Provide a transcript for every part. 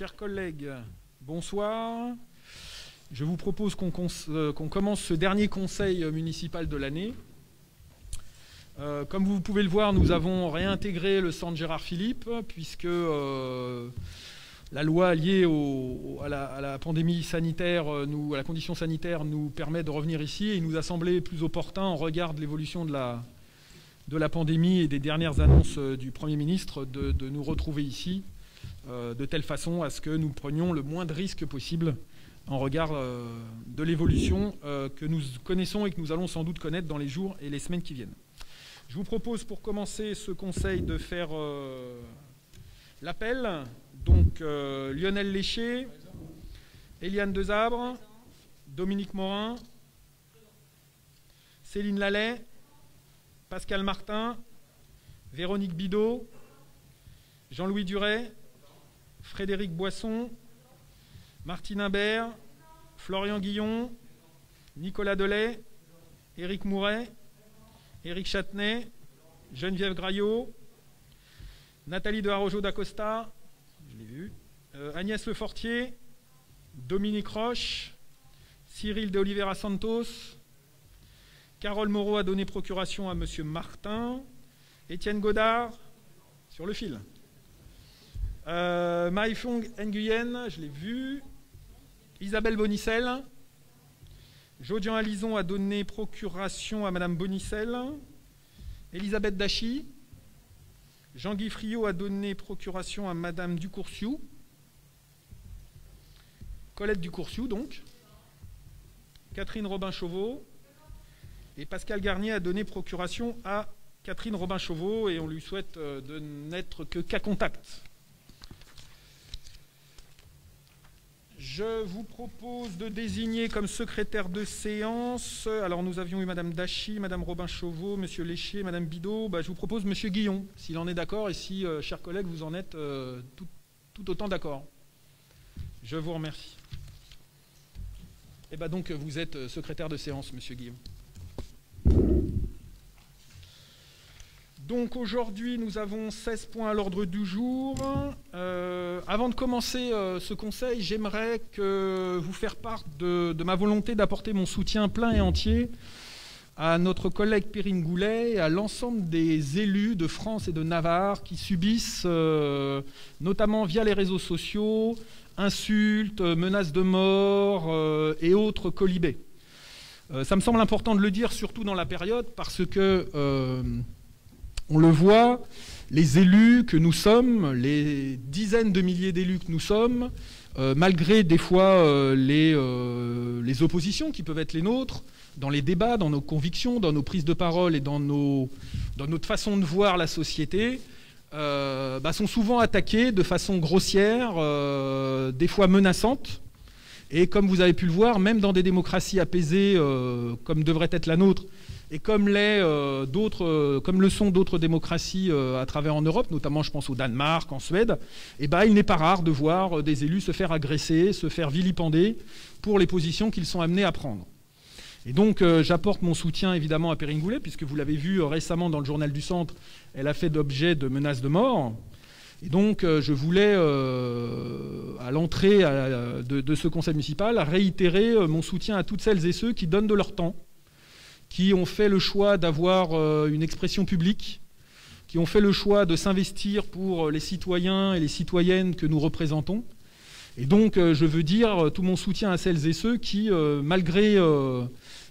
Chers collègues, bonsoir. Je vous propose qu'on euh, commence ce dernier conseil municipal de l'année. Euh, comme vous pouvez le voir, nous avons réintégré le centre Gérard Philippe, puisque euh, la loi liée à, la, pandémie sanitaire, à la condition sanitaire, nous permet de revenir ici et il nous a semblé plus opportun, en regard de l'évolution de la, pandémie et des dernières annonces du Premier ministre, de, nous retrouver ici euh, de telle façon à ce que nous prenions le moins de risques possible en regard euh, de l'évolution euh, que nous connaissons et que nous allons sans doute connaître dans les jours et les semaines qui viennent. Je vous propose pour commencer ce conseil de faire l'appel. Donc Lionel Léché, Eliane Dezabre, Dominique Morin, Céline Lallet, Pascal Martin, Véronique Bidot, Jean-Louis Duret, Frédéric Boisson, Martine Imbert, Florian Guillon, Nicolas Delay, Éric Mouret, Éric Châtenay, Geneviève Graillot, Nathalie de Harojo d'Acosta, euh, Agnès Lefortier, Dominique Roche, Cyril de Oliveira Santos, Carole Moreau a donné procuration à M. Martin, Étienne Godard, sur le fil. Euh, Maïfong Nguyen, je l'ai vu. Isabelle Bonicel. Jodian Alison a donné procuration à Madame Bonicel. Elisabeth Dachi. Jean-Guy Friot a donné procuration à Madame Ducourciou. Colette Ducourciou, donc. Catherine Robin-Chauveau. Et Pascal Garnier a donné procuration à Catherine Robin-Chauveau et on lui souhaite euh, de n'être que cas contact. Je vous propose de désigner comme secrétaire de séance, alors nous avions eu Madame Dachi, Madame Robin-Chauveau, Monsieur Léchier, Madame Bidot, bah, je vous propose Monsieur Guillon, s'il en est d'accord et si, euh, chers collègues, vous en êtes euh, tout, autant d'accord. Je vous remercie. Et eh bien donc vous êtes euh, secrétaire de séance, Monsieur Guillon. Donc aujourd'hui, nous avons 16 points à l'ordre du jour. Euh, avant de commencer euh, ce conseil, j'aimerais vous faire part de, ma volonté d'apporter mon soutien plein et entier à notre collègue Perrine Goulet et à l'ensemble des élus de France et de Navarre qui subissent, euh, notamment via les réseaux sociaux, insultes, menaces de mort et autres colibés. ça me semble important de le dire, surtout dans la période, parce que on le voit, les élus que nous sommes, les dizaines de milliers d'élus que nous sommes, euh, malgré des fois euh, euh, les, oppositions qui peuvent être les nôtres, dans les débats, dans nos convictions, dans nos prises de parole et dans, notre façon de voir la société, bah, sont souvent attaqués de façon grossière, des fois menaçante. Et comme vous avez pu le voir, même dans des démocraties apaisées comme devrait être la nôtre, et comme, euh, euh, comme le sont d'autres démocraties euh, à travers en Europe, notamment je pense au Danemark, en Suède, eh ben, il n'est pas rare de voir des élus se faire agresser, se faire vilipender pour les positions qu'ils sont amenés à prendre. Et donc j'apporte mon soutien évidemment à Perrine Goulet, puisque vous l'avez vu récemment dans le journal du Centre, elle a fait d'objet de menaces de mort. Donc je voulais, à l'entrée de, ce conseil municipal, réitérer mon soutien à toutes celles et ceux qui donnent de leur temps qui ont fait le choix d'avoir euh, une expression publique, qui ont fait le choix de s'investir pour euh, les citoyens et les citoyennes que nous représentons. Et donc, euh, je veux dire tout mon soutien à celles et ceux qui, malgré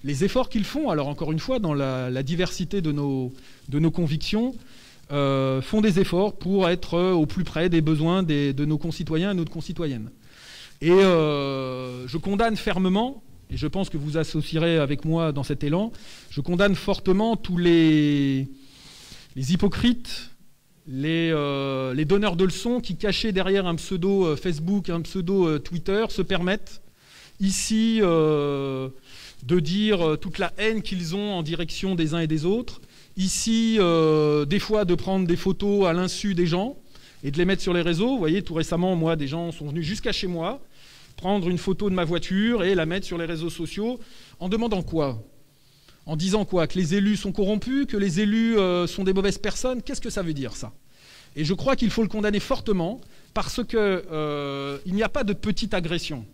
les efforts qu'ils font, alors encore une fois, dans la, diversité de nos convictions, font des efforts pour être au plus près des besoins de nos concitoyens et de nos concitoyennes. Et je condamne fermement et je pense que vous associerez avec moi dans cet élan, je condamne fortement tous les, hypocrites, euh, les, donneurs de leçons qui, cachés derrière un pseudo euh, Facebook, un pseudo euh, Twitter, se permettent ici de dire toute la haine qu'ils ont en direction des uns et des autres, ici des fois de prendre des photos à l'insu des gens et de les mettre sur les réseaux. Vous voyez, tout récemment, moi, des gens sont venus jusqu'à chez moi prendre une photo de ma voiture et la mettre sur les réseaux sociaux en demandant quoi? En disant quoi? Que les élus sont corrompus, que les élus euh, sont des mauvaises personnes? Qu'est-ce que ça veut dire ça? Et je crois qu'il faut le condamner fortement parce qu'il euh, n'y a pas de petite agression.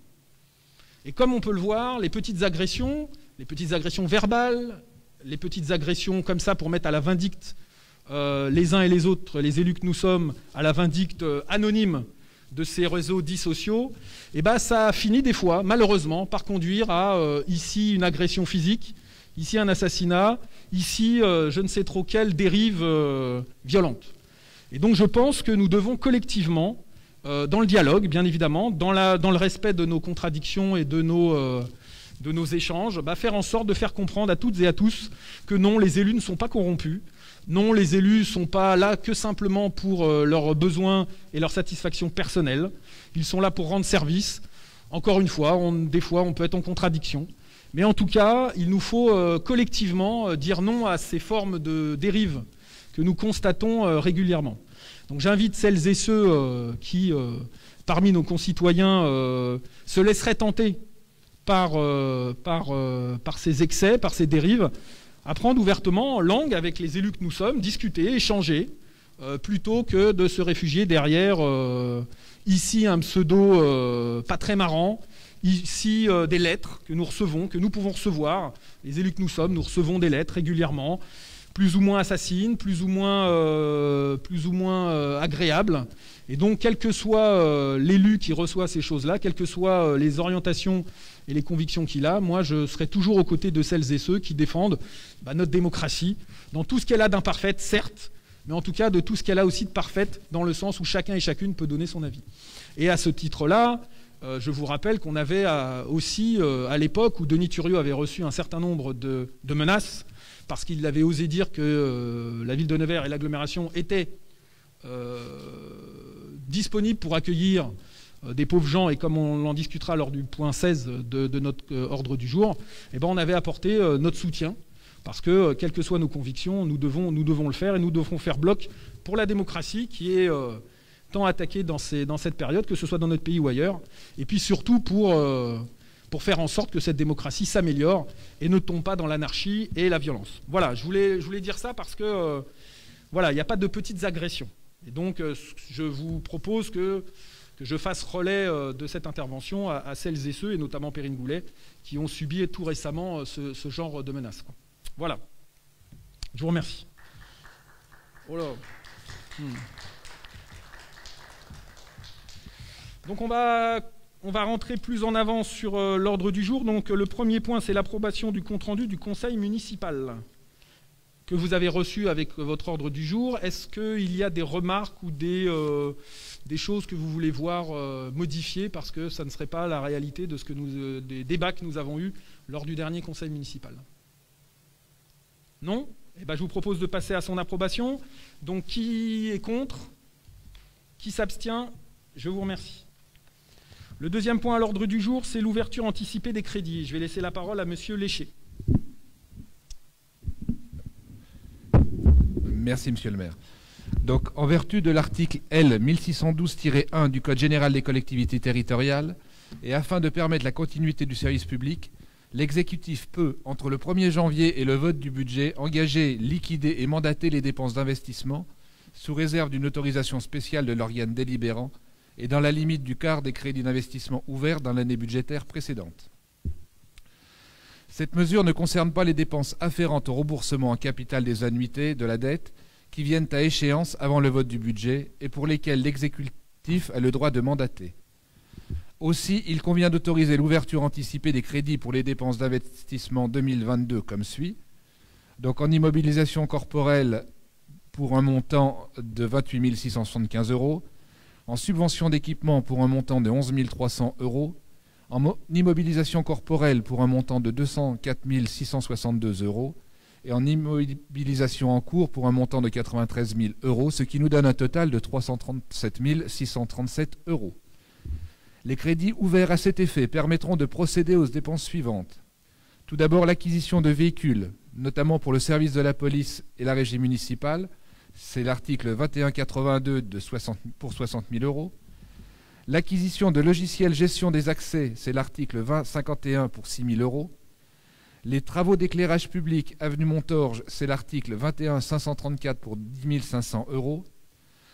Et comme on peut le voir, les petites agressions, les petites agressions verbales, les petites agressions comme ça pour mettre à la vindicte euh, les uns et les autres, les élus que nous sommes, à la vindicte euh, anonyme de ces réseaux dits sociaux, eh ben ça finit des fois, malheureusement, par conduire à ici une agression physique, ici un assassinat, ici je ne sais trop quelle dérive violente. Et donc je pense que nous devons collectivement euh, dans le dialogue, bien évidemment, dans, le respect de nos contradictions et de nos, euh, échanges, bah, faire en sorte de faire comprendre à toutes et à tous que non, les élus ne sont pas corrompus, non, les élus ne sont pas là que simplement pour euh, leurs besoins et leurs satisfactions personnelles, ils sont là pour rendre service. Encore une fois, des fois, on peut être en contradiction. Mais en tout cas, il nous faut collectivement dire non à ces formes de dérives que nous constatons régulièrement. Donc j'invite celles et ceux euh, qui, euh, parmi nos concitoyens, euh, se laisseraient tenter par, par, par ces excès, par ces dérives, à prendre ouvertement langue avec les élus que nous sommes, discuter, échanger, plutôt que de se réfugier derrière ici un pseudo pas très marrant, ici des lettres que nous recevons, que nous pouvons recevoir. Les élus que nous sommes, nous recevons des lettres régulièrement plus ou moins assassine, plus ou moins, euh, plus ou moins euh, agréable. Et donc, quel que soit euh, l'élu qui reçoit ces choses-là, quelles que soient les orientations et les convictions qu'il a, moi, je serai toujours aux côtés de celles et ceux qui défendent bah, notre démocratie, dans tout ce qu'elle a d'imparfaite, certes, mais en tout cas de tout ce qu'elle a aussi de parfaite, dans le sens où chacun et chacune peut donner son avis. Et à ce titre-là, je vous rappelle qu'on avait aussi, à l'époque où Denis Thuriot avait reçu un certain nombre de menaces, parce qu'il avait osé dire que euh, la ville de Nevers et l'agglomération étaient euh, disponibles pour accueillir euh, des pauvres gens, et comme on en discutera lors du point 16 de, notre ordre du jour, eh ben on avait apporté notre soutien, parce que, quelles que soient nos convictions, nous devons, nous devons le faire, et nous devons faire bloc pour la démocratie qui est tant attaquée dans, cette période, que ce soit dans notre pays ou ailleurs, et puis surtout pour pour faire en sorte que cette démocratie s'améliore et ne tombe pas dans l'anarchie et la violence. Voilà, je voulais, je voulais dire ça parce que euh, voilà, il n'y a pas de petites agressions. Et donc, euh, je vous propose que, que je fasse relais euh, de cette intervention à, celles et ceux, et notamment Perrine Goulet, qui ont subi tout récemment ce, genre de menaces. Voilà. Je vous remercie. Oh hmm. Donc on va on va rentrer plus en avant sur euh, l'ordre du jour. Donc le premier point, c'est l'approbation du compte-rendu du conseil municipal que vous avez reçu avec votre ordre du jour. Est-ce qu'il y a des remarques ou des, euh, des choses que vous voulez voir euh, modifiées parce que ça ne serait pas la réalité de ce que nous, des débats que nous avons eus lors du dernier conseil municipal Non? Eh ben, Je vous propose de passer à son approbation. Donc qui est contre? Qui s'abstient? Je vous remercie. Le deuxième point à l'ordre du jour, c'est l'ouverture anticipée des crédits. Je vais laisser la parole à M. Léché. Merci, Monsieur le maire. Donc, en vertu de l'article L 1612-1 du Code général des collectivités territoriales, et afin de permettre la continuité du service public, l'exécutif peut, entre le 1er janvier et le vote du budget, engager, liquider et mandater les dépenses d'investissement, sous réserve d'une autorisation spéciale de l'organe délibérant, et dans la limite du quart des crédits d'investissement ouverts dans l'année budgétaire précédente. Cette mesure ne concerne pas les dépenses afférentes au remboursement en capital des annuités de la dette qui viennent à échéance avant le vote du budget et pour lesquelles l'exécutif a le droit de mandater. Aussi, il convient d'autoriser l'ouverture anticipée des crédits pour les dépenses d'investissement 2022 comme suit. Donc en immobilisation corporelle pour un montant de 28 675 euros, en subvention d'équipement pour un montant de 11 300 euros, en immobilisation corporelle pour un montant de 204 662 euros et en immobilisation en cours pour un montant de 93 000 euros, ce qui nous donne un total de 337 637 euros. Les crédits ouverts à cet effet permettront de procéder aux dépenses suivantes. Tout d'abord l'acquisition de véhicules, notamment pour le service de la police et la régie municipale, c'est l'article 2182 de 60, pour 60 000 euros. L'acquisition de logiciels gestion des accès, c'est l'article 2051 pour 6 000 euros. Les travaux d'éclairage public, avenue Montorge, c'est l'article 21 534 pour 10 500 euros.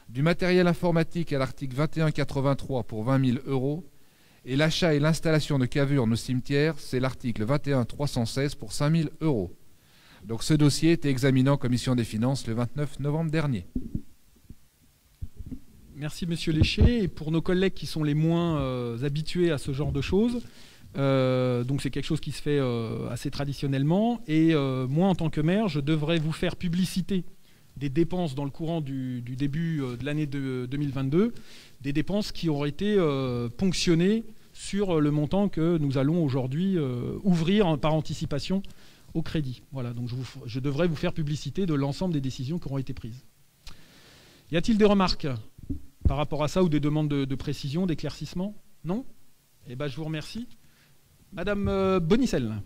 du matériel informatique à l'article 2183 pour 20 000 euros, et l'achat et l'installation de cavures au cimetière, c'est l'article 21316 pour 5 000 euros. Donc ce dossier été examiné en commission des finances le 29 novembre dernier. Merci Monsieur Léché. Et pour nos collègues qui sont les moins euh, habitués à ce genre de choses, euh, donc c'est quelque chose qui se fait euh, assez traditionnellement. Et moi, en tant que maire, je devrais vous faire publicité des dépenses dans le courant du, début de l'année 2022, des dépenses qui auraient été ponctionnées sur le montant que nous allons aujourd'hui ouvrir par anticipation au crédit. Voilà, donc je, devrais vous faire publicité de l'ensemble des décisions qui auront été prises. Y a-t-il des remarques par rapport à ça ou des demandes de, précision, d'éclaircissement? Non? Eh bien, je vous remercie. Madame euh, Bonicelle.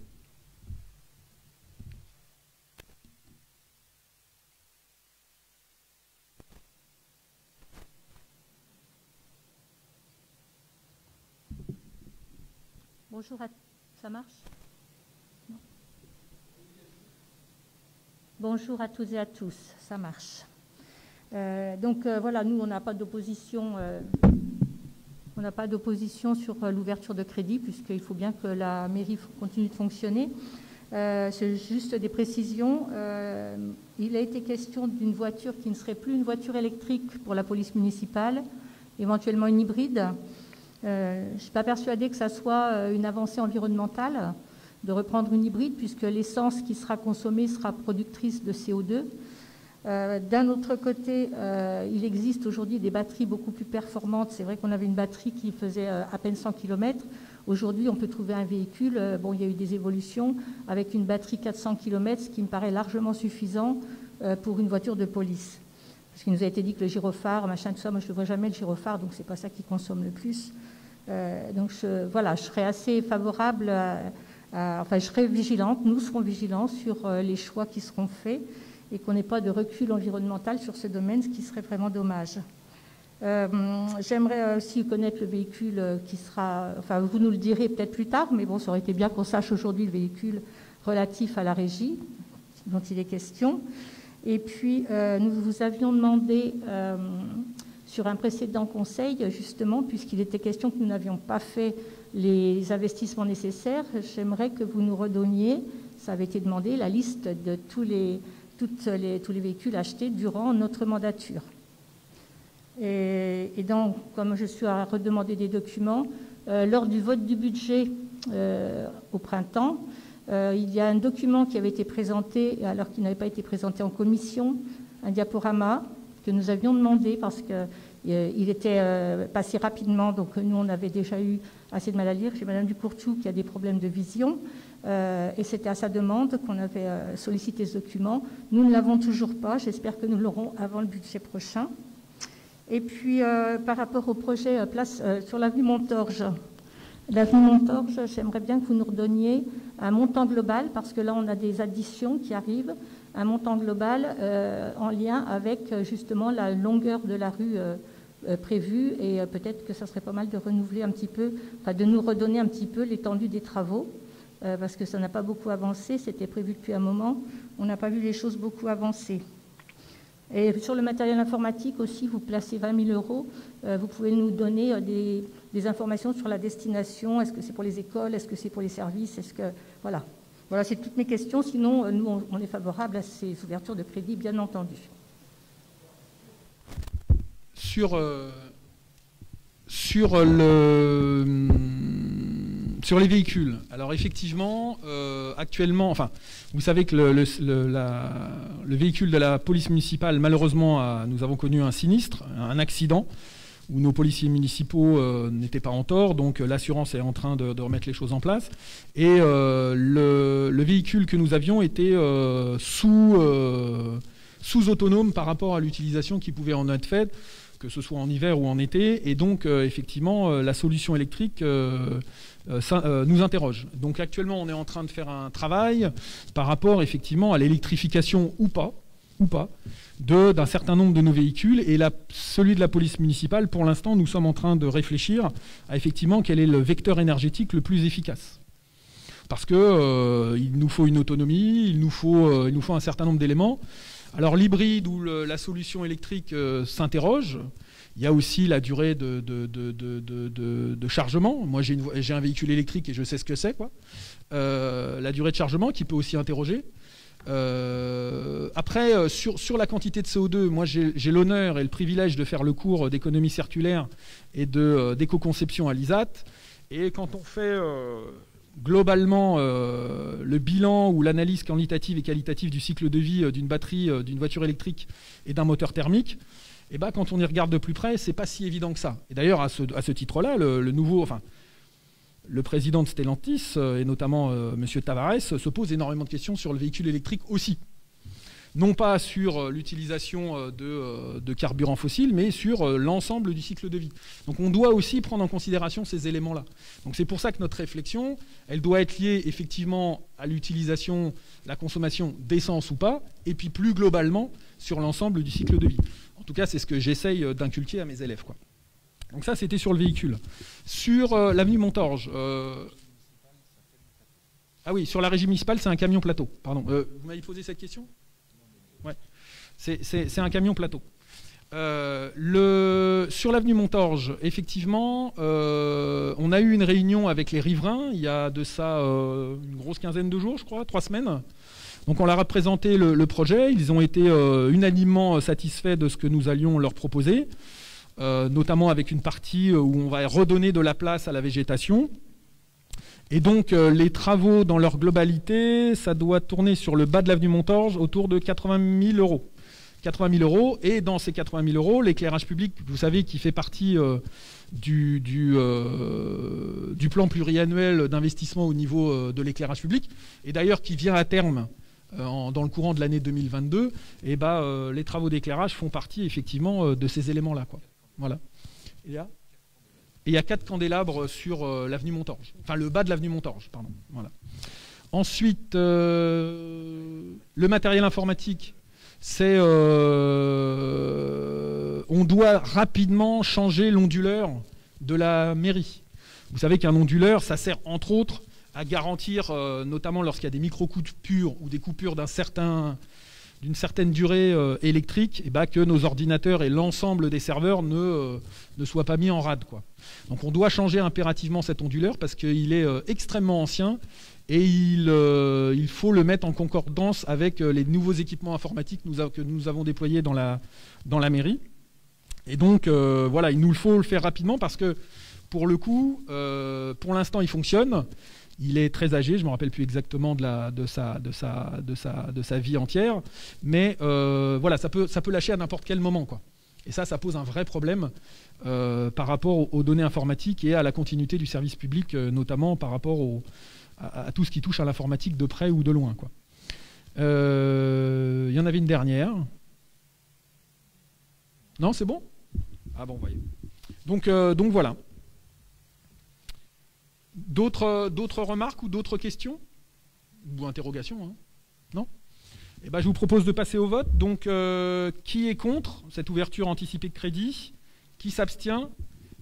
Bonjour, à... ça marche? Bonjour à toutes et à tous, ça marche. Euh, donc euh, voilà, nous, on n'a pas d'opposition. On n'a pas d'opposition sur l'ouverture de crédit, puisqu'il faut bien que la mairie continue de fonctionner. C'est juste des précisions. il a été question d'une voiture qui ne serait plus une voiture électrique pour la police municipale, éventuellement une hybride. je ne suis pas persuadée que ça soit une avancée environnementale de reprendre une hybride, puisque l'essence qui sera consommée sera productrice de CO2. Euh, d'un autre côté, euh, il existe aujourd'hui des batteries beaucoup plus performantes. C'est vrai qu'on avait une batterie qui faisait euh, à peine 100 km. Aujourd'hui, on peut trouver un véhicule, bon, il y a eu des évolutions, avec une batterie 400 km, ce qui me paraît largement suffisant pour une voiture de police. Parce qu'il nous a été dit que le gyrophare, machin, tout ça, moi je ne vois jamais le gyrophare, donc c'est pas ça qui consomme le plus. donc voilà, je serais assez favorable enfin, je serai vigilante, nous serons vigilants sur les choix qui seront faits et qu'on n'ait pas de recul environnemental sur ce domaine, ce qui serait vraiment dommage. Euh, j'aimerais aussi connaître le véhicule qui sera, enfin vous nous le direz peut-être plus tard, mais bon, ça aurait été bien qu'on sache aujourd'hui le véhicule relatif à la régie dont il est question. Et puis, euh, nous vous avions demandé sur un précédent conseil, justement, puisqu'il était question que nous n'avions pas fait les investissements nécessaires, j'aimerais que vous nous redonniez, ça avait été demandé, la liste de tous les, les, tous les véhicules achetés durant notre mandature. Et, donc, comme je suis à redemander des documents, euh, lors du vote du budget euh, au printemps, euh, il y a un document qui avait été présenté alors qu'il n'avait pas été présenté en commission, un diaporama que nous avions demandé parce qu'il était passé rapidement, donc nous on avait déjà eu assez de mal à lire. J'ai Madame Ducourtou qui a des problèmes de vision. Euh, et c'était à sa demande qu'on avait euh, sollicité ce document. Nous ne l'avons toujours pas. J'espère que nous l'aurons avant le budget prochain. Et puis, euh, par rapport au projet place, sur l'avenue Montorge, l'avenue Montorge, j'aimerais bien que vous nous redonniez un montant global, parce que là, on a des additions qui arrivent, un montant global en lien avec justement la longueur de la rue euh, prévu et peut-être que ça serait pas mal de renouveler un petit peu, de nous redonner un petit peu l'étendue des travaux euh, parce que ça n'a pas beaucoup avancé, c'était prévu depuis un moment, on n'a pas vu les choses beaucoup avancer. Et sur le matériel informatique aussi, vous placez 20 000 euros. vous pouvez nous donner des, informations sur la destination. Est-ce que c'est pour les écoles? Est-ce que c'est pour les services? Est-ce que voilà, voilà, c'est toutes mes questions. Sinon, nous, on est favorable à ces ouvertures de crédit, bien entendu sur, euh, sur, le, sur les véhicules. Alors effectivement, euh, actuellement, enfin, vous savez que le, le, véhicule de la police municipale, malheureusement, nous avons connu un sinistre, un accident où nos policiers municipaux euh, n'étaient pas en tort, donc l'assurance est en train de, remettre les choses en place. Et le, véhicule que nous avions était sous, autonome par rapport à l'utilisation qui pouvait en être faite que ce soit en hiver ou en été. Et donc, euh, effectivement, euh, la solution électrique euh, nous interroge. Donc, actuellement, on est en train de faire un travail par rapport, effectivement, à l'électrification ou pas, ou pas, d'un certain nombre de nos véhicules. Et celui de la police municipale, pour l'instant, nous sommes en train de réfléchir à effectivement quel est le vecteur énergétique le plus efficace. Parce qu'il il nous faut une autonomie, il nous faut, il nous faut un certain nombre d'éléments. Alors l'hybride ou la solution électrique euh, s'interroge. Il y a aussi la durée de, chargement. Moi, j'ai un véhicule électrique et je sais ce que c'est. quoi. Euh, la durée de chargement qui peut aussi interroger. Euh, après, euh, sur, la quantité de CO2, moi j'ai l'honneur et le privilège de faire le cours d'économie circulaire et d'éco-conception à l'ISAT. Et quand on fait globalement le bilan ou l'analyse quantitative et qualitative du cycle de vie d'une batterie, d'une voiture électrique et d'un moteur thermique, et ben, quand on y regarde de plus près, c'est pas si évident que ça. Et d'ailleurs, à ce, titre-là, le, nouveau, enfin, le président de Stellantis, euh, et notamment euh, M. Tavares, se pose énormément de questions sur le véhicule électrique aussi. Non pas sur euh, l'utilisation de, de carburants fossiles, mais sur l'ensemble du cycle de vie. Donc on doit aussi prendre en considération ces éléments-là. Donc c'est pour ça que notre réflexion, elle doit être liée effectivement à l'utilisation, la consommation d'essence ou pas, et puis plus globalement sur l'ensemble du cycle de vie. En tout cas, c'est ce que j'essaye euh, d'inculquer à mes élèves. Donc ça, c'était sur le véhicule. Sur euh, l'avenue Montorge. euh, Ah oui, sur la régie municipale, c'est un camion plateau. Pardon. Vous m'avez posé cette question? Ouais. C'est- un camion plateau. Sur l'avenue Montorge, effectivement, on a eu une réunion avec les riverains il y a de ça une grosse quinzaine de jours, je crois, trois semaines. Donc on leur a présenté le, projet. Ils ont été euh, unanimement satisfaits de ce que nous allions leur proposer, euh, notamment avec une partie où on va redonner de la place à la végétation. Et donc euh, les travaux dans leur globalité, ça doit tourner sur le bas de l'avenue Montorge autour de 80 000 euros. 80 000 euros. Et dans ces 80 000 euros, l'éclairage public, vous savez, qui fait partie euh, du, euh, plan pluriannuel d'investissement au niveau euh, de l'éclairage public, et d'ailleurs qui vient à terme euh, en- dans le courant de l'année 2022, et bah, euh, les travaux d'éclairage font partie effectivement euh, de ces éléments-là. Voilà. Il y a quatre candélabres sur euh, l'avenue Montorge. Enfin, le bas de l'avenue Montorge, pardon. Voilà. Ensuite, euh, le matériel informatique, c'est. euh, on doit rapidement changer l'onduleur de la mairie. Vous savez qu'un onduleur, ça sert entre autres à garantir, euh, notamment lorsqu'il y a des micro-coupures ou des coupures d'un certain d'une certaine durée euh, électrique, et bah, que nos ordinateurs et l'ensemble des serveurs ne, euh, ne soient pas mis en rade. Donc on doit changer impérativement cet onduleur parce qu'il est extrêmement ancien et il, il faut le mettre en concordance avec les nouveaux équipements informatiques que nous avons déployés dans la, dans la mairie. Et donc voilà, il nous faut le faire rapidement parce que pour le coup, pour l'instant il fonctionne. Il est très âgé, je ne me rappelle plus exactement de, sa, vie entière, mais euh, voilà, ça peut, lâcher à n'importe quel moment. Quoi. Et ça, ça pose un vrai problème euh, par rapport aux, données informatiques et à la continuité du service public, euh, notamment par rapport à, tout ce qui touche à l'informatique de près ou de loin. Il y en avait une dernière. Non, c'est bon? Ah bon, voyez. Donc voilà. D'autres remarques ou d'autres questions Ou interrogations hein? Non? Eh ben, je vous propose de passer au vote. Donc, euh, qui est contre cette ouverture anticipée de crédit? Qui s'abstient?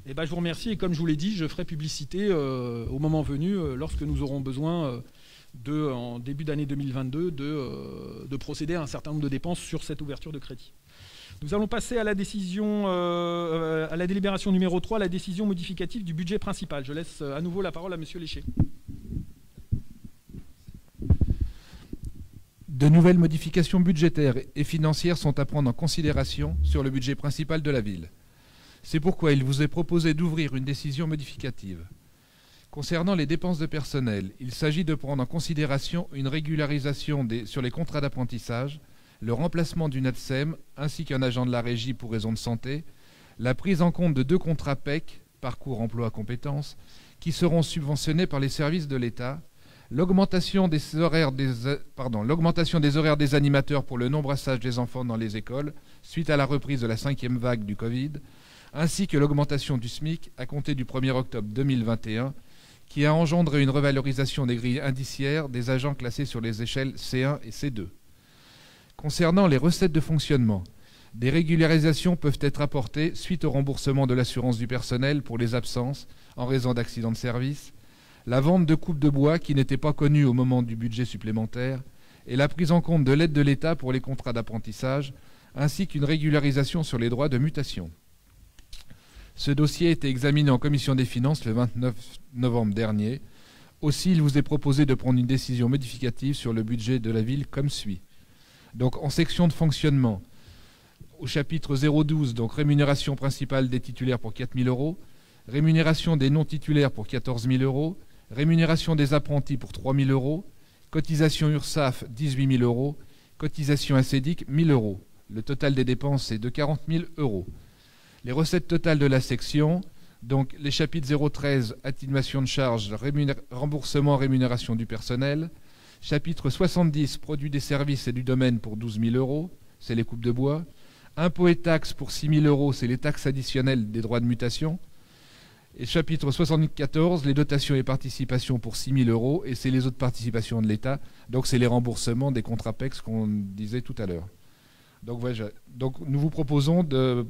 Eh ben, je vous remercie et comme je vous l'ai dit, je ferai publicité euh, au moment venu, euh, lorsque nous aurons besoin, en début d'année 2022, de, de procéder à un certain nombre de dépenses sur cette ouverture de crédit. Nous allons passer à la décision, euh, à la délibération numéro 3, la décision modificative du budget principal. Je laisse euh, à nouveau la parole à Monsieur Léché. De nouvelles modifications budgétaires et financières sont à prendre en considération sur le budget principal de la ville. C'est pourquoi il vous est proposé d'ouvrir une décision modificative. Concernant les dépenses de personnel, il s'agit de prendre en considération une régularisation sur les contrats d'apprentissage, le remplacement d'une ADSEM ainsi qu'un agent de la régie pour raison de santé, la prise en compte de deux contrats PEC, parcours emploi compétences, qui seront subventionnés par les services de l'État, l'augmentation des horaires des, animateurs pour le nombrassage des enfants dans les écoles suite à la reprise de la cinquième vague du Covid, ainsi que l'augmentation du SMIC à compter du 1er octobre 2021, qui a engendré une revalorisation des grilles indiciaires des agents classés sur les échelles C1 et C2. Concernant les recettes de fonctionnement, des régularisations peuvent être apportées suite au remboursement de l'assurance du personnel pour les absences en raison d'accidents de service, la vente de coupes de bois qui n'étaient pas connues au moment du budget supplémentaire et la prise en compte de l'aide de l'État pour les contrats d'apprentissage, ainsi qu'une régularisation sur les droits de mutation. Ce dossier a été examiné en commission des finances le 29 novembre dernier. Aussi, il vous est proposé de prendre une décision modificative sur le budget de la ville comme suit. Donc, en section de fonctionnement, au chapitre 012, donc rémunération principale des titulaires pour 4 000 euros, rémunération des non-titulaires pour 14 000 euros, rémunération des apprentis pour 3 000 euros, cotisation URSAF 18 000 euros, cotisation ACEDIC 1 000 euros. Le total des dépenses est de 40 000 euros. Les recettes totales de la section, donc les chapitres 013, atténuation de charges, remboursement, rémunération du personnel, chapitre 70, produits des services et du domaine pour 12 000 euros, c'est les coupes de bois, impôts et taxes pour 6 000 euros, c'est les taxes additionnelles des droits de mutation, et chapitre 74, les dotations et participations pour 6 000 euros, et c'est les autres participations de l'État, donc c'est les remboursements des contrats PEX qu'on disait tout à l'heure. Donc, nous vous proposons de,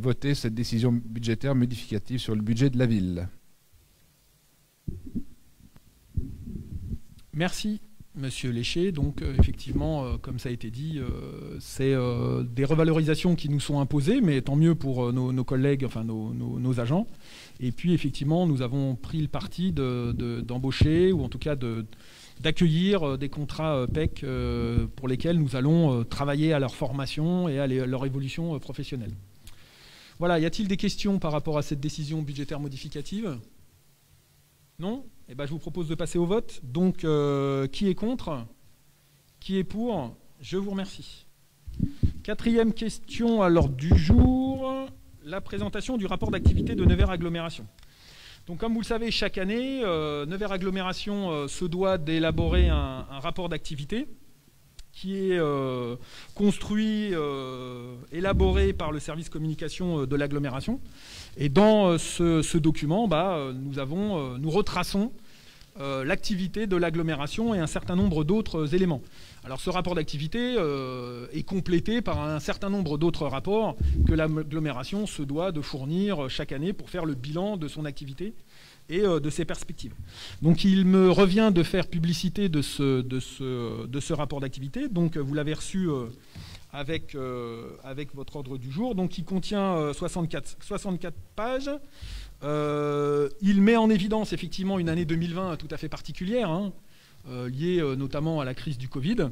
voter cette décision budgétaire modificative sur le budget de la ville. Merci, Monsieur Léché. Donc, euh, effectivement, euh, comme ça a été dit, euh, c'est des revalorisations qui nous sont imposées, mais tant mieux pour nos, collègues, enfin nos, agents. Et puis, effectivement, nous avons pris le parti d'embaucher, ou en tout cas d'accueillir des contrats PEC pour lesquels nous allons travailler à leur formation et à leur évolution professionnelle. Voilà, y a-t-il des questions par rapport à cette décision budgétaire modificative? Non? Eh bien, je vous propose de passer au vote. Donc, qui est contre? Qui est pour? Je vous remercie. Quatrième question à l'ordre du jour, la présentation du rapport d'activité de Nevers Agglomération. Donc, comme vous le savez, chaque année, euh, Nevers Agglomération euh, se doit d'élaborer un, rapport d'activité qui est euh, construit, élaboré par le service communication de l'agglomération. Et dans ce, document, bah, nous, avons, nous retraçons l'activité de l'agglomération et un certain nombre d'autres éléments. Alors ce rapport d'activité est complété par un certain nombre d'autres rapports que l'agglomération se doit de fournir chaque année pour faire le bilan de son activité et euh, de ses perspectives. Donc il me revient de faire publicité de ce, rapport d'activité. Donc vous l'avez reçu euh, avec, euh, avec votre ordre du jour. Donc il contient 64, 64 pages. il met en évidence effectivement une année 2020 tout à fait particulière, hein, liée notamment à la crise du Covid.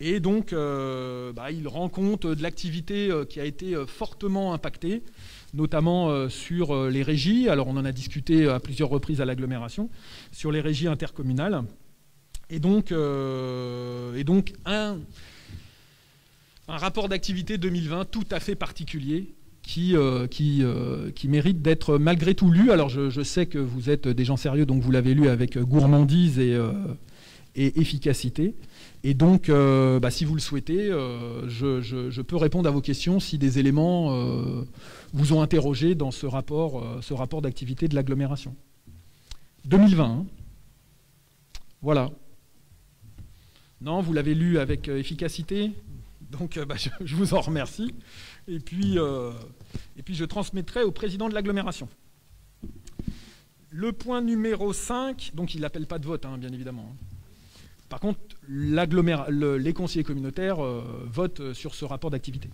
Et donc, bah, il rend compte de l'activité qui a été fortement impactée notamment euh, sur euh, les régies. Alors on en a discuté à plusieurs reprises à l'agglomération, sur les régies intercommunales. Euh, et donc un, un rapport d'activité 2020 tout à fait particulier qui, qui, qui, mérite d'être malgré tout lu. Alors je, sais que vous êtes des gens sérieux, donc vous l'avez lu avec gourmandise et, et efficacité. Et donc, bah, si vous le souhaitez, je, je, peux répondre à vos questions si des éléments vous ont interrogé dans ce rapport, euh, rapport d'activité de l'agglomération. 2020. Hein. Voilà. Non, vous l'avez lu avec euh, efficacité, donc euh, bah, je, vous en remercie. Et puis, et puis je transmettrai au président de l'agglomération. Le point numéro 5, donc il n'appelle pas de vote, hein, bien évidemment. Hein. Par contre, les conseillers communautaires votent sur ce rapport d'activité.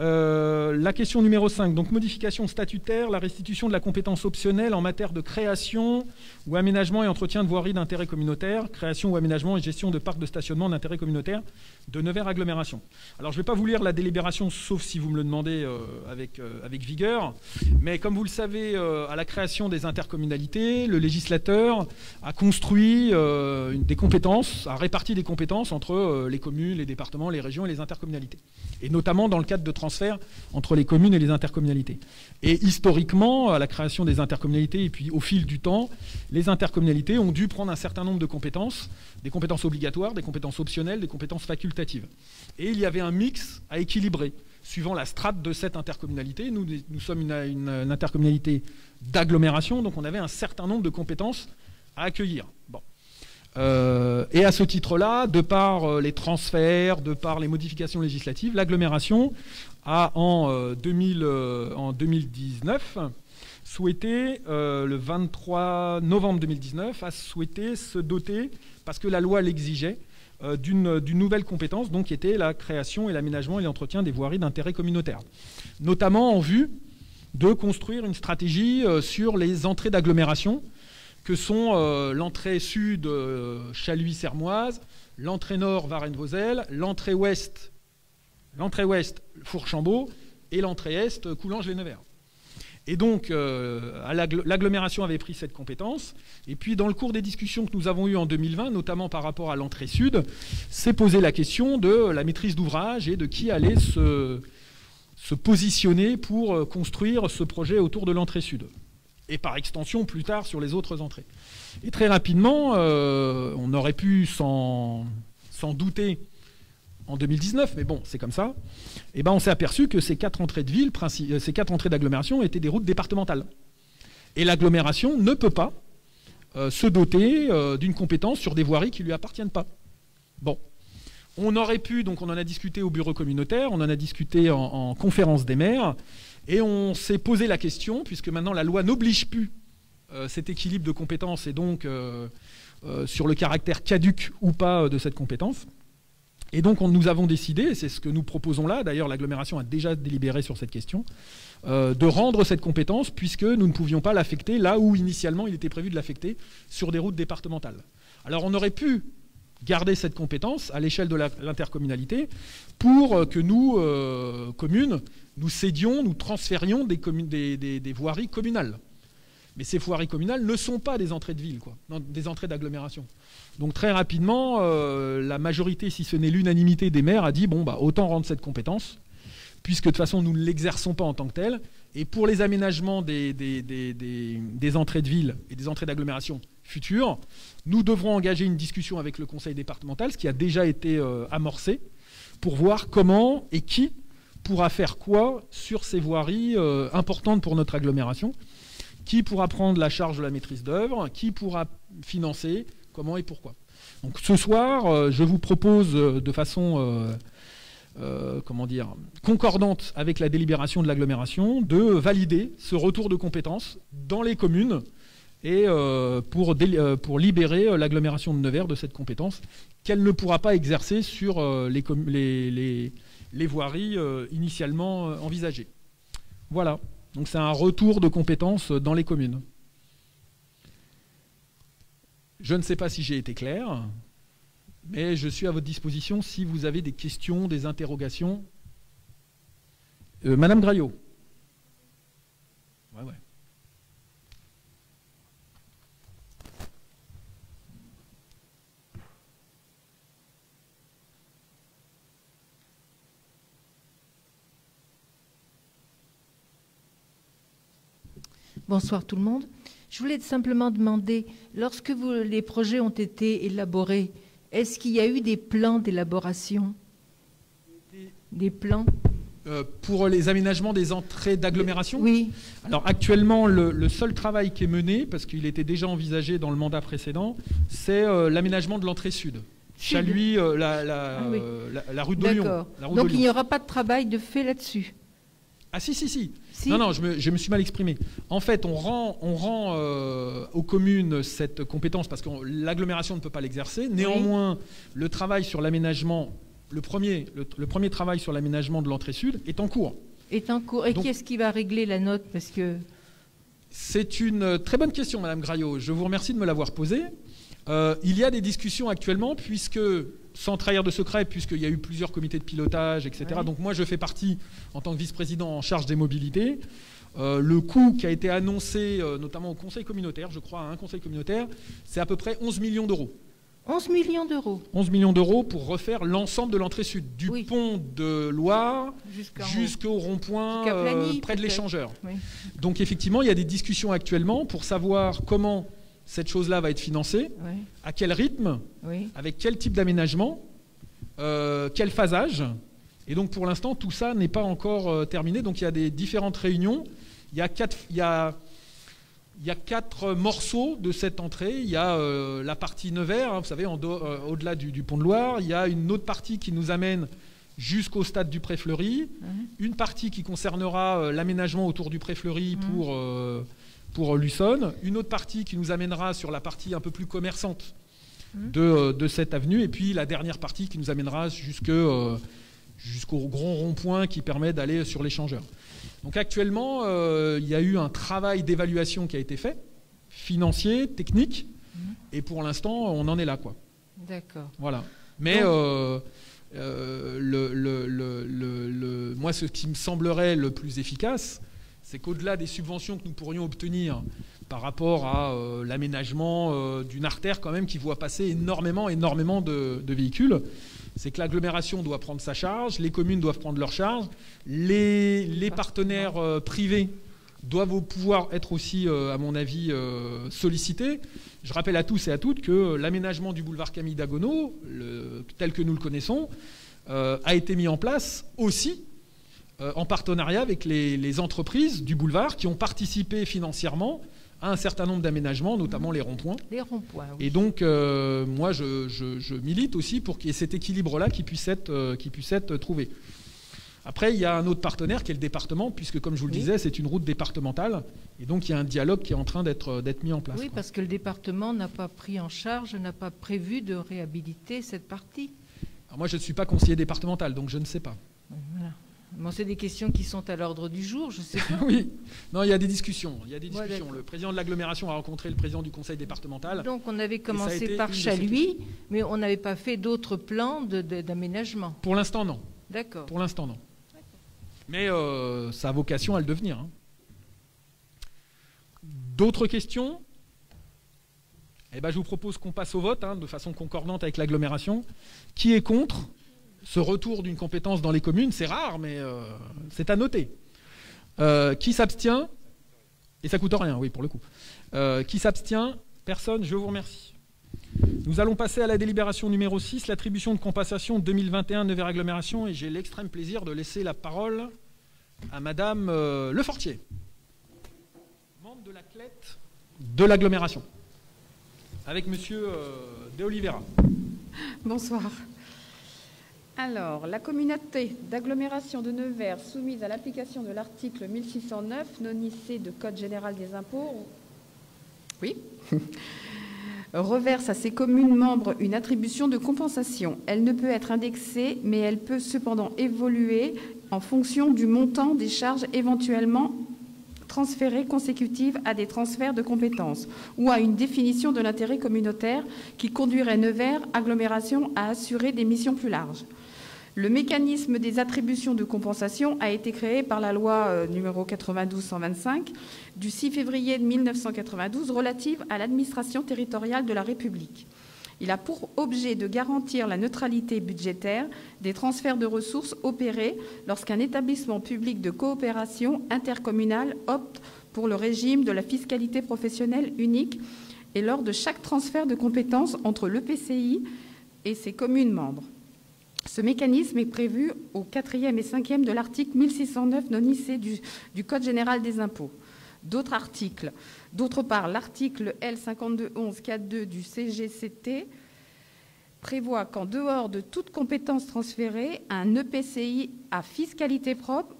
Euh, la question numéro 5, donc modification statutaire, la restitution de la compétence optionnelle en matière de création ou aménagement et entretien de voiries d'intérêt communautaire, création ou aménagement et gestion de parcs de stationnement d'intérêt communautaire de Nevers Agglomération. Alors je ne vais pas vous lire la délibération, sauf si vous me le demandez euh, avec, euh, avec vigueur, mais comme vous le savez, à la création des intercommunalités, le législateur a construit des compétences, a réparti des compétences entre les communes, les départements, les régions et les intercommunalités, et notamment dans le cadre de entre les communes et les intercommunalités. Et historiquement, à la création des intercommunalités et puis au fil du temps, les intercommunalités ont dû prendre un certain nombre de compétences, des compétences obligatoires, des compétences optionnelles, des compétences facultatives. Et il y avait un mix à équilibrer suivant la strate de cette intercommunalité. Nous, nous sommes une, intercommunalité d'agglomération, donc on avait un certain nombre de compétences à accueillir. Bon. Euh, et à ce titre-là, de par euh, les transferts, de par les modifications législatives, l'agglomération a en, 2000, euh, en 2019 souhaité, le 23 novembre 2019, a souhaité se doter, parce que la loi l'exigeait, euh, d'une nouvelle compétence, donc qui était la création et l'aménagement et l'entretien des voiries d'intérêt communautaire, notamment en vue de construire une stratégie euh, sur les entrées d'agglomération, que sont euh, l'entrée sud euh, Chaluis-Sermoise, l'entrée nord Varennes-Vauzelles, l'entrée ouest, Fourchambault et l'entrée est Coulanges-les-Nevers. Et donc, euh, l'agglomération avait pris cette compétence. Et puis, dans le cours des discussions que nous avons eues en 2020, notamment par rapport à l'entrée sud, s'est posé la question de la maîtrise d'ouvrage et de qui allait se, positionner pour euh, construire ce projet autour de l'entrée sud. Et par extension, plus tard, sur les autres entrées. Et très rapidement, euh, on aurait pu s'en douter en 2019, mais bon, c'est comme ça. Et ben, on s'est aperçu que ces quatre entrées de ville, euh, ces quatre entrées d'agglomération étaient des routes départementales. Et l'agglomération ne peut pas euh, se doter d'une compétence sur des voiries qui lui appartiennent pas. Bon. On aurait pu, donc on en a discuté au bureau communautaire, on en a discuté en, en conférence des maires, et on s'est posé la question, puisque maintenant la loi n'oblige plus euh, cet équilibre de compétences et donc euh, euh, sur le caractère caduque ou pas de cette compétence. Et donc on- nous avons décidé, et c'est ce que nous proposons là, d'ailleurs l'agglomération a déjà délibéré sur cette question, de rendre cette compétence puisque nous ne pouvions pas l'affecter là où initialement il était prévu de l'affecter sur des routes départementales. Alors on aurait pu garder cette compétence à l'échelle de l'intercommunalité pour que nous, communes, nous cédions, nous transférions des, voiries communales. Mais ces voiries communales ne sont pas des entrées de ville, quoi, des entrées d'agglomération. Donc très rapidement, euh, la majorité, si ce n'est l'unanimité des maires, a dit bon bah autant rendre cette compétence, puisque de toute façon nous ne l'exerçons pas en tant que telle. Et pour les aménagements des entrées de ville et des entrées d'agglomération futures, nous devrons engager une discussion avec le conseil départemental, ce qui a déjà été euh, amorcé, pour voir comment et qui pourra faire quoi sur ces voiries euh, importantes pour notre agglomération, qui pourra prendre la charge de la maîtrise d'œuvre, qui pourra financer, comment et pourquoi? Donc ce soir, euh, je vous propose euh, de façon comment dire, concordante avec la délibération de l'agglomération de valider ce retour de compétences dans les communes et pour, libérer l'agglomération de Nevers de cette compétence qu'elle ne pourra pas exercer sur les, les- les- les voiries euh, initialement euh, envisagées. Voilà. Donc c'est un retour de compétences euh, dans les communes. Je ne sais pas si j'ai été clair, mais je suis à votre disposition si vous avez des questions, des interrogations. Madame Graillot. Ouais, ouais. Bonsoir tout le monde. Je voulais simplement demander, lorsque vous- les projets ont été élaborés, est-ce qu'il y a eu des plans d'élaboration? Des plans? Euh, pour les aménagements des entrées d'agglomération? Oui, Alors actuellement, le, le seul travail qui est mené, parce qu'il était déjà envisagé dans le mandat précédent, c'est euh, l'aménagement de l'entrée sud. Chaluis, euh, la, la, Ah oui. la- la rue de Lyon. Donc il n'y aura pas de travail de fait là-dessus? Ah si, si, si. Si Non, non, je me, je me suis mal exprimé. En fait, on rend, on rend euh, aux communes cette compétence parce que l'agglomération ne peut pas l'exercer. Néanmoins, le travail sur l'aménagement, le premier, le, le premier travail sur l'aménagement de l'entrée sud est en cours. est en cours. Et Donc- qui est-ce qui va régler la note? Parce que C'est une très bonne question, Madame Graillot. Je vous remercie de me l'avoir posée. Euh, il y a des discussions actuellement, puisque, sans trahir de secret, puisqu'il y a eu plusieurs comités de pilotage, etc. Ouais. Donc moi, je fais partie, en tant que vice-président en charge des mobilités. Euh, le coût qui a été annoncé, euh, notamment au conseil communautaire, je crois à un conseil communautaire, c'est à peu près 11 millions d'euros. 11 millions d'euros 11 millions d'euros pour refaire l'ensemble de l'entrée sud, du Oui. pont de Loire jusqu'au rond-point euh, près de l'échangeur. Oui. Donc effectivement, il y a des discussions actuellement pour savoir comment cette chose-là va être financée, à quel rythme, oui. avec quel type d'aménagement, euh, quel phasage. Et donc pour l'instant, tout ça n'est pas encore euh, terminé. Donc il y a des différentes réunions. Il y a quatre, il y a, il y a quatre morceaux de cette entrée. Il y a euh, la partie Nevers, hein, vous savez, euh, au-delà du, du pont de Loire. Il y a une autre partie qui nous amène jusqu'au stade du Pré-Fleury. Une partie qui concernera euh, l'aménagement autour du Pré-Fleury pour, euh, pour Luçonne. Une autre partie qui nous amènera sur la partie un peu plus commerçante de, de cette avenue. Et puis la dernière partie qui nous amènera jusque, euh, jusqu'au grand rond-point qui permet d'aller sur l'échangeur. Donc actuellement, euh, il y a eu un travail d'évaluation qui a été fait, financier, technique, et pour l'instant, on en est là. quoi. D'accord. Voilà. Mais Donc- euh, euh, le, le- le- le- le- moi, ce qui me semblerait le plus efficace, c'est qu'au-delà des subventions que nous pourrions obtenir par rapport à euh, l'aménagement euh, d'une artère quand même qui voit passer énormément, énormément de, véhicules, c'est que l'agglomération doit prendre sa charge, les communes doivent prendre leur charge, les, partenaires euh, privés doivent pouvoir être aussi, à mon avis, sollicités. Je rappelle à tous et à toutes que l'aménagement du boulevard Camille Dagono, tel que nous le connaissons, a été mis en place aussi euh, en partenariat avec les, les entreprises du boulevard qui ont participé financièrement à un certain nombre d'aménagements, notamment les ronds-points. Les ronds-points, oui. Et donc, euh, moi, je, je- je milite aussi pour qu'il y ait cet équilibre-là qui puisse être, euh, qui puisse être trouvé. Après, il y a un autre partenaire qui est le département, puisque, comme je vous le Oui. disais, c'est une route départementale. Et donc, il y a un dialogue qui est en train d'être mis en place. Oui, quoi. parce que le département n'a pas pris en charge, n'a pas prévu de réhabiliter cette partie. Alors, moi, je ne suis pas conseiller départemental, donc je ne sais pas. Voilà. Bon, c'est des questions qui sont à l'ordre du jour, je sais pas. oui. Non, il y a des discussions. Il y a des discussions. le président de l'agglomération a rencontré le président du conseil départemental. Donc on avait commencé par Chaluis, mais on n'avait pas fait d'autres plans d'aménagement. Pour l'instant, non. D'accord. Pour l'instant, non. Mais euh, ça a vocation à le devenir. hein. D'autres questions? Eh ben, je vous propose qu'on passe au vote hein, de façon concordante avec l'agglomération. Qui est contre? Ce retour d'une compétence dans les communes C'est rare, mais euh, c'est à noter. Euh, qui s'abstient Et ça coûte rien, oui, pour le coup. Euh, qui s'abstient Personne, je vous remercie. Nous allons passer à la délibération numéro 6, l'attribution de compensation 2021 Nevers Agglomération, et j'ai l'extrême plaisir de laisser la parole à Madame Lefortier, membre de la de l'agglomération, avec Monsieur De Oliveira. Bonsoir. Alors, la communauté d'agglomération de Nevers soumise à l'application de l'article 1609 non-issé de Code général des impôts, oui, reverse à ses communes membres une attribution de compensation. Elle ne peut être indexée, mais elle peut cependant évoluer en fonction du montant des charges éventuellement transférées consécutives à des transferts de compétences ou à une définition de l'intérêt communautaire qui conduirait Nevers, agglomération, à assurer des missions plus larges. Le mécanisme des attributions de compensation a été créé par la loi euh, numéro 92-125 du 6 février 1992 relative à l'administration territoriale de la République. Il a pour objet de garantir la neutralité budgétaire des transferts de ressources opérés lorsqu'un établissement public de coopération intercommunale opte pour le régime de la fiscalité professionnelle unique et lors de chaque transfert de compétences entre l'EPCI et ses communes membres. Ce mécanisme est prévu au 4e et 5e de l'article 1609 non-issé du, du Code général des impôts. D'autres articles. D'autre part, l'article L5211-42 du CGCT prévoit qu'en dehors de toute compétence transférée, un EPCI à fiscalité propre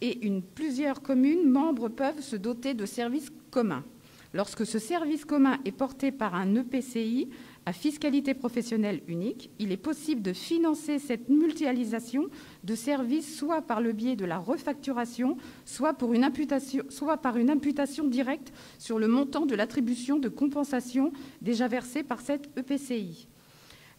et une, plusieurs communes membres peuvent se doter de services communs. Lorsque ce service commun est porté par un EPCI à fiscalité professionnelle unique, il est possible de financer cette mutualisation de services soit par le biais de la refacturation, soit, par une imputation directe sur le montant de l'attribution de compensation déjà versée par cette EPCI.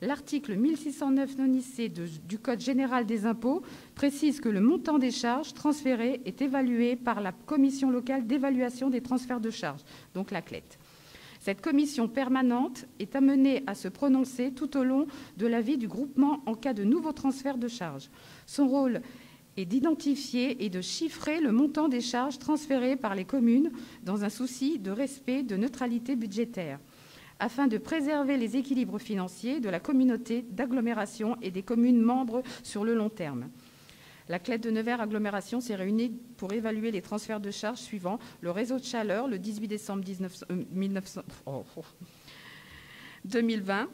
L'article 1609 non-issé du Code général des impôts précise que le montant des charges transférées est évalué par la Commission locale d'évaluation des transferts de charges, donc la CLET. Cette commission permanente est amenée à se prononcer tout au long de la vie du groupement en cas de nouveau transfert de charges. Son rôle est d'identifier et de chiffrer le montant des charges transférées par les communes dans un souci de respect de neutralité budgétaire afin de préserver les équilibres financiers de la communauté d'agglomération et des communes membres sur le long terme. La CLED de Nevers Agglomération s'est réunie pour évaluer les transferts de charges suivants le réseau de chaleur le 18 décembre 19, euh, 1900 oh, oh, 2020,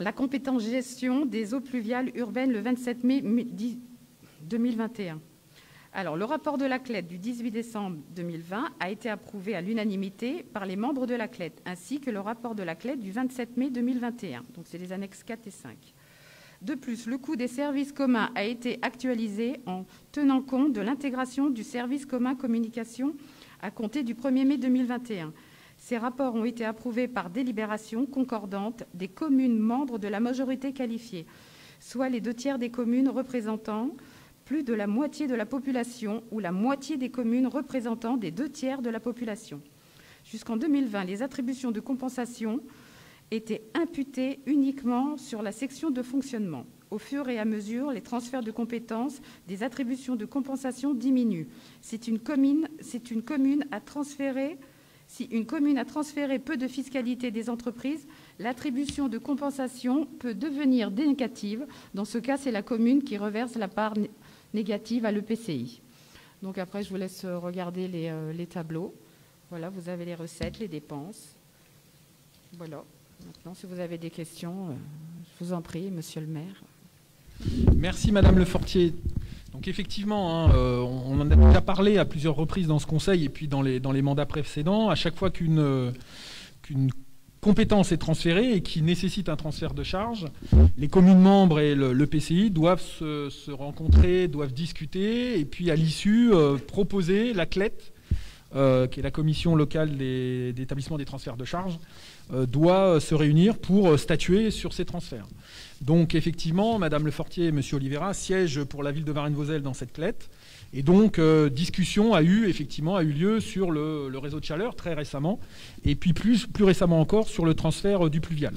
la compétence gestion des eaux pluviales urbaines le 27 mai 2021, Alors, le rapport de la CLED du 18 décembre 2020 a été approuvé à l'unanimité par les membres de la CLED, ainsi que le rapport de la CLED du 27 mai 2021. Donc, c'est les annexes 4 et 5. De plus, le coût des services communs a été actualisé en tenant compte de l'intégration du service commun communication à compter du 1er mai 2021. Ces rapports ont été approuvés par délibération concordante des communes membres de la majorité qualifiée, soit les deux tiers des communes représentant plus de la moitié de la population ou la moitié des communes représentant des deux tiers de la population. Jusqu'en 2020, les attributions de compensation étaient imputées uniquement sur la section de fonctionnement. Au fur et à mesure, les transferts de compétences des attributions de compensation diminuent. C'est une commune, à transférer si une commune a transféré peu de fiscalité des entreprises, l'attribution de compensation peut devenir négative. Dans ce cas, c'est la commune qui reverse la part négative à l'EPCI. Donc après, je vous laisse regarder les, euh, les, tableaux. Voilà, vous avez les recettes, les dépenses. Voilà. Maintenant, si vous avez des questions, euh, je vous en prie, monsieur le maire. Merci, madame Le Fortier. Donc effectivement, hein, euh, on en a déjà parlé à plusieurs reprises dans ce conseil et puis dans les, dans les mandats précédents. À chaque fois qu'une qu'une compétence est transférée et qui nécessite un transfert de charge, les communes membres et le, PCI doivent se, rencontrer, doivent discuter et puis à l'issue euh, proposer la CLET, euh, qui est la commission locale d'établissement des, transferts de charges, euh, doit se réunir pour statuer sur ces transferts. Donc effectivement, Madame Le Fortier et Monsieur Olivera siègent pour la ville de Varennes-Vauzelles dans cette CLET. Et donc, euh, discussion a eu effectivement a eu lieu sur le, réseau de chaleur très récemment, et puis plus, plus récemment encore sur le transfert euh, du pluvial.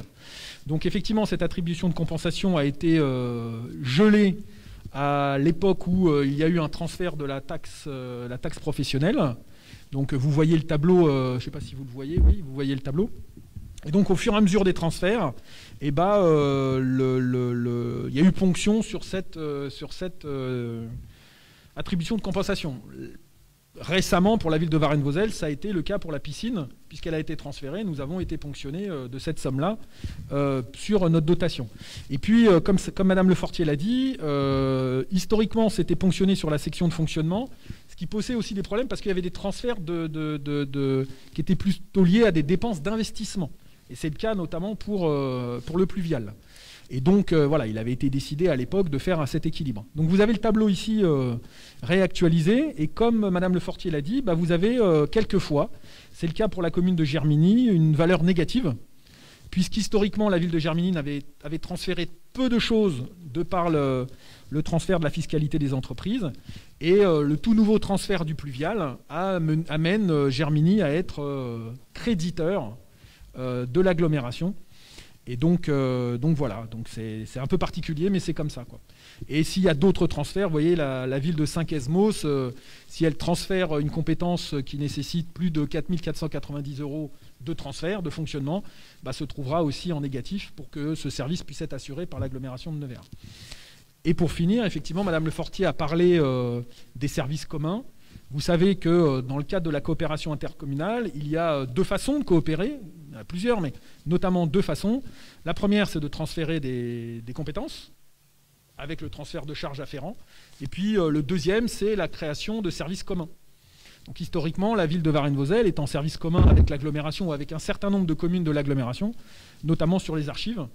Donc, effectivement, cette attribution de compensation a été euh, gelée à l'époque où il y a eu un transfert de la taxe, la taxe professionnelle. Donc, vous voyez le tableau, je ne sais pas si vous le voyez, oui, vous voyez le tableau. Et donc, au fur et à mesure des transferts, eh ben, il y a eu ponction sur cette, sur cette attribution de compensation. Récemment, pour la ville de Varennes-Vauzelles, ça a été le cas pour la piscine, puisqu'elle a été transférée. Nous avons été ponctionnés euh, de cette somme-là euh, sur notre dotation. Et puis, euh, comme, comme Madame Le Fortier l'a dit, historiquement, c'était ponctionné sur la section de fonctionnement, ce qui posait aussi des problèmes parce qu'il y avait des transferts de, qui étaient plutôt liés à des dépenses d'investissement. Et c'est le cas notamment pour, pour le pluvial. Et donc, euh, voilà, il avait été décidé à l'époque de faire cet équilibre. Donc, vous avez le tableau ici euh, réactualisé. Et comme Madame Le Fortier l'a dit, bah, vous avez euh, quelquefois, c'est le cas pour la commune de Germigny, une valeur négative, puisqu'historiquement, la ville de Germigny avait, transféré peu de choses de par le, transfert de la fiscalité des entreprises. Et le tout nouveau transfert du pluvial amène Germigny à être créditeur de l'agglomération et donc, euh, donc voilà, donc c'est un peu particulier, mais c'est comme ça. Quoi. Et s'il y a d'autres transferts, vous voyez, la, ville de Saint-Esmos, euh, si elle transfère une compétence qui nécessite plus de 4 490 euros de transfert, de fonctionnement, bah, se trouvera aussi en négatif pour que ce service puisse être assuré par l'agglomération de Nevers. Et pour finir, effectivement, Madame Le Fortier a parlé euh, des services communs. Vous savez que dans le cadre de la coopération intercommunale, il y a deux façons de coopérer il y en a plusieurs, mais notamment deux façons. La première, c'est de transférer des, compétences avec le transfert de charges afférents. Et puis euh, le deuxième, c'est la création de services communs. Donc historiquement, la ville de Varennes-Vauzelles est en service commun avec l'agglomération ou avec un certain nombre de communes de l'agglomération, notamment sur les archives.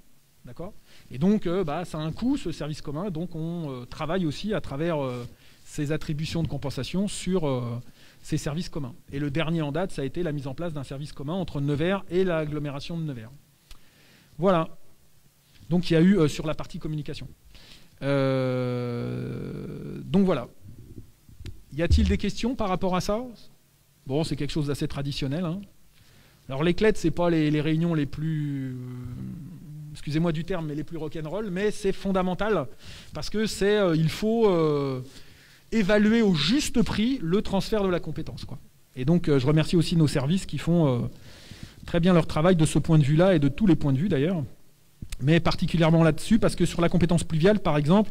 D'accord? Et donc, euh, bah, ça a un coût, ce service commun. Donc, on euh, travaille aussi à travers ces attributions de compensation sur ces services communs. Et le dernier en date, ça a été la mise en place d'un service commun entre Nevers et l'agglomération de Nevers. Voilà. Donc il y a eu euh, sur la partie communication. Euh, donc voilà. Y a-t-il des questions par rapport à ça? Bon, c'est quelque chose d'assez traditionnel. Hein. Alors les clés, c'est pas les, réunions les plus, euh, excusez-moi du terme, mais les plus rock'n'roll, mais c'est fondamental parce que c'est, il faut évaluer au juste prix le transfert de la compétence. Quoi. Et donc, euh, je remercie aussi nos services qui font euh, très bien leur travail de ce point de vue-là et de tous les points de vue d'ailleurs, mais particulièrement là-dessus, parce que sur la compétence pluviale, par exemple,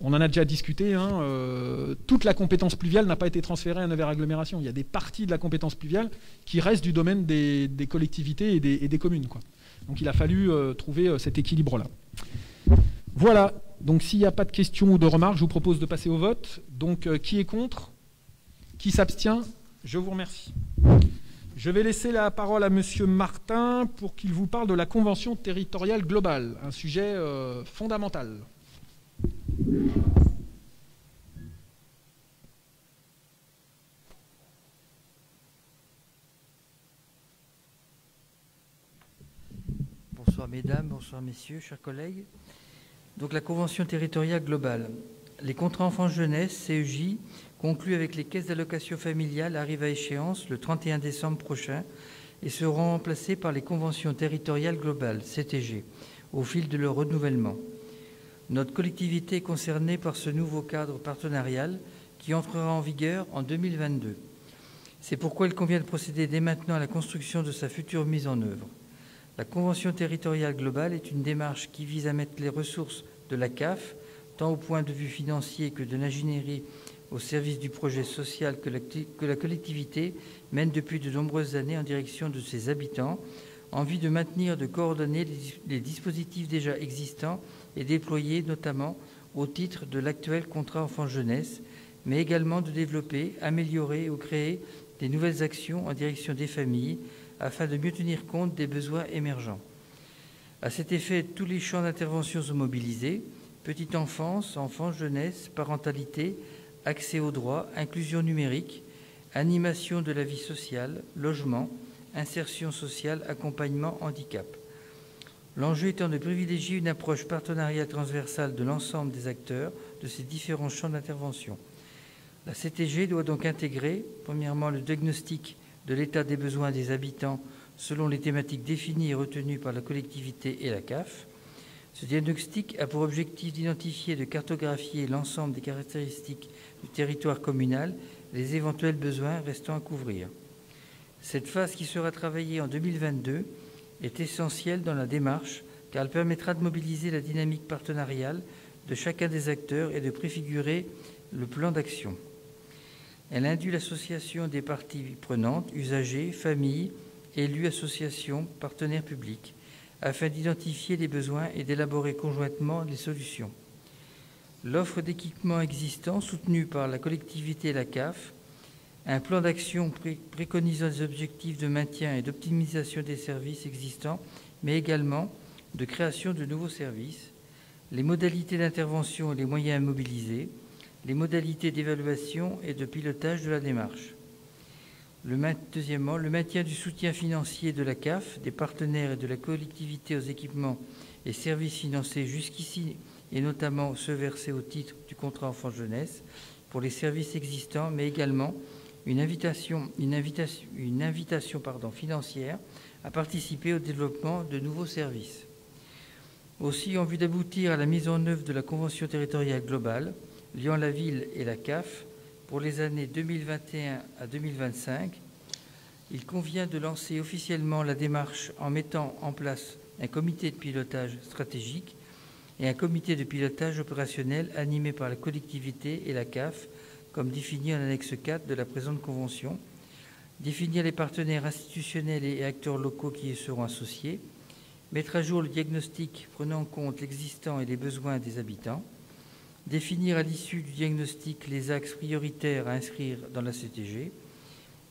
on en a déjà discuté, hein, euh, toute la compétence pluviale n'a pas été transférée à Nevers Agglomération. Il y a des parties de la compétence pluviale qui restent du domaine des, collectivités et des, communes. Quoi. Donc il a fallu trouver cet équilibre-là. Voilà, Donc s'il n'y a pas de questions ou de remarques, je vous propose de passer au vote. Donc euh, qui est contre? Qui s'abstient? Je vous remercie. Je vais laisser la parole à Monsieur Martin pour qu'il vous parle de la Convention territoriale globale, un sujet euh, fondamental. Bonsoir mesdames, bonsoir messieurs, chers collègues. Donc la Convention territoriale globale. Les contrats enfants-jeunesse, CEJ, conclus avec les caisses d'allocation familiale arrivent à échéance le 31 décembre prochain et seront remplacés par les conventions territoriales globales, CTG, au fil de leur renouvellement. Notre collectivité est concernée par ce nouveau cadre partenarial qui entrera en vigueur en 2022. C'est pourquoi il convient de procéder dès maintenant à la construction de sa future mise en œuvre. La Convention territoriale globale est une démarche qui vise à mettre les ressources de la CAF, tant au point de vue financier que de l'ingénierie, au service du projet social que la, collectivité mène depuis de nombreuses années en direction de ses habitants, en vue de maintenir, de coordonner les, les dispositifs déjà existants et déployés notamment au titre de l'actuel contrat enfant-jeunesse, mais également de développer, améliorer ou créer des nouvelles actions en direction des familles, afin de mieux tenir compte des besoins émergents. À cet effet, tous les champs d'intervention sont mobilisés petite enfance, enfance, jeunesse, parentalité, accès aux droits, inclusion numérique, animation de la vie sociale, logement, insertion sociale, accompagnement, handicap. L'enjeu étant de privilégier une approche partenariale transversale de l'ensemble des acteurs de ces différents champs d'intervention. La CTG doit donc intégrer, premièrement, le diagnostic de l'état des besoins des habitants selon les thématiques définies et retenues par la collectivité et la CAF. Ce diagnostic a pour objectif d'identifier et de cartographier l'ensemble des caractéristiques du territoire communal, les éventuels besoins restant à couvrir. Cette phase qui sera travaillée en 2022 est essentielle dans la démarche car elle permettra de mobiliser la dynamique partenariale de chacun des acteurs et de préfigurer le plan d'action. Elle induit l'association des parties prenantes, usagers, familles, élus, associations, partenaires publics, afin d'identifier les besoins et d'élaborer conjointement les solutions. L'offre d'équipements existants soutenue par la collectivité et la CAF, un plan d'action préconisant des objectifs de maintien et d'optimisation des services existants, mais également de création de nouveaux services, les modalités d'intervention et les moyens mobilisés, les modalités d'évaluation et de pilotage de la démarche. Deuxièmement, le maintien du soutien financier de la CAF, des partenaires et de la collectivité aux équipements et services financés jusqu'ici, et notamment ceux versés au titre du contrat enfant-jeunesse, pour les services existants, mais également une invitation, financière à participer au développement de nouveaux services. Aussi, en vue d'aboutir à la mise en œuvre de la Convention territoriale globale, liant la ville et la CAF pour les années 2021 à 2025, il convient de lancer officiellement la démarche en mettant en place un comité de pilotage stratégique et un comité de pilotage opérationnel animé par la collectivité et la CAF, comme défini en annexe 4 de la présente convention, définir les partenaires institutionnels et acteurs locaux qui y seront associés, mettre à jour le diagnostic prenant en compte l'existant et les besoins des habitants, définir à l'issue du diagnostic les axes prioritaires à inscrire dans la CTG,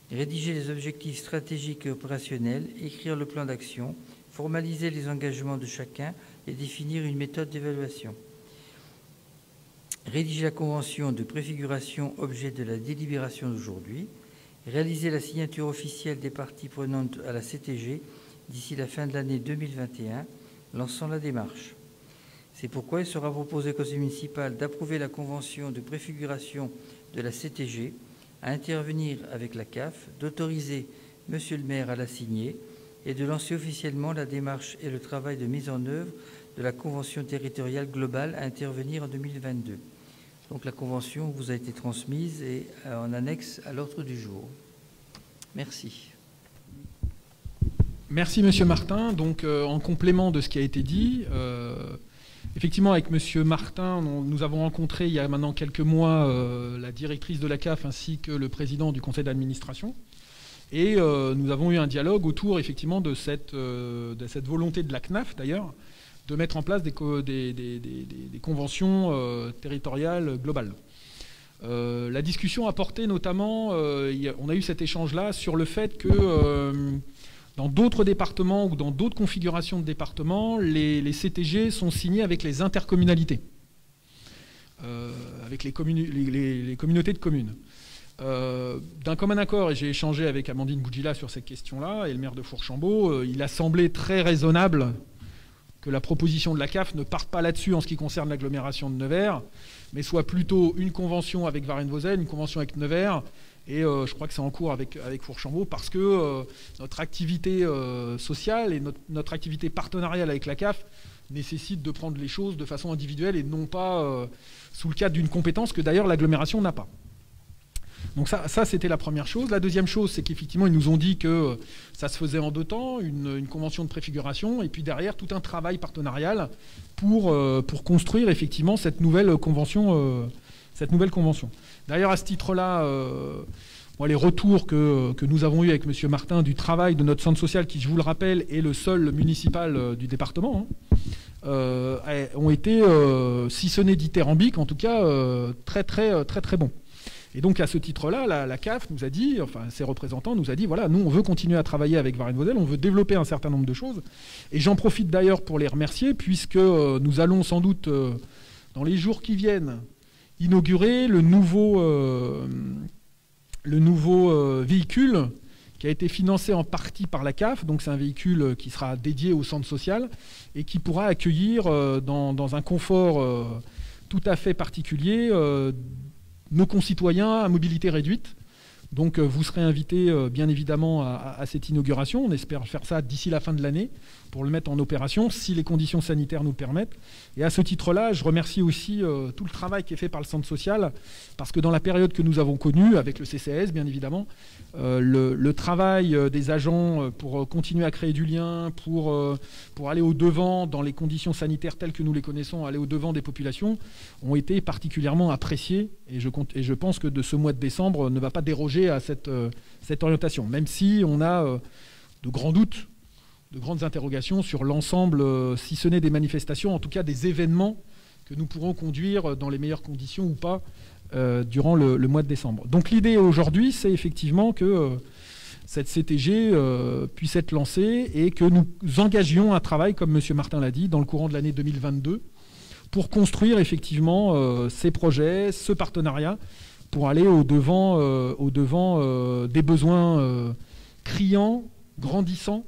rédiger les objectifs stratégiques et opérationnels, écrire le plan d'action, formaliser les engagements de chacun et définir une méthode d'évaluation. Rédiger la convention de préfiguration objet de la délibération d'aujourd'hui, réaliser la signature officielle des parties prenantes à la CTG d'ici la fin de l'année 2021, lançant la démarche. C'est pourquoi il sera proposé au Conseil municipal d'approuver la convention de préfiguration de la CTG, à intervenir avec la CAF, d'autoriser Monsieur le maire à la signer et de lancer officiellement la démarche et le travail de mise en œuvre de la convention territoriale globale à intervenir en 2022. Donc la convention vous a été transmise et euh, en annexe à l'ordre du jour. Merci. Merci Monsieur Martin. Donc euh, en complément de ce qui a été dit, euh, Effectivement, avec Monsieur Martin, nous avons rencontré il y a maintenant quelques mois euh, la directrice de la CAF ainsi que le président du conseil d'administration. Et euh, nous avons eu un dialogue autour effectivement de cette, euh, volonté de la CNAF d'ailleurs de mettre en place des, conventions euh, territoriales globales. La discussion a porté notamment, on a eu cet échange-là sur le fait que dans d'autres départements ou dans d'autres configurations de départements, les, CTG sont signés avec les intercommunalités, avec les, communautés de communes. Euh, d'un commun accord, et j'ai échangé avec Amandine Boudjila sur cette question-là, et le maire de Fourchambault, euh, il a semblé très raisonnable que la proposition de la CAF ne parte pas là-dessus en ce qui concerne l'agglomération de Nevers, mais soit plutôt une convention avec Varennes-Vauzelles, une convention avec Nevers, et euh, je crois que c'est en cours avec, avec Fourchambault, parce que notre activité sociale et notre, activité partenariale avec la CAF nécessite de prendre les choses de façon individuelle et non pas sous le cadre d'une compétence que d'ailleurs l'agglomération n'a pas. Donc ça, c'était la première chose. La deuxième chose, c'est qu'effectivement, ils nous ont dit que ça se faisait en deux temps, une, convention de préfiguration, et puis derrière, tout un travail partenarial pour, euh, pour construire effectivement cette nouvelle convention. Euh, cette nouvelle convention. D'ailleurs, à ce titre-là, euh, les retours que, nous avons eus avec M. Martin du travail de notre centre social, qui, je vous le rappelle, est le seul municipal du département, hein, ont été, si ce n'est dithyrambiques, en tout cas, très, très, très, très bons. Et donc à ce titre-là, la, CAF nous a dit, enfin ses représentants nous a dit, voilà, nous on veut continuer à travailler avec Varennes-Vauzelles, on veut développer un certain nombre de choses. Et j'en profite d'ailleurs pour les remercier, puisque euh, nous allons sans doute, euh, dans les jours qui viennent, inaugurer le nouveau, euh, nouveau véhicule qui a été financé en partie par la CAF. Donc c'est un véhicule qui sera dédié au centre social et qui pourra accueillir dans, un confort tout à fait particulier nos concitoyens à mobilité réduite. Donc euh, vous serez invités euh, bien évidemment à, cette inauguration. On espère faire ça d'ici la fin de l'année pour le mettre en opération si les conditions sanitaires nous permettent. Et à ce titre-là, je remercie aussi euh, tout le travail qui est fait par le centre social parce que dans la période que nous avons connue, avec le CCS bien évidemment, euh, le, travail euh, des agents pour continuer à créer du lien, pour, aller au-devant dans les conditions sanitaires telles que nous les connaissons, aller au-devant des populations, ont été particulièrement appréciés. Et je, pense que de ce mois de décembre ne va pas déroger à cette orientation, même si on a de grands doutes, de grandes interrogations sur l'ensemble, si ce n'est des manifestations, en tout cas des événements que nous pourrons conduire dans les meilleures conditions ou pas euh, durant le, mois de décembre. Donc l'idée aujourd'hui, c'est effectivement que euh, cette CTG euh, puisse être lancée et que nous engagions un travail, comme M. Martin l'a dit, dans le courant de l'année 2022, pour construire effectivement ces projets, ce partenariat, pour aller au-devant au devant, des besoins criants, grandissants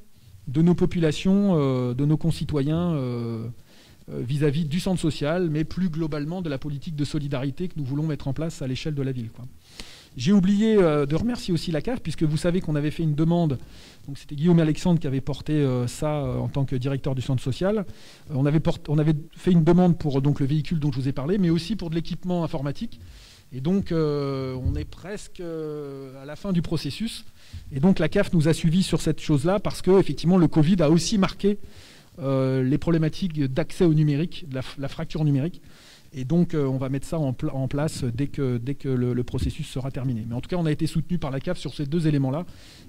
de nos populations, de nos concitoyens euh, vis-à-vis du centre social, mais plus globalement de la politique de solidarité que nous voulons mettre en place à l'échelle de la ville. J'ai oublié euh, de remercier aussi la CAF, puisque vous savez qu'on avait fait une demande, donc c'était Guillaume Alexandre qui avait porté euh, ça en tant que directeur du centre social. on, avait on, avait fait une demande pour donc, le véhicule dont je vous ai parlé, mais aussi pour de l'équipement informatique. Et donc, on est presque à la fin du processus. Et donc, la CAF nous a suivis sur cette chose-là parce que, effectivement, le Covid a aussi marqué euh, les problématiques d'accès au numérique, de la, fracture numérique. Et donc, euh, on va mettre ça en, place dès que, dès que le, processus sera terminé. Mais en tout cas, on a été soutenu par la CAF sur ces deux éléments-là.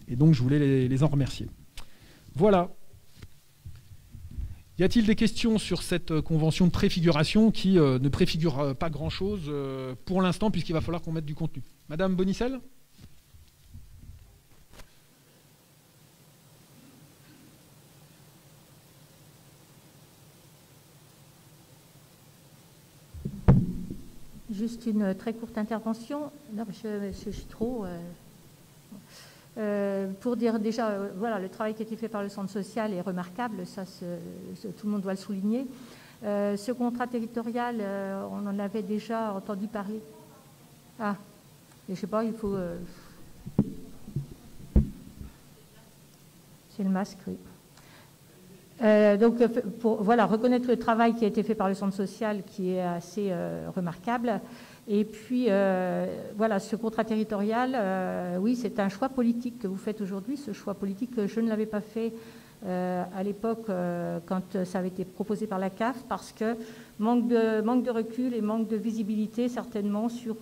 Et donc, je voulais les, en remercier. Voilà. Y a-t-il des questions sur cette euh, convention de préfiguration qui ne préfigure pas grand-chose pour l'instant, puisqu'il va falloir qu'on mette du contenu? Madame Bonicel Juste une très courte intervention. Non, je, suis trop. Euh, euh, pour dire déjà, euh, voilà, le travail qui a été fait par le centre social est remarquable, ça, tout le monde doit le souligner. ce contrat territorial, on en avait déjà entendu parler. Ah, je ne sais pas, il faut. C'est le masque, oui. Euh, donc, euh, voilà, reconnaître le travail qui a été fait par le centre social, qui est assez euh, remarquable. Et puis, voilà, ce contrat territorial, oui, c'est un choix politique que vous faites aujourd'hui. Ce choix politique, je ne l'avais pas fait à l'époque quand ça avait été proposé par la CAF, parce que manque de recul et manque de visibilité, certainement, sur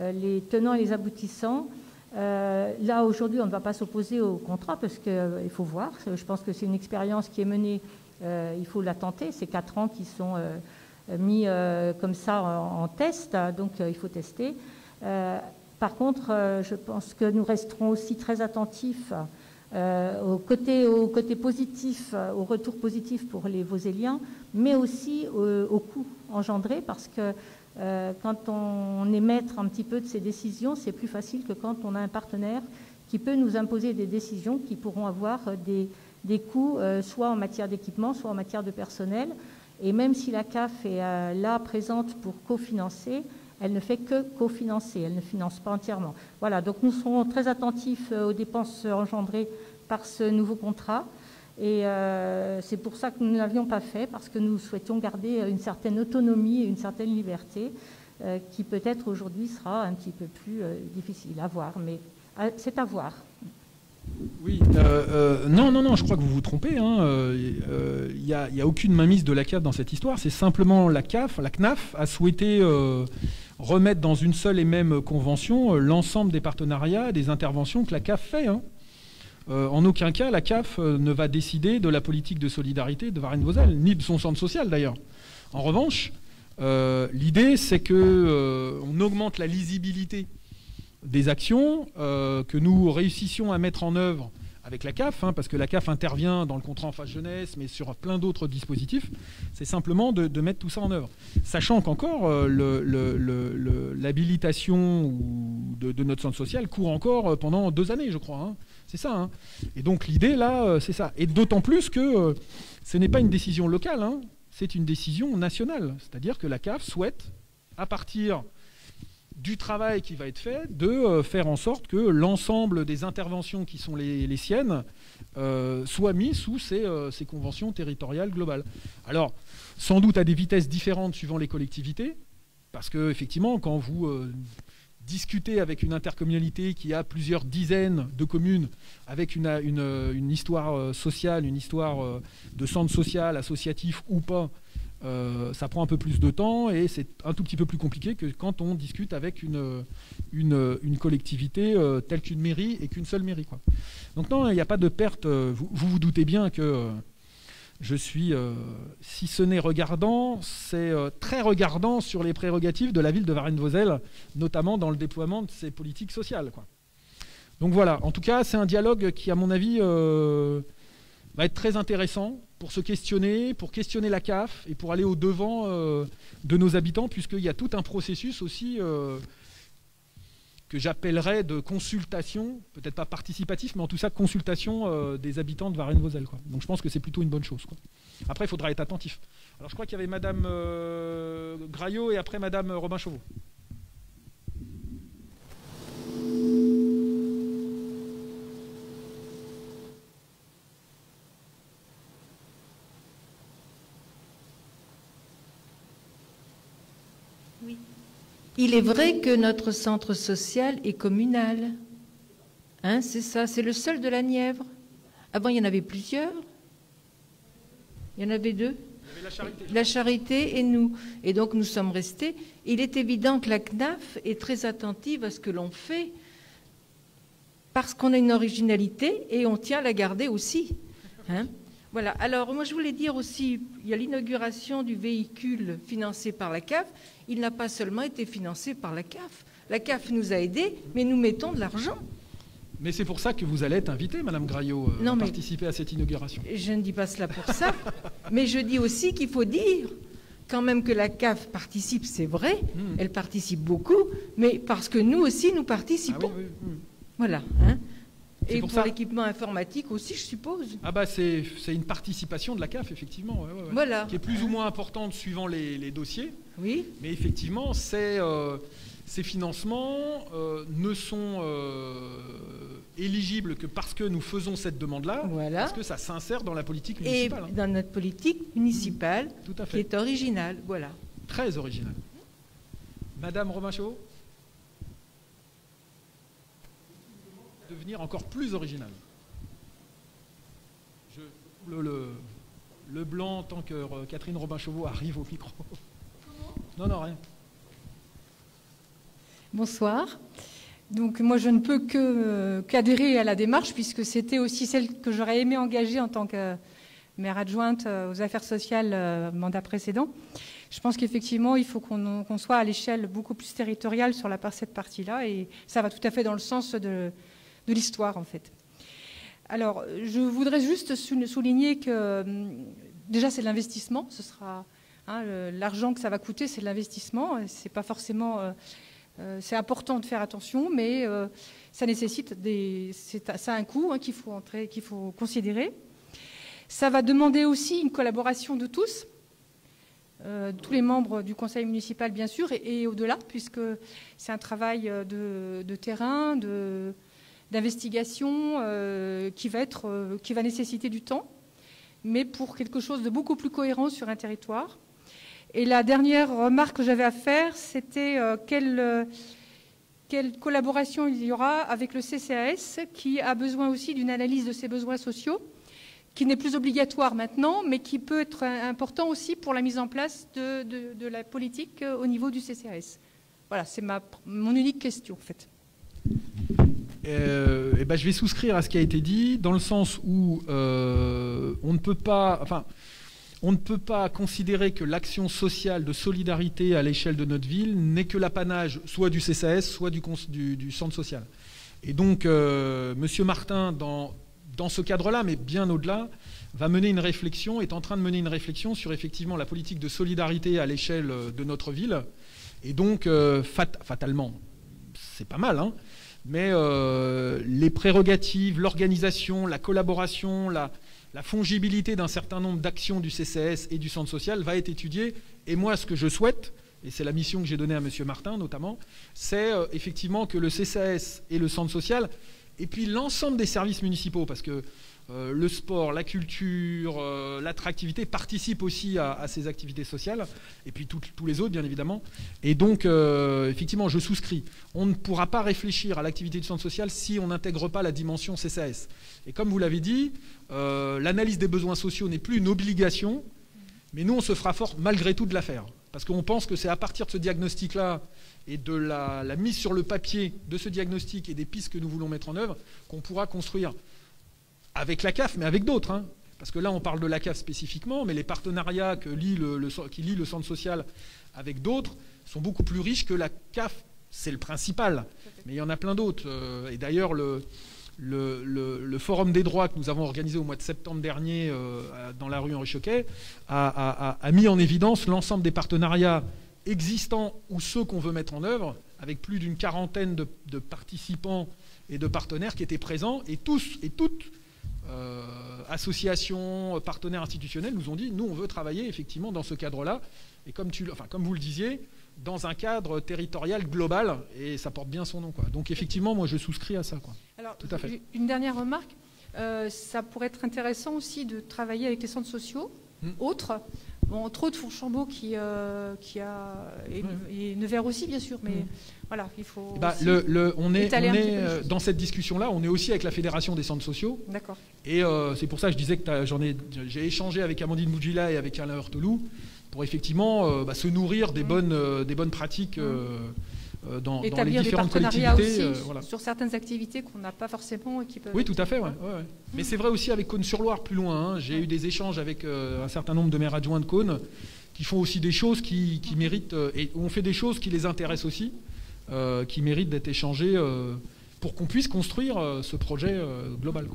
les tenants et les aboutissants. Euh, là, aujourd'hui, on ne va pas s'opposer au contrat parce qu'il euh, faut voir. Je pense que c'est une expérience qui est menée il faut la tenter. C'est quatre ans qui sont mis comme ça en, test, donc il faut tester. par contre, je pense que nous resterons aussi très attentifs au, côté, au côté positif, au retour positif pour les Voséliens, mais aussi au, coût engendré, parce que quand on est maître un petit peu de ces décisions, c'est plus facile que quand on a un partenaire qui peut nous imposer des décisions qui pourront avoir des, des coûts, euh, soit en matière d'équipement, soit en matière de personnel. Et même si la CAF est euh, là présente pour cofinancer, elle ne fait que cofinancer, elle ne finance pas entièrement. Voilà, donc nous serons très attentifs euh, aux dépenses engendrées par ce nouveau contrat. Et c'est pour ça que nous ne l'avions pas fait, parce que nous souhaitions garder une certaine autonomie et une certaine liberté, qui peut-être aujourd'hui sera un petit peu plus difficile à voir. Mais c'est à voir. Oui, euh, euh, non, non, non, je crois que vous vous trompez. Il hein. euh, n'y a, aucune mainmise de la CAF dans cette histoire. C'est simplement la CAF, la CNAF, a souhaité remettre dans une seule et même convention l'ensemble des partenariats, des interventions que la CAF fait. Hein. En aucun cas, la CAF ne va décider de la politique de solidarité de Varennes-Vauzelles, ni de son centre social d'ailleurs. En revanche, l'idée, c'est qu'on augmente la lisibilité des actions euh, que nous réussissions à mettre en œuvre avec la CAF, hein, parce que la CAF intervient dans le contrat en phase jeunesse, mais sur plein d'autres dispositifs, c'est simplement de, mettre tout ça en œuvre. Sachant qu'encore, euh, l'habilitation de, notre centre social court encore euh, pendant deux années, je crois. Hein. C'est ça. Hein. Et donc l'idée, là, c'est ça. Et d'autant plus que ce n'est pas une décision locale, c'est une décision nationale. C'est-à-dire que la CAF souhaite, à partir du travail qui va être fait, de euh, faire en sorte que l'ensemble des interventions qui sont les, siennes euh, soient mis sous euh, ces, conventions territoriales globales. Alors, sans doute à des vitesses différentes suivant les collectivités, parce que effectivement, quand vous discutez avec une intercommunalité qui a plusieurs dizaines de communes, avec une, histoire sociale, une histoire de centre social, associatif ou pas, euh, ça prend un peu plus de temps et c'est un tout petit peu plus compliqué que quand on discute avec une, collectivité euh, telle qu'une mairie et qu'une seule mairie. Donc non, il n'y a pas de perte. Euh, vous, vous, doutez bien que je suis, si ce n'est regardant, c'est très regardant sur les prérogatives de la ville de Varennes-Vauzelles, notamment dans le déploiement de ses politiques sociales. Donc voilà, en tout cas, c'est un dialogue qui, à mon avis, va être très intéressant pour se questionner, pour questionner la CAF et pour aller au-devant euh, de nos habitants, puisqu'il y a tout un processus aussi euh, que j'appellerais de consultation, peut-être pas participatif, mais en tout cas consultation euh, des habitants de Varennes-Vauzelles. Donc je pense que c'est plutôt une bonne chose. Après, il faudra être attentif. Alors je crois qu'il y avait Madame Graillot et après Madame Robin Chauveau. Il est vrai que notre centre social est communal. Hein, c'est ça, c'est le seul de la Nièvre. Avant, il y en avait plusieurs. Il y en avait deux. la, charité. la charité et nous. Et donc nous sommes restés. Il est évident que la CNAF est très attentive à ce que l'on fait parce qu'on a une originalité et on tient à la garder aussi. Hein voilà. Alors, moi, je voulais dire aussi, il y a l'inauguration du véhicule financé par la CAF. Il n'a pas seulement été financé par la CAF. La CAF nous a aidés, mais nous mettons de l'argent. Mais c'est pour ça que vous allez être invité, Madame Graillot, euh, à participer à cette inauguration. Je ne dis pas cela pour ça, mais je dis aussi qu'il faut dire quand même que la CAF participe, c'est vrai, hmm. elle participe beaucoup, mais parce que nous aussi, nous participons. Ah voilà. Hein. Et pour, l'équipement informatique aussi, je suppose. Ah bah c'est une participation de la CAF, effectivement. Voilà. Qui est plus ou moins importante suivant les, dossiers. Oui. Mais effectivement, euh, ces financements euh, ne sont euh, éligibles que parce que nous faisons cette demande-là, voilà. parce que ça s'insère dans la politique municipale. Et hein. dans notre politique municipale, Tout à fait. qui est originale. Voilà. Très originale. Madame Romain-Chaud devenir encore plus original. le, blanc, tant que euh, Catherine Robin-Chauveau arrive au micro. Non, non, rien. Bonsoir. Donc moi, je ne peux que qu'adhérer à la démarche, puisque c'était aussi celle que j'aurais aimé engager en tant que maire adjointe aux affaires sociales mandat précédent. Je pense qu'effectivement, il faut qu'on soit à l'échelle beaucoup plus territoriale sur la, cette partie-là, et ça va tout à fait dans le sens de, de l'histoire, en fait. Alors, je voudrais juste souligner que hum, déjà, c'est l'investissement. Ce sera hein, l'argent que ça va coûter, c'est l'investissement. C'est pas forcément. Euh, euh, c'est important de faire attention, mais euh, ça nécessite des. Ça a un coût hein, qu'il faut qu'il faut considérer. Ça va demander aussi une collaboration de tous. tous les membres du conseil municipal, bien sûr, et, au-delà, puisque c'est un travail de, de terrain, de, d'investigation euh, qui, va être, euh, qui va nécessiter du temps, mais pour quelque chose de beaucoup plus cohérent sur un territoire. Et la dernière remarque que j'avais à faire, c'était euh, quelle, quelle collaboration il y aura avec le CCAS, qui a besoin aussi d'une analyse de ses besoins sociaux, qui n'est plus obligatoire maintenant, mais qui peut être important aussi pour la mise en place de, de, la politique au niveau du CCAS. Voilà, c'est mon unique question en fait. Euh, eh ben, je vais souscrire à ce qui a été dit, dans le sens où euh, on ne peut pas, enfin, on ne peut pas considérer que l'action sociale de solidarité à l'échelle de notre ville n'est que l'apanage soit du CCAS, soit du, centre social. Et donc, euh, Monsieur Martin, dans, ce cadre-là, mais bien au-delà, va mener une réflexion, est en train de mener une réflexion sur effectivement la politique de solidarité à l'échelle de notre ville. Et donc, fatalement, c'est pas mal, hein, mais euh, les prérogatives, l'organisation, la collaboration, la, fongibilité d'un certain nombre d'actions du CCS et du centre social va être étudiée. Et moi, ce que je souhaite, et c'est la mission que j'ai donnée à M. Martin notamment, c'est euh, effectivement que le CCS et le centre social, et puis l'ensemble des services municipaux, parce que euh, le sport, la culture, euh, l'attractivité participent aussi à, ces activités sociales, et puis tous les autres, bien évidemment. Et donc, euh, effectivement, je souscris. On ne pourra pas réfléchir à l'activité du centre social si on n'intègre pas la dimension CCAS. Et comme vous l'avez dit, l'analyse des besoins sociaux n'est plus une obligation, mais nous, on se fera fort malgré tout de la faire. Parce qu'on pense que c'est à partir de ce diagnostic-là et de la, la mise sur le papier de ce diagnostic et des pistes que nous voulons mettre en œuvre qu'on pourra construire avec la CAF, mais avec d'autres. Hein. Parce que là, on parle de la CAF spécifiquement, mais les partenariats que lie le, qui lient le centre social avec d'autres sont beaucoup plus riches que la CAF. C'est le principal. Mais il y en a plein d'autres. Euh, et d'ailleurs, le, le, Forum des droits que nous avons organisé au mois de septembre dernier euh, dans la rue Henri Choquet a, mis en évidence l'ensemble des partenariats existants ou ceux qu'on veut mettre en œuvre, avec plus d'une quarantaine de, de, participants et de partenaires qui étaient présents, et tous et toutes associations, partenaires institutionnels nous ont dit nous, on veut travailler effectivement dans ce cadre-là. Et comme, tu, enfin, comme vous le disiez, dans un cadre territorial global, et ça porte bien son nom. Quoi. Donc effectivement, moi, je souscris à ça. Quoi. Alors, Tout à fait. Une dernière remarque. Euh, ça pourrait être intéressant aussi de travailler avec les centres sociaux, hmm. autres, entre autres Fourchambault qui, euh, qui a. Et, Nevers aussi, bien sûr, mais mm. Voilà, il faut. Bah, le, on est, euh, dans cette discussion-là, on est aussi avec la Fédération des centres sociaux. D'accord. Et euh, c'est pour ça que je disais que j'en ai, j'ai échangé avec Amandine Moujila et avec Alain Hurtelou pour effectivement bah, se nourrir des, mm. bonnes, des bonnes pratiques. Mm. Euh, dans, les différentes collectivités. Euh, sur certaines activités qu'on n'a pas forcément et qui peuvent. Oui, tout à fait. Ouais, Mais c'est vrai aussi avec Cône-sur-Loire plus loin. Hein. J'ai eu des échanges avec euh, un certain nombre de maires adjoints de Cône qui font aussi des choses qui, méritent et on fait des choses qui les intéressent aussi, qui méritent d'être échangées pour qu'on puisse construire ce projet global.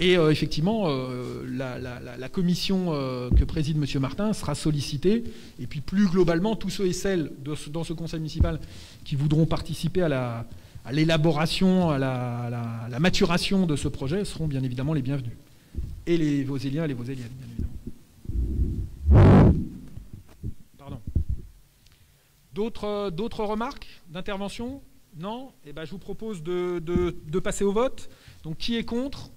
Et euh, effectivement, euh, la, commission euh, que préside M. Martin sera sollicitée. Et puis plus globalement, tous ceux et celles dans ce conseil municipal qui voudront participer à l'élaboration, à, la, maturation de ce projet seront bien évidemment les bienvenus. Et les Voséliens et les Voséliennes, bien évidemment. Pardon. D'autres remarques d'intervention? Non? Eh bien, je vous propose de, passer au vote. Donc, qui est contre?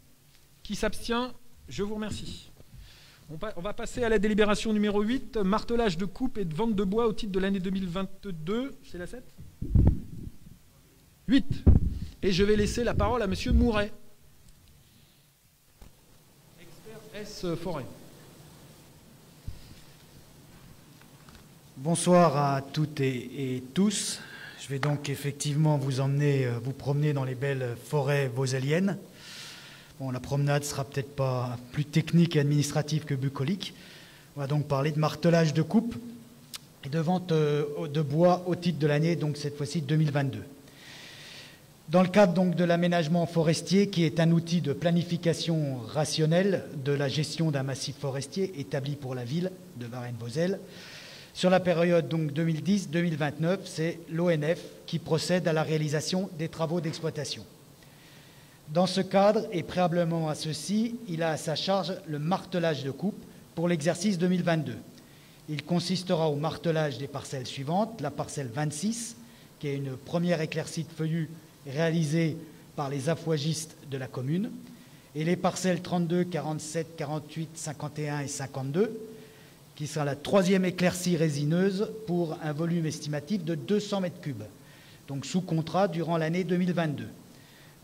Qui s'abstient? Je vous remercie. On va passer à la délibération numéro 8, martelage de coupe et de vente de bois au titre de l'année 2022. C'est la 7 8. Et je vais laisser la parole à M. Mouret, expert S Forêt. Bonsoir à toutes et, tous. Je vais donc effectivement vous emmener, euh, vous promener dans les belles forêts voseliennes Bon, la promenade sera peut-être pas plus technique et administrative que bucolique. On va donc parler de martelage de coupe et de vente euh, de bois au titre de l'année, donc cette fois-ci 2022. Dans le cadre donc de l'aménagement forestier, qui est un outil de planification rationnelle de la gestion d'un massif forestier établi pour la ville de Varennes-Vauzelles, sur la période donc 2010-2029, c'est l'ONF qui procède à la réalisation des travaux d'exploitation. Dans ce cadre, et préalablement à ceci, il a à sa charge le martelage de coupe pour l'exercice 2022. Il consistera au martelage des parcelles suivantes, la parcelle 26, qui est une première éclaircie de feuillus réalisée par les affouagistes de la commune, et les parcelles 32, 47, 48, 51 et 52, qui sera la troisième éclaircie résineuse pour un volume estimatif de 200 mètres cubes, donc sous contrat durant l'année 2022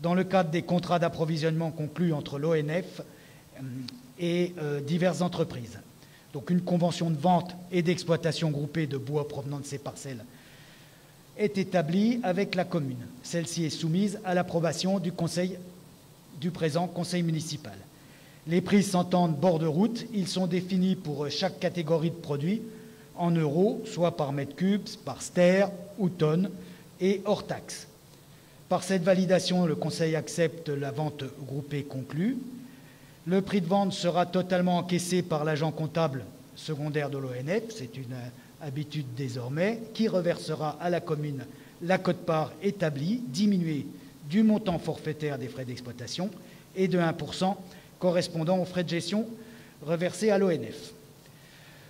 dans le cadre des contrats d'approvisionnement conclus entre l'ONF euh, et euh, diverses entreprises. Donc une convention de vente et d'exploitation groupée de bois provenant de ces parcelles est établie avec la commune. Celle-ci est soumise à l'approbation du, du présent conseil municipal. Les prix s'entendent bord de route. Ils sont définis pour chaque catégorie de produits en euros, soit par mètre cube, par ster ou tonne, et hors taxe. Par cette validation, le Conseil accepte la vente groupée conclue. Le prix de vente sera totalement encaissé par l'agent comptable secondaire de l'ONF, c'est une habitude désormais, qui reversera à la commune la cote-part établie, diminuée du montant forfaitaire des frais d'exploitation et de 1% correspondant aux frais de gestion reversés à l'ONF.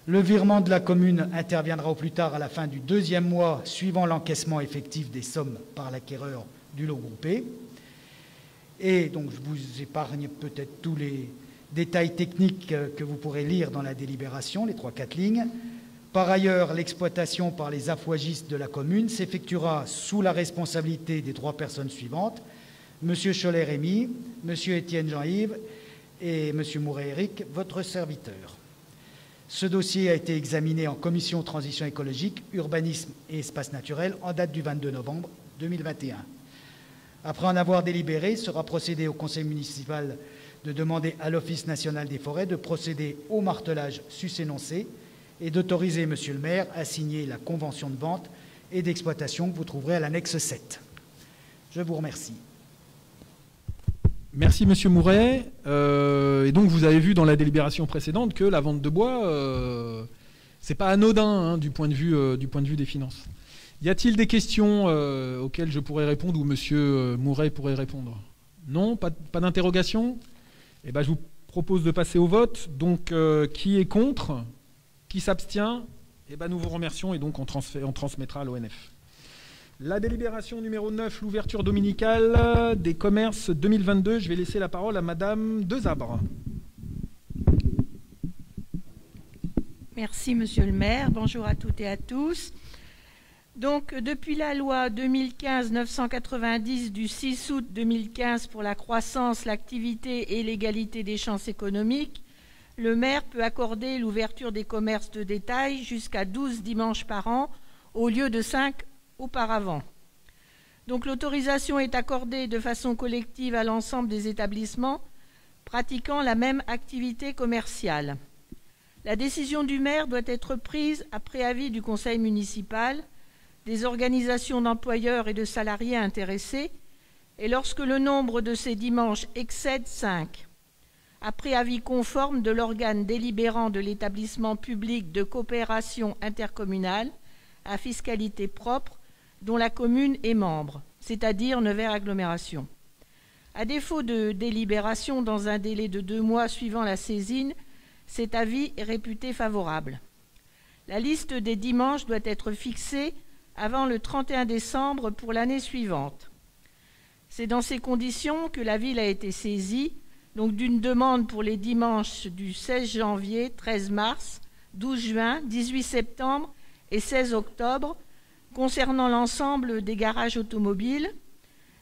Le virement de la commune interviendra au plus tard à la fin du deuxième mois suivant l'encaissement effectif des sommes par l'acquéreur du lot groupé. Et donc je vous épargne peut-être tous les détails techniques que vous pourrez lire dans la délibération, les trois quatre lignes. Par ailleurs, l'exploitation par les affouagistes de la commune s'effectuera sous la responsabilité des trois personnes suivantes M. Cholet-Rémy, M. Étienne Jean-Yves et M. Mouret-Éric, votre serviteur. Ce dossier a été examiné en commission transition écologique, urbanisme et espace naturel en date du 22 novembre 2021. Après en avoir délibéré, sera procédé au conseil municipal de demander à l'Office national des forêts de procéder au martelage sus-énoncé et d'autoriser Monsieur le maire à signer la convention de vente et d'exploitation que vous trouverez à l'annexe 7. Je vous remercie. Merci Monsieur Mouret. Euh, et donc vous avez vu dans la délibération précédente que la vente de bois, euh, c'est pas anodin hein, du, point de vue, euh, du point de vue des finances. Y a-t-il des questions euh, auxquelles je pourrais répondre ou Monsieur Mouret pourrait répondre? Non Pas, d'interrogation? Eh bien, je vous propose de passer au vote. Donc, qui est contre? Qui s'abstient? Eh bien, nous vous remercions et donc on, on transmettra à l'ONF. La délibération numéro 9, l'ouverture dominicale des commerces 2022. Je vais laisser la parole à Madame Dezabre. Merci, Monsieur le maire. Bonjour à toutes et à tous. Donc, depuis la loi 2015-990 du 6 août 2015 pour la croissance, l'activité et l'égalité des chances économiques, le maire peut accorder l'ouverture des commerces de détail jusqu'à 12 dimanches par an au lieu de 5 auparavant. Donc l'autorisation est accordée de façon collective à l'ensemble des établissements pratiquant la même activité commerciale. La décision du maire doit être prise après avis du conseil municipal des organisations d'employeurs et de salariés intéressés, et lorsque le nombre de ces dimanches excède 5, après avis conforme de l'organe délibérant de l'établissement public de coopération intercommunale à fiscalité propre dont la commune est membre, c'est-à-dire Nevers Agglomération. À défaut de délibération dans un délai de deux mois suivant la saisine, cet avis est réputé favorable. La liste des dimanches doit être fixée avant le 31 décembre pour l'année suivante. C'est dans ces conditions que la ville a été saisie donc d'une demande pour les dimanches du 16 janvier, 13 mars, 12 juin, 18 septembre et 16 octobre concernant l'ensemble des garages automobiles,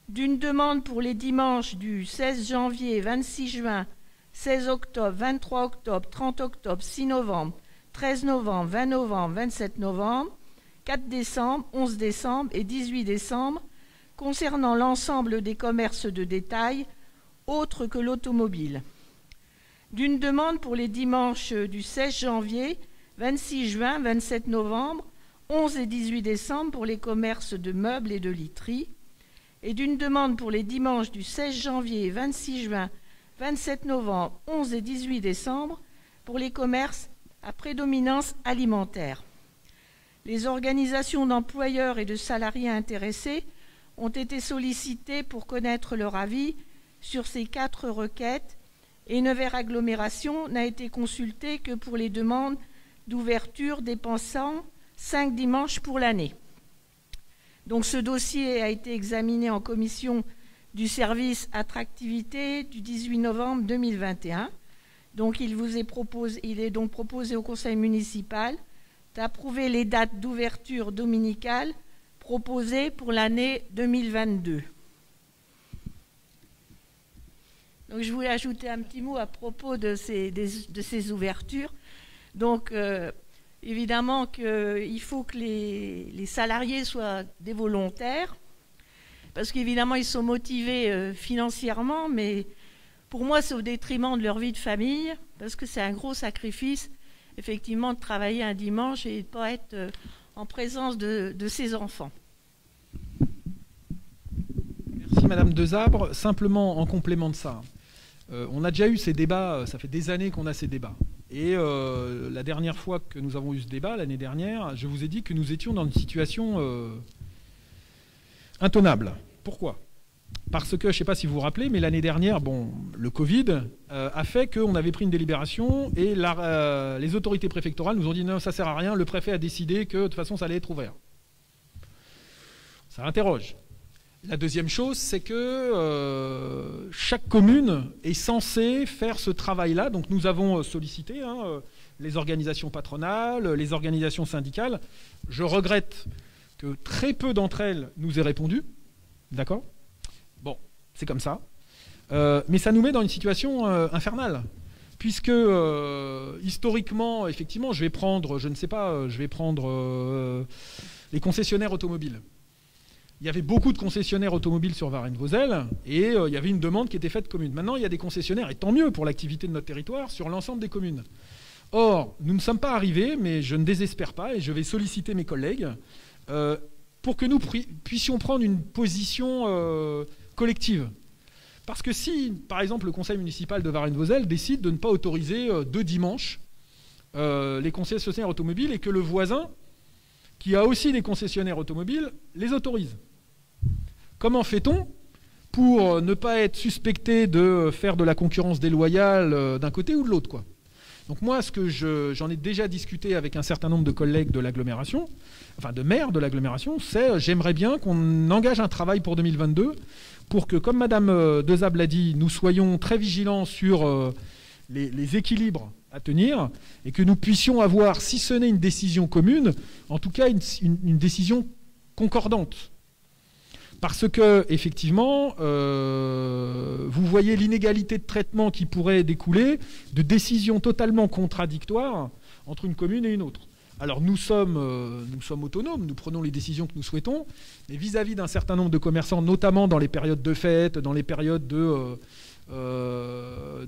d'une demande pour les dimanches du 16 janvier, 26 juin, 16 octobre, 23 octobre, 30 octobre, 6 novembre, 13 novembre, 20 novembre, 27 novembre, 4 décembre, 11 décembre et 18 décembre concernant l'ensemble des commerces de détail autres que l'automobile. D'une demande pour les dimanches du 16 janvier, 26 juin, 27 novembre, 11 et 18 décembre pour les commerces de meubles et de literie, et d'une demande pour les dimanches du 16 janvier, 26 juin, 27 novembre, 11 et 18 décembre pour les commerces à prédominance alimentaire. Les organisations d'employeurs et de salariés intéressés ont été sollicitées pour connaître leur avis sur ces quatre requêtes et Nevers Agglomération n'a été consultée que pour les demandes d'ouverture dépensant cinq dimanches pour l'année. Donc ce dossier a été examiné en commission du service attractivité du 18 novembre 2021. Donc il, vous est proposé, il est donc proposé au conseil municipal d'approuver les dates d'ouverture dominicale proposées pour l'année 2022. Donc je voulais ajouter un petit mot à propos de ces, ouvertures. Donc euh, évidemment qu'il faut que les, salariés soient des volontaires, parce qu'évidemment ils sont motivés euh, financièrement, mais pour moi c'est au détriment de leur vie de famille, parce que c'est un gros sacrifice effectivement de travailler un dimanche et de ne pas être euh, en présence de, ses enfants. Merci Madame Desabre. Simplement en complément de ça, euh, on a déjà eu ces débats, euh, ça fait des années qu'on a ces débats. Et euh, la dernière fois que nous avons eu ce débat, l'année dernière, je vous ai dit que nous étions dans une situation intenable. Pourquoi? Parce que, je ne sais pas si vous vous rappelez, mais l'année dernière, bon, le Covid a fait qu'on avait pris une délibération et les autorités préfectorales nous ont dit non, ça sert à rien, le préfet a décidé que de toute façon ça allait être ouvert. Ça interroge. La deuxième chose, c'est que euh, chaque commune est censée faire ce travail-là. Donc nous avons euh, sollicité hein, euh, les organisations patronales, les organisations syndicales. Je regrette que très peu d'entre elles nous aient répondu. D'accord? Bon, c'est comme ça. mais ça nous met dans une situation infernale. Puisque historiquement, effectivement, je vais prendre, je ne sais pas, je vais prendre les concessionnaires automobiles il y avait beaucoup de concessionnaires automobiles sur Varennes-Vauzelles et euh, il y avait une demande qui était faite commune. Maintenant, il y a des concessionnaires, et tant mieux pour l'activité de notre territoire, sur l'ensemble des communes. Or, nous ne sommes pas arrivés, mais je ne désespère pas et je vais solliciter mes collègues euh, pour que nous puissions prendre une position euh, collective. Parce que si, par exemple, le conseil municipal de Varennes-Vauzelles décide de ne pas autoriser deux dimanches les concessionnaires automobiles et que le voisin, qui a aussi des concessionnaires automobiles, les autorise. Comment fait-on pour ne pas être suspecté de faire de la concurrence déloyale euh, d'un côté ou de l'autre quoi? Donc moi, ce que j'en ai déjà discuté avec un certain nombre de collègues de l'agglomération, enfin de maires de l'agglomération, c'est euh, j'aimerais bien qu'on engage un travail pour 2022 pour que, comme Madame euh, Dezab l'a dit, nous soyons très vigilants sur les, équilibres à tenir et que nous puissions avoir, si ce n'est une décision commune, en tout cas une décision concordante parce que, effectivement, euh, vous voyez l'inégalité de traitement qui pourrait découler de décisions totalement contradictoires entre une commune et une autre. Alors nous sommes, euh, nous sommes autonomes, nous prenons les décisions que nous souhaitons, mais vis-à-vis d'un certain nombre de commerçants, notamment dans les périodes de fête, dans les périodes de, euh,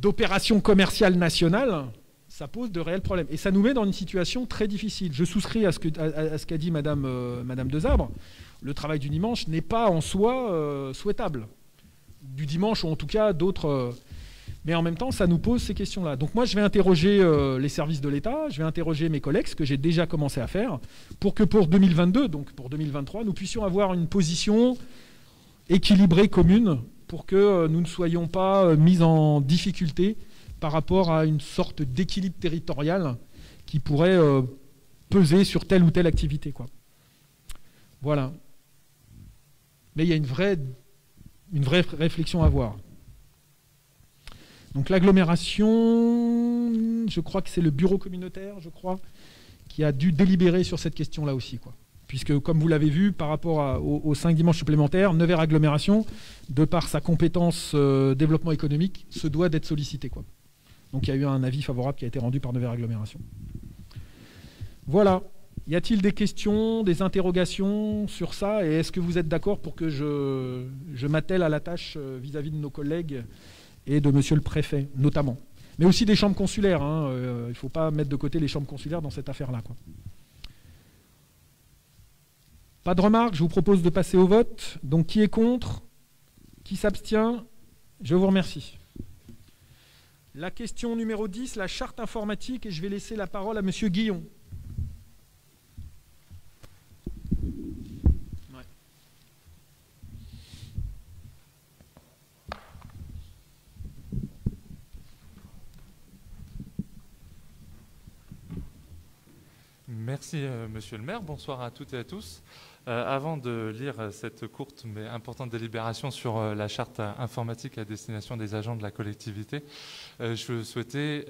d'opérations commerciales nationales, ça pose de réels problèmes. Et ça nous met dans une situation très difficile. Je souscris à ce qu'a dit Madame, euh, Madame. Le travail du dimanche n'est pas en soi euh, souhaitable. Du dimanche, ou en tout cas d'autres. Euh, mais en même temps, ça nous pose ces questions-là. Donc moi, je vais interroger les services de l'État, je vais interroger mes collègues, ce que j'ai déjà commencé à faire, pour que pour 2022, donc pour 2023, nous puissions avoir une position équilibrée, commune, pour que nous ne soyons pas mis en difficulté par rapport à une sorte d'équilibre territorial qui pourrait euh, peser sur telle ou telle activité. Quoi. Voilà. Mais il y a une vraie, une vraie réflexion à avoir. Donc l'agglomération, je crois que c'est le bureau communautaire, je crois, qui a dû délibérer sur cette question-là aussi. Quoi. Puisque, comme vous l'avez vu, par rapport aux, cinq dimanches supplémentaires, Nevers Agglomération, de par sa compétence euh, développement économique, se doit d'être sollicité. Quoi. Donc il y a eu un avis favorable qui a été rendu par Nevers Agglomération. Voilà. Y a-t-il des questions, des interrogations sur ça? Et est-ce que vous êtes d'accord pour que je, m'attelle à la tâche euh, vis-à-vis de nos collègues et de monsieur le préfet, notamment? Mais aussi des chambres consulaires. hein, euh, il ne faut pas mettre de côté les chambres consulaires dans cette affaire-là. Pas de remarques, je vous propose de passer au vote. Donc qui est contre? Qui s'abstient? Je vous remercie. La question numéro 10, la charte informatique, et je vais laisser la parole à monsieur Guillon. Merci, euh, monsieur le maire. Bonsoir à toutes et à tous. Euh, avant de lire euh, cette courte mais importante délibération sur euh, la charte informatique à destination des agents de la collectivité, je souhaitais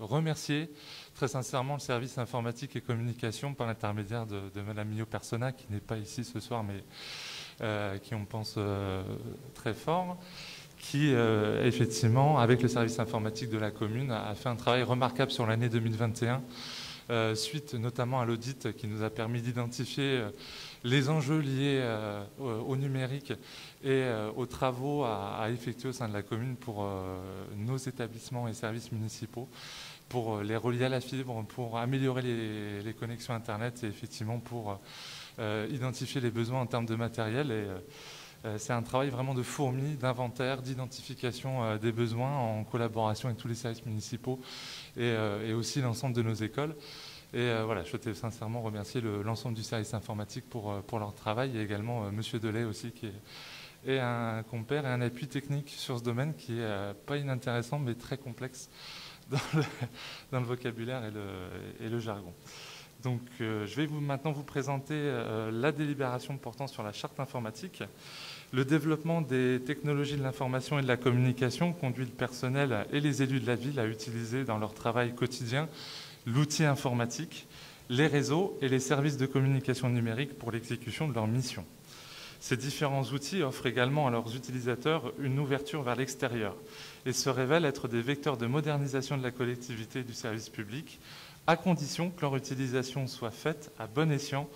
remercier très sincèrement le service informatique et communication par l'intermédiaire de, de Madame Mio Persona, qui n'est pas ici ce soir, mais qui on pense très fort qui, effectivement, avec le service informatique de la commune, a fait un travail remarquable sur l'année 2021, euh, suite notamment à l'audit qui nous a permis d'identifier euh, les enjeux liés euh, au, numérique et aux travaux à, effectuer au sein de la commune pour nos établissements et services municipaux, pour les relier à la fibre, pour améliorer les, connexions Internet et effectivement pour identifier les besoins en termes de matériel. C'est un travail vraiment de fourmi, d'inventaire, d'identification des besoins en collaboration avec tous les services municipaux et, euh, et aussi l'ensemble de nos écoles. Et euh, voilà, je souhaitais sincèrement remercier le- l'ensemble du service informatique pour, euh, leur travail et également euh, Monsieur Delay aussi qui est, un compère et un appui technique sur ce domaine qui est euh, pas inintéressant mais très complexe dans le, vocabulaire et le, jargon. Donc je vais vous, maintenant vous présenter la délibération portant sur la charte informatique. Le développement des technologies de l'information et de la communication conduit le personnel et les élus de la ville à utiliser dans leur travail quotidien l'outil informatique, les réseaux et les services de communication numérique pour l'exécution de leur mission. Ces différents outils offrent également à leurs utilisateurs une ouverture vers l'extérieur et se révèlent être des vecteurs de modernisation de la collectivité et du service public, à condition que leur utilisation soit faite à bon escient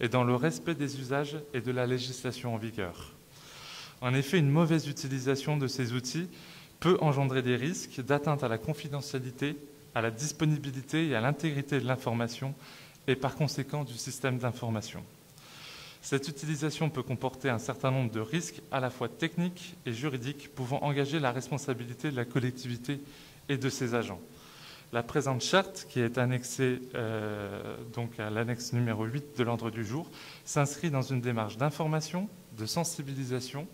et dans le respect des usages et de la législation en vigueur. En effet, une mauvaise utilisation de ces outils peut engendrer des risques d'atteinte à la confidentialité, à la disponibilité et à l'intégrité de l'information et par conséquent du système d'information. Cette utilisation peut comporter un certain nombre de risques à la fois techniques et juridiques pouvant engager la responsabilité de la collectivité et de ses agents. La présente charte, qui est annexée euh, donc à l'annexe numéro 8 de l'ordre du jour, s'inscrit dans une démarche d'information, de sensibilisation,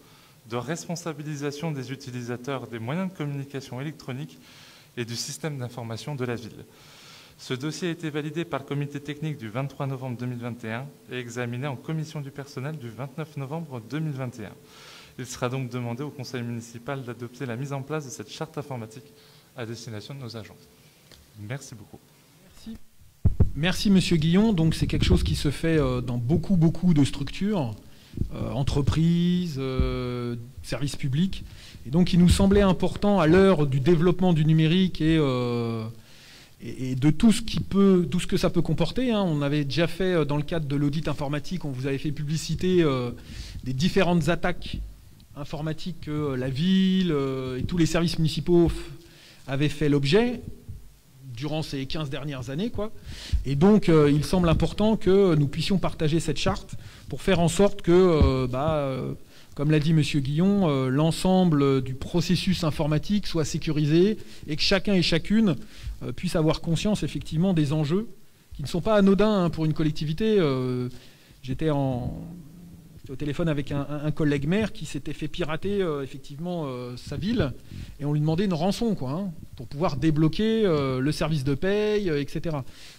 de responsabilisation des utilisateurs des moyens de communication électronique et du système d'information de la ville. Ce dossier a été validé par le comité technique du 23 novembre 2021 et examiné en commission du personnel du 29 novembre 2021. Il sera donc demandé au conseil municipal d'adopter la mise en place de cette charte informatique à destination de nos agents. Merci beaucoup. Merci. Merci Monsieur Guillon. Donc c'est quelque chose qui se fait euh, dans beaucoup beaucoup de structures, entreprises, euh, services publics. Et donc il nous semblait important à l'heure du développement du numérique et, euh, de tout ce qui peut, tout ce que ça peut comporter. hein. On avait déjà fait euh, dans le cadre de l'audit informatique, on vous avait fait publicité euh, des différentes attaques informatiques que euh, la ville euh, et tous les services municipaux avaient fait l'objet durant ces 15 dernières années. Quoi. Et donc, euh, il semble important que nous puissions partager cette charte pour faire en sorte que, euh, bah, euh, comme l'a dit M. Guillon, l'ensemble du processus informatique soit sécurisé et que chacun et chacune puisse avoir conscience effectivement des enjeux qui ne sont pas anodins hein, pour une collectivité. J'étais en au téléphone avec un, collègue maire qui s'était fait pirater euh, effectivement euh, sa ville et on lui demandait une rançon quoi, hein, pour pouvoir débloquer euh, le service de paye, etc.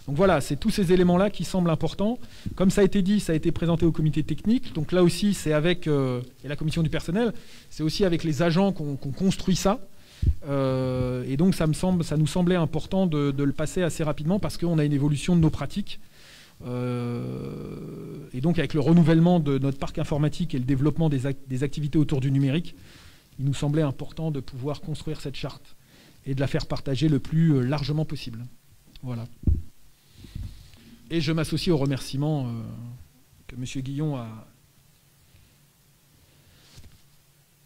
Donc voilà, c'est tous ces éléments-là qui semblent importants. Comme ça a été dit, ça a été présenté au comité technique. Donc là aussi, c'est avec et la commission du personnel, c'est aussi avec les agents qu'on construit ça. Et donc ça, me semble, ça nous semblait important de le passer assez rapidement parce qu'on a une évolution de nos pratiques. Euh, et donc avec le renouvellement de notre parc informatique et le développement des, ac- des activités autour du numérique, il nous semblait important de pouvoir construire cette charte et de la faire partager le plus euh, largement possible. Voilà. Et je m'associe aux remerciements que M. Guillon a,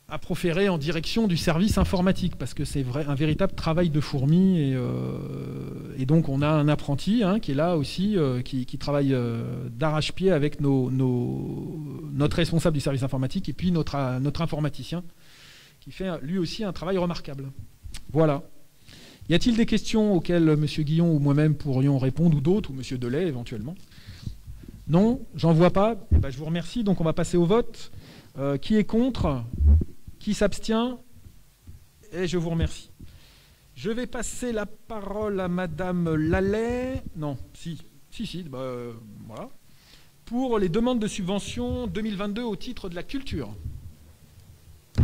à proférer en direction du service informatique, parce que c'est un véritable travail de fourmi. Et, euh, donc, on a un apprenti hein, qui est là aussi, euh, qui, travaille euh, d'arrache-pied avec notre responsable du service informatique et puis notre, informaticien, qui fait lui aussi un travail remarquable. Voilà. Y a-t-il des questions auxquelles M. Guillon ou moi-même pourrions répondre, ou d'autres, ou M. Delay éventuellement? Non? J'en vois pas? Eh ben, Je vous remercie. Donc, on va passer au vote. qui est contre? Qui s'abstient? Et je vous remercie. Je vais passer la parole à Madame Lallet. Non, si, si, si, bah, euh, voilà. Pour les demandes de subvention 2022 au titre de la culture. Je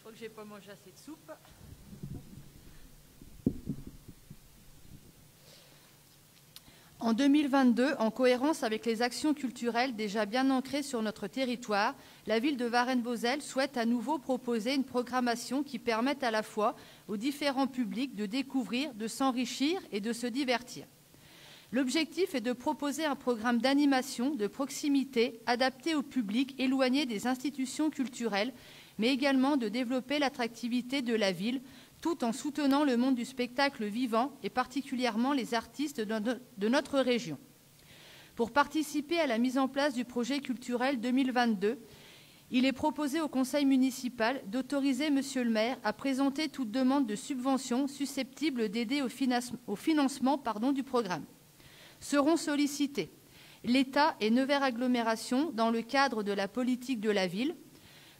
crois que j'ai pas mangé assez de soupe. En 2022, en cohérence avec les actions culturelles déjà bien ancrées sur notre territoire, la ville de Varennes-Vauzelles souhaite à nouveau proposer une programmation qui permette à la fois aux différents publics de découvrir, de s'enrichir et de se divertir. L'objectif est de proposer un programme d'animation de proximité adapté au public éloigné des institutions culturelles, mais également de développer l'attractivité de la ville tout en soutenant le monde du spectacle vivant et particulièrement les artistes de notre région. Pour participer à la mise en place du projet culturel 2022, il est proposé au Conseil municipal d'autoriser Monsieur le maire à présenter toute demande de subvention susceptible d'aider au, financement du programme. Seront sollicités l'État et Nevers Agglomération dans le cadre de la politique de la ville,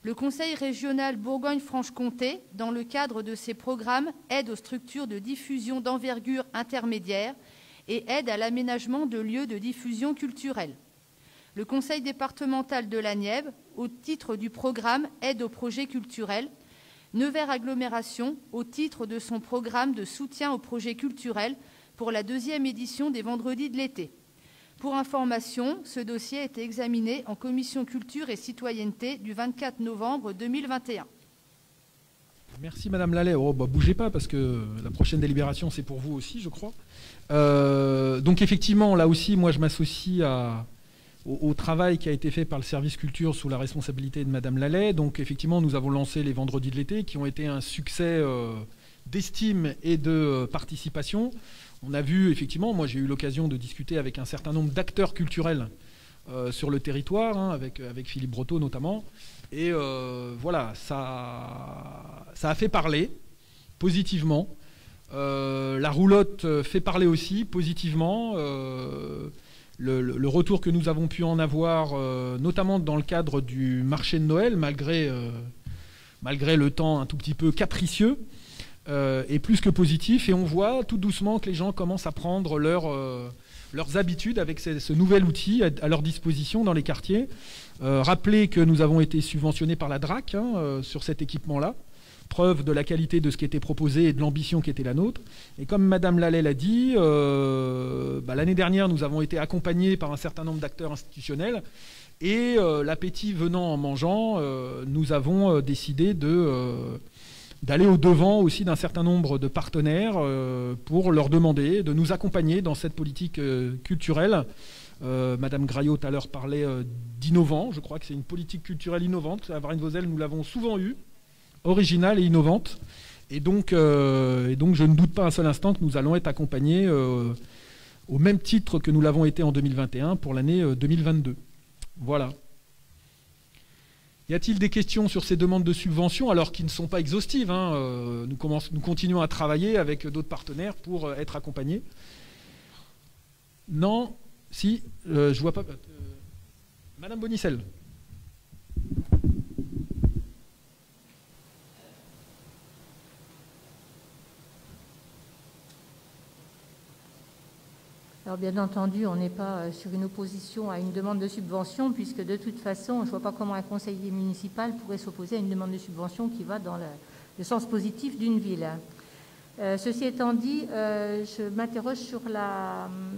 le Conseil régional Bourgogne-Franche-Comté, dans le cadre de ses programmes, aide aux structures de diffusion d'envergure intermédiaire et aide à l'aménagement de lieux de diffusion culturelle. Le Conseil départemental de la Nièvre, au titre du programme Aide aux projets culturels, Nevers Agglomération, au titre de son programme de soutien aux projets culturels pour la deuxième édition des Vendredis de l'été. Pour information, ce dossier a été examiné en commission culture et citoyenneté du 24 novembre 2021. Merci Madame Lallet. Oh, bah, bougez pas parce que la prochaine délibération c'est pour vous aussi, je crois. Euh, donc effectivement, là aussi, moi je m'associe au, travail qui a été fait par le service culture sous la responsabilité de Madame Lallet. Donc effectivement, nous avons lancé les vendredis de l'été qui ont été un succès euh, d'estime et de euh, participation on a vu effectivement, moi j'ai eu l'occasion de discuter avec un certain nombre d'acteurs culturels euh, sur le territoire, hein, avec, Philippe Brotteau notamment. Et euh, voilà, ça, a fait parler positivement. Euh, la roulotte fait parler aussi positivement. Le, retour que nous avons pu en avoir, notamment dans le cadre du marché de Noël, malgré le temps un tout petit peu capricieux, euh, est plus que positif et on voit tout doucement que les gens commencent à prendre euh, leurs habitudes avec ce, nouvel outil à, leur disposition dans les quartiers. Euh, rappelez que nous avons été subventionnés par la DRAC hein, sur cet équipement-là, preuve de la qualité de ce qui était proposé et de l'ambition qui était la nôtre. Et comme Madame Lallet l'a dit, bah, l'année dernière, nous avons été accompagnés par un certain nombre d'acteurs institutionnels. Et l'appétit venant en mangeant, nous avons décidé de d'aller au-devant aussi d'un certain nombre de partenaires euh, pour leur demander de nous accompagner dans cette politique euh, culturelle. Euh, Madame Graillot tout à l'heure parlait d'innovant. Je crois que c'est une politique culturelle innovante. À Varennes-Vauzelles, nous l'avons souvent eue, originale et innovante. Et donc, je ne doute pas un seul instant que nous allons être accompagnés au même titre que nous l'avons été en 2021 pour l'année 2022. Voilà. Y a-t-il des questions sur ces demandes de subvention, alors qu'ils ne sont pas exhaustives hein, euh, nous, continuons à travailler avec d'autres partenaires pour euh, être accompagnés? Non Si, euh, je vois pas. Madame Bonicel. Alors bien entendu, on n'est pas euh, sur une opposition à une demande de subvention, puisque de toute façon, je ne vois pas comment un conseiller municipal pourrait s'opposer à une demande de subvention qui va dans le, sens positif d'une ville. Euh, ceci étant dit, euh, je m'interroge sur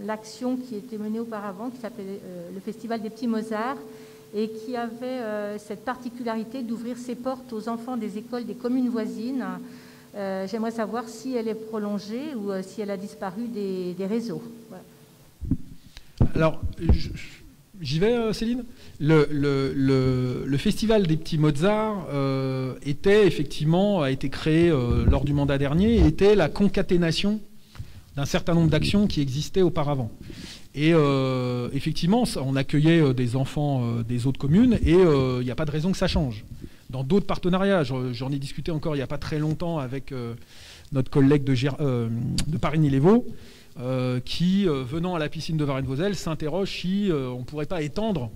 l'action qui était menée auparavant, qui s'appelait le Festival des Petits Mozarts, et qui avait cette particularité d'ouvrir ses portes aux enfants des écoles des communes voisines J'aimerais savoir si elle est prolongée ou si elle a disparu des, des réseaux. Voilà. Alors, j'y vais, euh, Céline? Le, festival des petits Mozart euh, était effectivement, a été créé euh, lors du mandat dernier, était la concaténation d'un certain nombre d'actions qui existaient auparavant. Et effectivement, on accueillait des enfants des autres communes et il n'y a pas de raison que ça change. Dans d'autres partenariats, j'en ai discuté encore il n'y a pas très longtemps avec notre collègue de, Gér- de Parigny-Lévaux, euh, qui, euh, venant à la piscine de Varennes-Vauzelles, s'interroge si euh, on ne pourrait pas étendre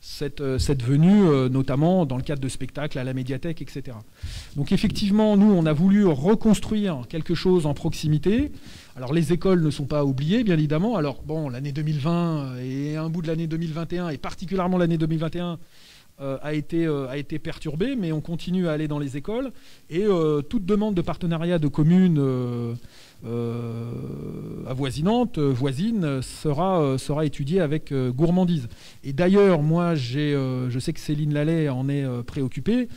cette, cette venue, notamment dans le cadre de spectacles à la médiathèque, etc. Donc effectivement, nous, on a voulu reconstruire quelque chose en proximité. Alors les écoles ne sont pas oubliées, bien évidemment. Alors bon, l'année 2020 et un bout de l'année 2021, et particulièrement l'année 2021, euh, a, été, euh, a été perturbée, mais on continue à aller dans les écoles. Et euh, toute demande de partenariat de communes euh, euh, avoisinantes, euh, voisines, euh, sera, euh, sera étudiée avec euh, gourmandise. Et d'ailleurs, moi, euh, je sais que Céline Lallet en est euh, préoccupée.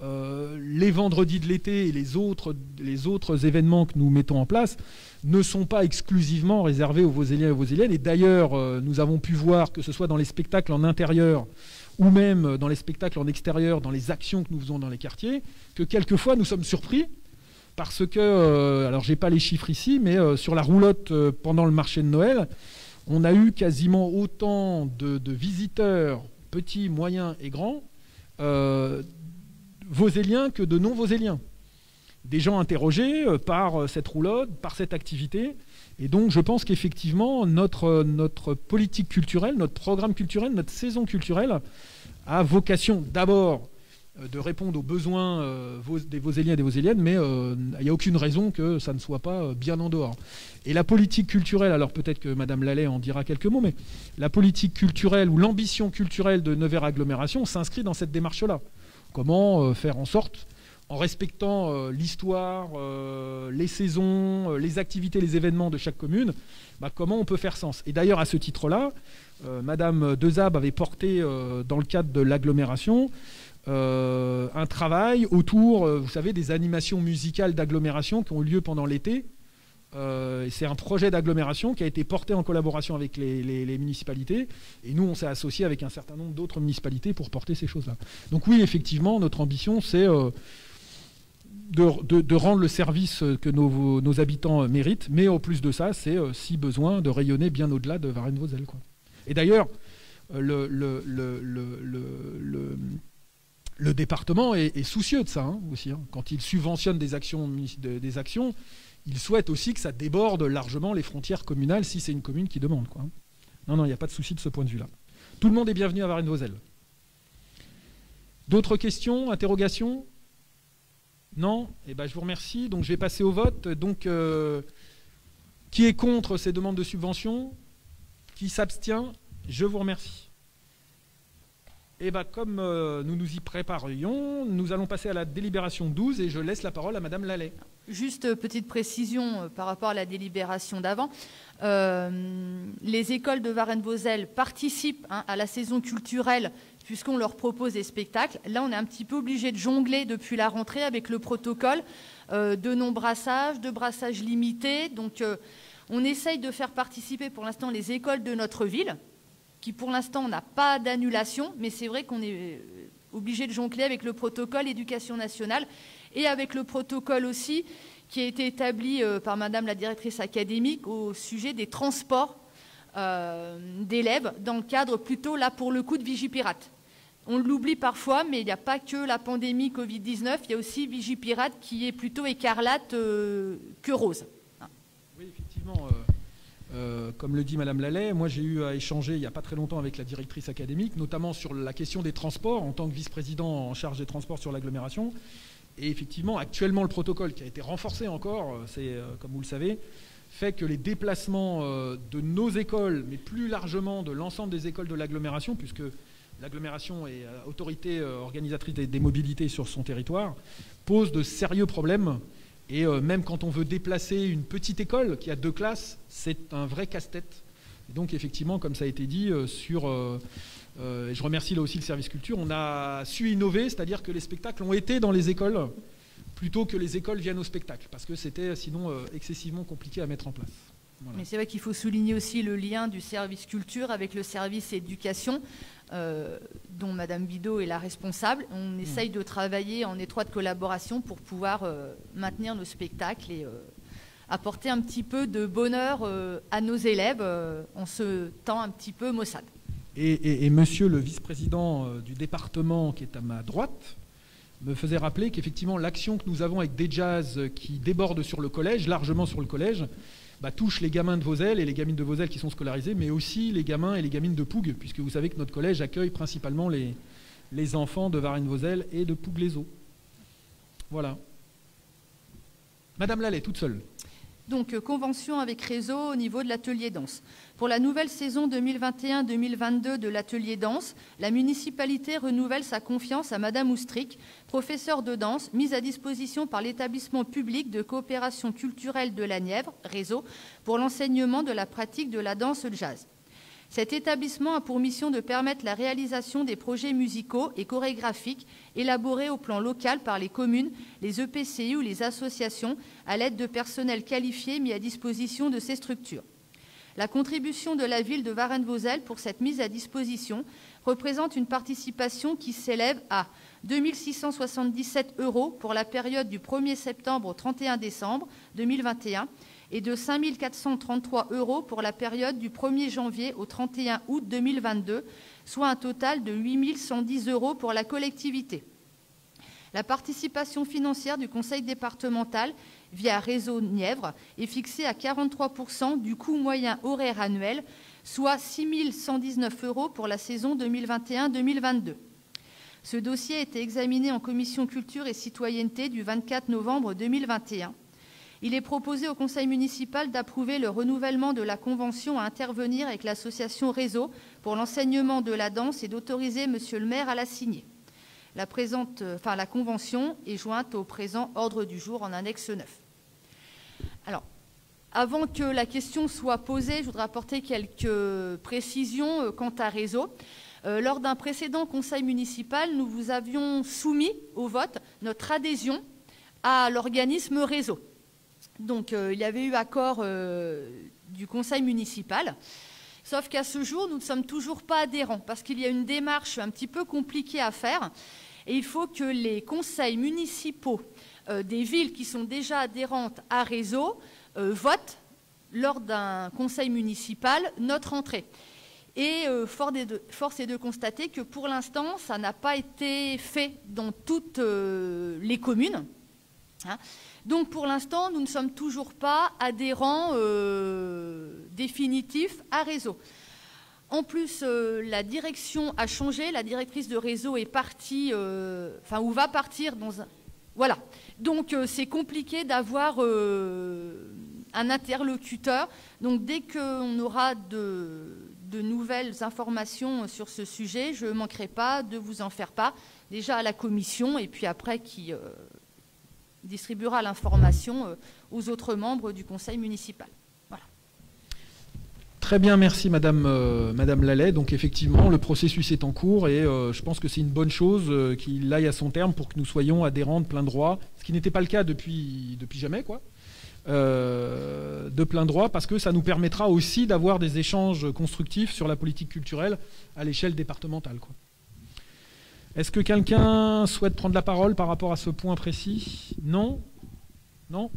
Euh, les vendredis de l'été et les autres, les autres événements que nous mettons en place ne sont pas exclusivement réservés aux Voséliens et aux Voséliennes. Et d'ailleurs, euh, nous avons pu voir que ce soit dans les spectacles en intérieur ou même dans les spectacles en extérieur, dans les actions que nous faisons dans les quartiers, que quelquefois nous sommes surpris parce que, euh, alors j'ai pas les chiffres ici, mais euh, sur la roulotte euh, pendant le marché de Noël, on a eu quasiment autant de, de visiteurs, petits, moyens et grands, euh, voséliens que de non-voséliens. Des gens interrogés par cette roulotte, par cette activité. Et donc je pense qu'effectivement, notre, euh, notre politique culturelle, notre programme culturel, notre saison culturelle a vocation d'abord euh, de répondre aux besoins euh, vos- des Voséliens et des Voséliennes, mais euh, il n'y a aucune raison que ça ne soit pas bien en dehors. Et la politique culturelle, alors peut-être que Madame Lallet en dira quelques mots, mais la politique culturelle ou l'ambition culturelle de Nevers Agglomération s'inscrit dans cette démarche-là. Comment faire en sorte, en respectant euh, l'histoire, euh, les saisons, euh, les activités, les événements de chaque commune, bah, comment on peut faire sens. Et d'ailleurs, à ce titre-là, Madame Dezab avait porté, dans le cadre de l'agglomération, un travail autour, vous savez, des animations musicales d'agglomération qui ont lieu pendant l'été. C'est un projet d'agglomération qui a été porté en collaboration avec les, municipalités. Et nous, on s'est associé avec un certain nombre d'autres municipalités pour porter ces choses-là. Donc oui, effectivement, notre ambition, c'est de, rendre le service que nos, habitants méritent. Mais au plus de ça, c'est, euh, si besoin, de rayonner bien au-delà de Varennes-Vauzelles. Et d'ailleurs, euh, le, département est, soucieux de ça hein, aussi. hein. Quand il subventionne des actions, il souhaite aussi que ça déborde largement les frontières communales si c'est une commune qui demande. Quoi. Non, non, il n'y a pas de souci de ce point de vue-là. Tout le monde est bienvenu à Varennes-Vauzelles. D'autres questions, interrogations? Non Eh ben, je vous remercie. Donc, je vais passer au vote. Donc, euh, qui est contre ces demandes de subvention? Qui s'abstient? Je vous remercie. Et ben, comme euh, nous nous y préparions, nous allons passer à la délibération 12 et je laisse la parole à Madame Lallet. Juste euh, petite précision par rapport à la délibération d'avant. Les écoles de Varennes-Vauzelles participent hein, à la saison culturelle puisqu'on leur propose des spectacles. Là, on est un petit peu obligé de jongler depuis la rentrée avec le protocole euh, de non-brassage, de brassage limité. Donc, euh, on essaye de faire participer pour l'instant les écoles de notre ville, qui pour l'instant n'a pas d'annulation, mais c'est vrai qu'on est euh, obligé de jongler avec le protocole éducation nationale et avec le protocole aussi qui a été établi par Madame la directrice académique au sujet des transports d'élèves dans le cadre plutôt là pour le coup de Vigipirate. On l'oublie parfois, mais il n'y a pas que la pandémie Covid-19, il y a aussi Vigipirate qui est plutôt écarlate euh, que rose. Oui, effectivement. euh, euh, comme le dit Madame Lallet, moi j'ai eu à échanger il n'y a pas très longtemps avec la directrice académique, notamment sur la question des transports en tant que vice-président en charge des transports sur l'agglomération. Et effectivement, actuellement, le protocole qui a été renforcé encore, c'est comme vous le savez, fait que les déplacements de nos écoles, mais plus largement de l'ensemble des écoles de l'agglomération, puisque l'agglomération est euh, autorité euh, organisatrice des, mobilités sur son territoire, pose de sérieux problèmes. Et euh, même quand on veut déplacer une petite école qui a deux classes, c'est un vrai casse-tête. Et donc effectivement, comme ça a été dit, sur, et je remercie là aussi le service culture, on a su innover, c'est-à-dire que les spectacles ont été dans les écoles plutôt que les écoles viennent au spectacle, parce que c'était sinon excessivement compliqué à mettre en place. Mais c'est vrai qu'il faut souligner aussi le lien du service culture avec le service éducation, euh, dont Madame Bidot est la responsable. On mm. essaye de travailler en étroite collaboration pour pouvoir euh, maintenir nos spectacles et euh, apporter un petit peu de bonheur à nos élèves en ce temps un petit peu maussade. Et, monsieur le vice-président du département qui est à ma droite me faisait rappeler qu'effectivement l'action que nous avons avec des jazz qui débordent sur le collège, largement sur le collège, bah, touche les gamins de Vosel et les gamines de Vosel qui sont scolarisés, mais aussi les gamins et les gamines de Pougue, puisque vous savez que notre collège accueille principalement les, les enfants de Varennes-Vosel et de Pougue-les-Eaux. Voilà. Madame Lallet, toute seule. Donc, euh, convention avec Réseau au niveau de l'atelier danse. Pour la nouvelle saison 2021-2022 de l'atelier danse, la municipalité renouvelle sa confiance à Madame Oustric, professeure de danse, mise à disposition par l'établissement public de coopération culturelle de la Nièvre, Réseau, pour l'enseignement de la pratique de la danse jazz. Cet établissement a pour mission de permettre la réalisation des projets musicaux et chorégraphiques élaborés au plan local par les communes, les EPCI ou les associations à l'aide de personnel qualifié mis à disposition de ces structures. La contribution de la ville de Varennes-Vauzelles pour cette mise à disposition représente une participation qui s'élève à 2 677 euros pour la période du 1er septembre au 31 décembre 2021 et de 5 433 euros pour la période du 1er janvier au 31 août 2022, soit un total de 8 110 euros pour la collectivité. La participation financière du conseil départemental via Réseau Nièvre est fixée à 43% du coût moyen horaire annuel, soit 6 119 euros pour la saison 2021-2022. Ce dossier a été examiné en commission culture et citoyenneté du 24 novembre 2021. Il est proposé au conseil municipal d'approuver le renouvellement de la convention à intervenir avec l'association Réseau pour l'enseignement de la danse et d'autoriser Monsieur le maire à la signer. La, la convention est jointe au présent ordre du jour en annexe 9. Alors, avant que la question soit posée, je voudrais apporter quelques précisions euh, quant à Réseau. Euh, lors d'un précédent conseil municipal, nous vous avions soumis au vote notre adhésion à l'organisme Réseau. Donc euh, il y avait eu accord euh, du conseil municipal. Sauf qu'à ce jour, nous ne sommes toujours pas adhérents parce qu'il y a une démarche un petit peu compliquée à faire. Et il faut que les conseils municipaux euh, des villes qui sont déjà adhérentes à réseau votent lors d'un conseil municipal notre entrée. Et force est de constater que pour l'instant, ça n'a pas été fait dans toutes les communes. Hein. Donc pour l'instant, nous ne sommes toujours pas adhérents euh, définitifs à réseau. En plus, euh, la direction a changé. La directrice de réseau est partie, euh, enfin, ou va partir dans un. Voilà. Donc, c'est compliqué d'avoir un interlocuteur. Donc, dès qu'on aura de, de, nouvelles informations sur ce sujet, je ne manquerai pas de vous en faire part, déjà à la commission, et puis après, qui distribuera l'information euh, aux autres membres du conseil municipal. Très bien, merci Madame, euh, Madame Lallet. Donc effectivement, le processus est en cours et euh, je pense que c'est une bonne chose qu'il aille à son terme pour que nous soyons adhérents de plein droit, ce qui n'était pas le cas depuis, depuis jamais, quoi. de plein droit, parce que ça nous permettra aussi d'avoir des échanges constructifs sur la politique culturelle à l'échelle départementale. Quoi. Est-ce que quelqu'un souhaite prendre la parole par rapport à ce point précis? Non? Non?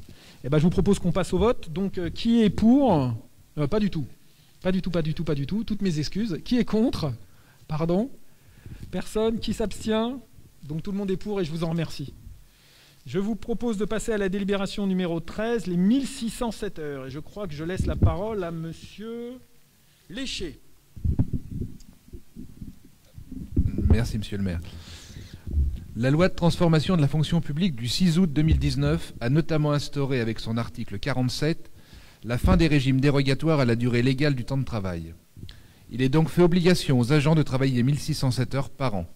Eh bien, je vous propose qu'on passe au vote. Donc, euh, qui est pour? Euh, Pas du tout. Pas du tout, pas du tout, pas du tout. Toutes mes excuses. Qui est contre? Pardon? Personne Qui s'abstient? Donc, tout le monde est pour et je vous en remercie. Je vous propose de passer à la délibération numéro 13, les 1607 heures. Et je crois que je laisse la parole à Monsieur Léché. Merci, monsieur le maire. La loi de transformation de la fonction publique du 6 août 2019 a notamment instauré, avec son article 47, la fin des régimes dérogatoires à la durée légale du temps de travail. Il est donc fait obligation aux agents de travailler 1607 heures par an.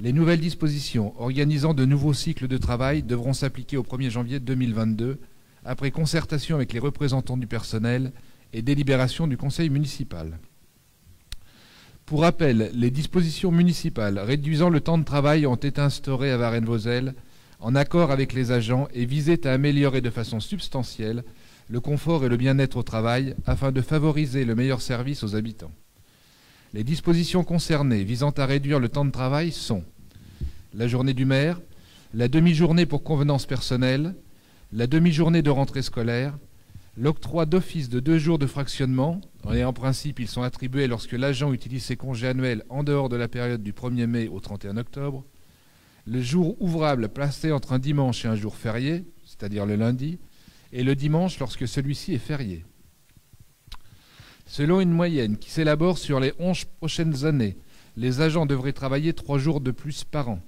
Les nouvelles dispositions organisant de nouveaux cycles de travail devront s'appliquer au 1er janvier 2022, après concertation avec les représentants du personnel et délibération du conseil municipal. Pour rappel, les dispositions municipales réduisant le temps de travail ont été instaurées à Varennes-Vauzelles en accord avec les agents et visait à améliorer de façon substantielle le confort et le bien-être au travail afin de favoriser le meilleur service aux habitants. Les dispositions concernées visant à réduire le temps de travail sont la journée du maire, la demi-journée pour convenance personnelle, la demi-journée de rentrée scolaire, l'octroi d'office de deux jours de fractionnement, et en principe ils sont attribués lorsque l'agent utilise ses congés annuels en dehors de la période du 1er mai au 31 octobre, le jour ouvrable placé entre un dimanche et un jour férié, c'est-à-dire le lundi, et le dimanche lorsque celui-ci est férié. Selon une moyenne qui s'élabore sur les 11 prochaines années, les agents devraient travailler trois jours de plus par an.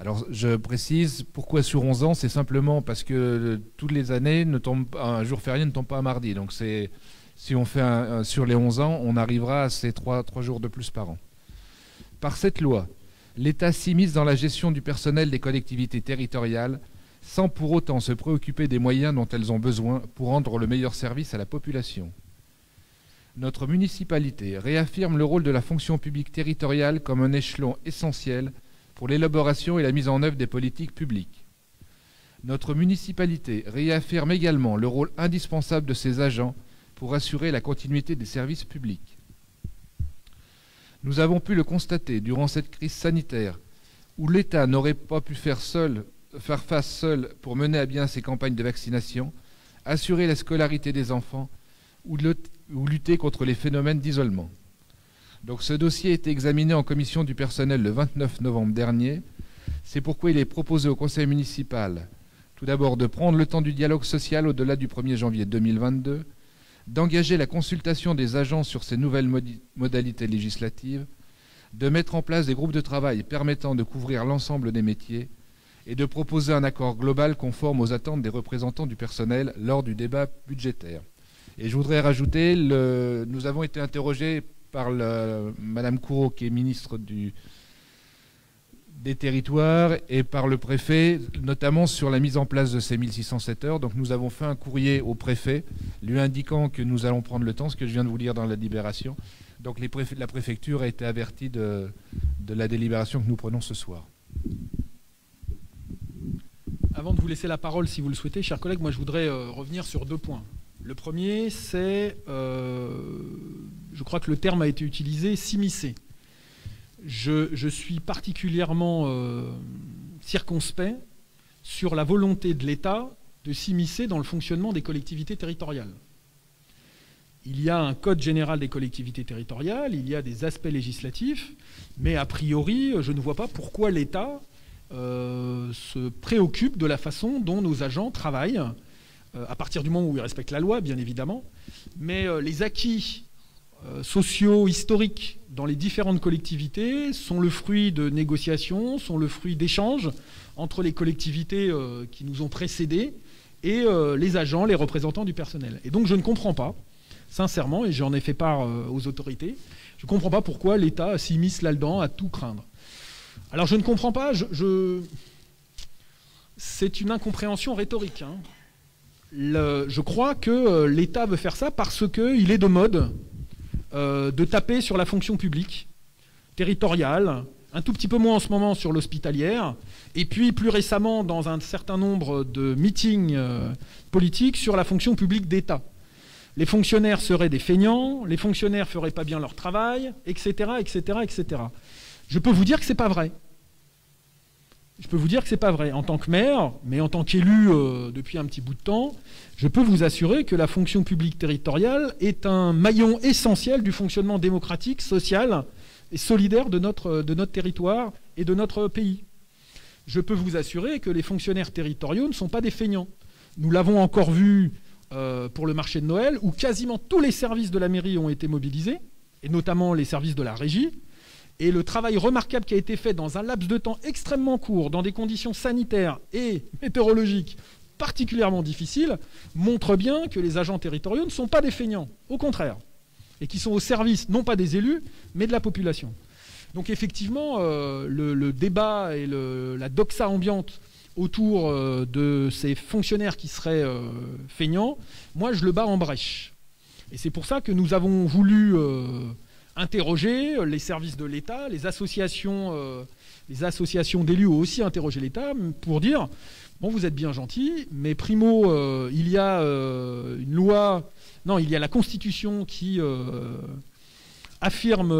Alors je précise pourquoi sur 11 ans, c'est simplement parce que toutes les années, ne un jour férié ne tombe pas un mardi. Donc c'est si on fait sur les 11 ans, on arrivera à ces trois, trois jours de plus par an. Par cette loi, l'État s'immisce dans la gestion du personnel des collectivités territoriales sans pour autant se préoccuper des moyens dont elles ont besoin pour rendre le meilleur service à la population. Notre municipalité réaffirme le rôle de la fonction publique territoriale comme un échelon essentiel pour l'élaboration et la mise en œuvre des politiques publiques. Notre municipalité réaffirme également le rôle indispensable de ses agents pour assurer la continuité des services publics. Nous avons pu le constater durant cette crise sanitaire, où l'État n'aurait pas pu faire, seul, face seul pour mener à bien ses campagnes de vaccination, assurer la scolarité des enfants ou, lutter contre les phénomènes d'isolement. Donc ce dossier a été examiné en commission du personnel le 29 novembre dernier. C'est pourquoi il est proposé au conseil municipal, tout d'abord, de prendre le temps du dialogue social au-delà du 1er janvier 2022, d'engager la consultation des agents sur ces nouvelles modalités législatives, de mettre en place des groupes de travail permettant de couvrir l'ensemble des métiers et de proposer un accord global conforme aux attentes des représentants du personnel lors du débat budgétaire. Et je voudrais rajouter, nous avons été interrogés par Madame Courreau, qui est ministre des territoires et par le préfet, notamment sur la mise en place de ces 1607 heures. Donc nous avons fait un courrier au préfet lui indiquant que nous allons prendre le temps, ce que je viens de vous lire dans la délibération. Donc la préfecture a été avertie de, de la délibération que nous prenons ce soir. Avant de vous laisser la parole, si vous le souhaitez, chers collègues, moi je voudrais euh, revenir sur deux points. Le premier, c'est, euh, je crois que le terme a été utilisé, s'immiscer je, suis particulièrement euh, circonspect sur la volonté de l'État de s'immiscer dans le fonctionnement des collectivités territoriales. Il y a un code général des collectivités territoriales, il y a des aspects législatifs, mais a priori, je ne vois pas pourquoi l'État euh, se préoccupe de la façon dont nos agents travaillent, à partir du moment où ils respectent la loi, bien évidemment, mais les acquis euh, sociaux, historiques dans les différentes collectivités sont le fruit de négociations, sont le fruit d'échanges entre les collectivités euh, qui nous ont précédés et euh, les agents, les représentants du personnel. Et donc je ne comprends pas, sincèrement, et j'en ai fait part aux autorités, je ne comprends pas pourquoi l'État s'immisce là-dedans à tout craindre. Alors je ne comprends pas, je, c'est une incompréhension rhétorique. Hein. Je crois que l'État veut faire ça parce qu'il est de mode euh, de taper sur la fonction publique, territoriale, un tout petit peu moins en ce moment sur l'hospitalière, et puis plus récemment dans un certain nombre de meetings euh, politiques sur la fonction publique d'État. Les fonctionnaires seraient des feignants, les fonctionnaires feraient pas bien leur travail, etc., etc., etc. Je peux vous dire que c'est pas vrai. Je peux vous dire que c'est pas vrai. En tant que maire, mais en tant qu'élu euh, depuis un petit bout de temps, je peux vous assurer que la fonction publique territoriale est un maillon essentiel du fonctionnement démocratique, social et solidaire de notre, notre territoire et de notre pays. Je peux vous assurer que les fonctionnaires territoriaux ne sont pas des feignants. Nous l'avons encore vu euh, pour le marché de Noël, où quasiment tous les services de la mairie ont été mobilisés, et notamment les services de la régie. Et le travail remarquable qui a été fait dans un laps de temps extrêmement court, dans des conditions sanitaires et météorologiques particulièrement difficile, montre bien que les agents territoriaux ne sont pas des feignants, au contraire, et qui sont au service non pas des élus, mais de la population. Donc effectivement, euh, le, débat et la doxa ambiante autour euh, de ces fonctionnaires qui seraient euh, feignants, moi je le bats en brèche. Et c'est pour ça que nous avons voulu interrogé les services de l'État, les associations, les associations d'élus ont aussi interrogé l'État pour dire bon, vous êtes bien gentil, mais primo, il y a une loi, non, il y a la Constitution qui affirme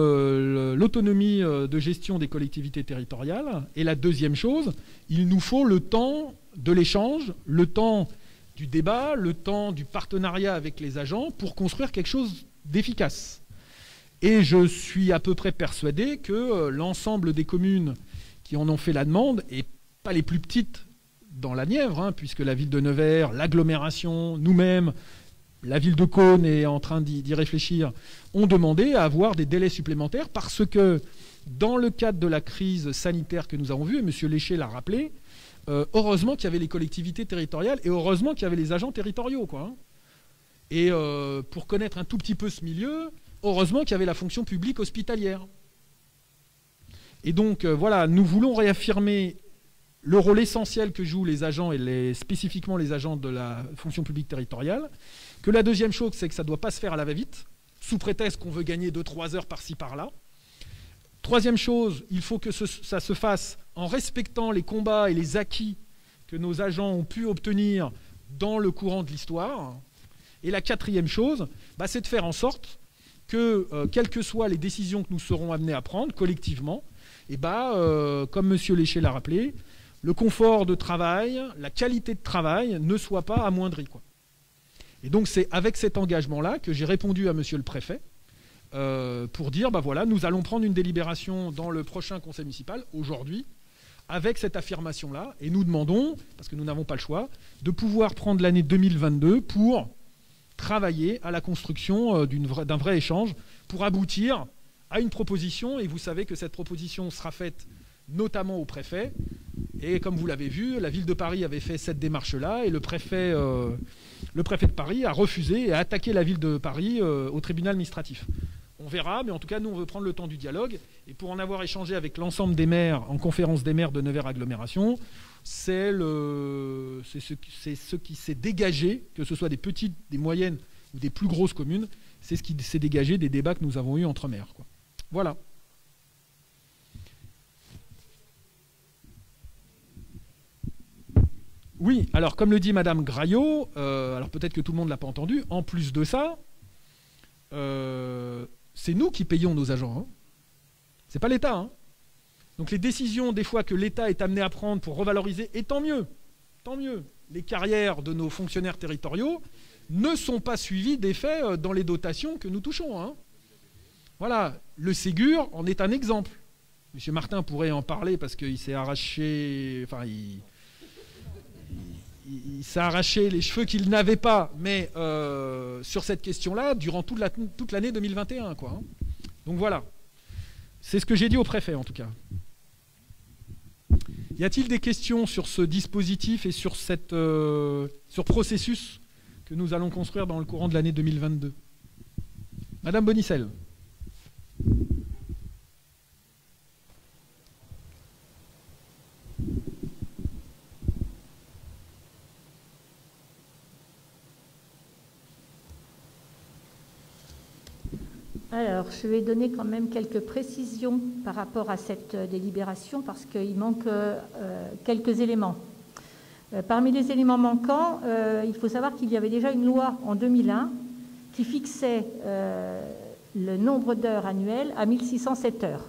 l'autonomie de gestion des collectivités territoriales. Et la deuxième chose, il nous faut le temps de l'échange, le temps du débat, le temps du partenariat avec les agents pour construire quelque chose d'efficace. Et je suis à peu près persuadé que euh, l'ensemble des communes qui en ont fait la demande, et pas les plus petites dans la Nièvre, hein, puisque la ville de Nevers, l'agglomération, nous-mêmes, la ville de Cône est en train d'y réfléchir, ont demandé à avoir des délais supplémentaires parce que dans le cadre de la crise sanitaire que nous avons vue, et M. Léché l'a rappelé, euh, heureusement qu'il y avait les collectivités territoriales et heureusement qu'il y avait les agents territoriaux. Hein. Et euh, pour connaître un tout petit peu ce milieu, heureusement qu'il y avait la fonction publique hospitalière. Et donc euh, voilà, nous voulons réaffirmer le rôle essentiel que jouent les agents et spécifiquement les agents de la fonction publique territoriale. Que la deuxième chose, c'est que ça ne doit pas se faire à la va-vite, sous prétexte qu'on veut gagner 2-3 heures par-ci par-là. Troisième chose, il faut que ça se fasse en respectant les combats et les acquis que nos agents ont pu obtenir dans le courant de l'histoire. Et la quatrième chose, bah, c'est de faire en sorte que, euh, quelles que soient les décisions que nous serons amenés à prendre collectivement, et bah, euh, comme M. Léché l'a rappelé, le confort de travail, la qualité de travail ne soit pas amoindri. Quoi. Et donc c'est avec cet engagement-là que j'ai répondu à M. le préfet euh, pour dire, bah voilà, nous allons prendre une délibération dans le prochain conseil municipal, aujourd'hui, avec cette affirmation-là, et nous demandons, parce que nous n'avons pas le choix, de pouvoir prendre l'année 2022 pour travailler à la construction euh, d'un vrai échange, pour aboutir à une proposition, et vous savez que cette proposition sera faite notamment au préfet, et comme vous l'avez vu, la ville de Paris avait fait cette démarche-là, et le préfet, euh, le préfet de Paris a refusé et a attaqué la ville de Paris au tribunal administratif. On verra, mais en tout cas, nous, on veut prendre le temps du dialogue. Et pour en avoir échangé avec l'ensemble des maires en conférence des maires de Nevers Agglomération, c'est ce, qui s'est dégagé, que ce soit des petites, des moyennes ou des plus grosses communes, c'est ce qui s'est dégagé des débats que nous avons eus entre maires. Voilà. Oui, alors comme le dit Madame Graillot, euh, alors peut-être que tout le monde ne l'a pas entendu, en plus de ça, euh, c'est nous qui payons nos agents. Hein. Ce n'est pas l'État. Hein. Donc les décisions des fois que l'État est amené à prendre pour revaloriser, et tant mieux, tant mieux, les carrières de nos fonctionnaires territoriaux ne sont pas suivies d'effets euh, dans les dotations que nous touchons. Hein. Voilà, le Ségur en est un exemple. Monsieur Martin pourrait en parler parce qu'il s'est arraché, enfin il, s'est arraché les cheveux qu'il n'avait pas, mais euh, sur cette question-là, durant toute, l'année 2021. Quoi, hein. Donc voilà. C'est ce que j'ai dit au préfet, en tout cas. Y a-t-il des questions sur ce dispositif et sur, cette, euh, sur processus que nous allons construire dans le courant de l'année 2022 Madame Bonicelle. Alors, je vais donner quand même quelques précisions par rapport à cette euh, délibération parce qu'il manque euh, quelques éléments. Euh, parmi les éléments manquants, il faut savoir qu'il y avait déjà une loi en 2001 qui fixait le nombre d'heures annuelles à 1607 heures.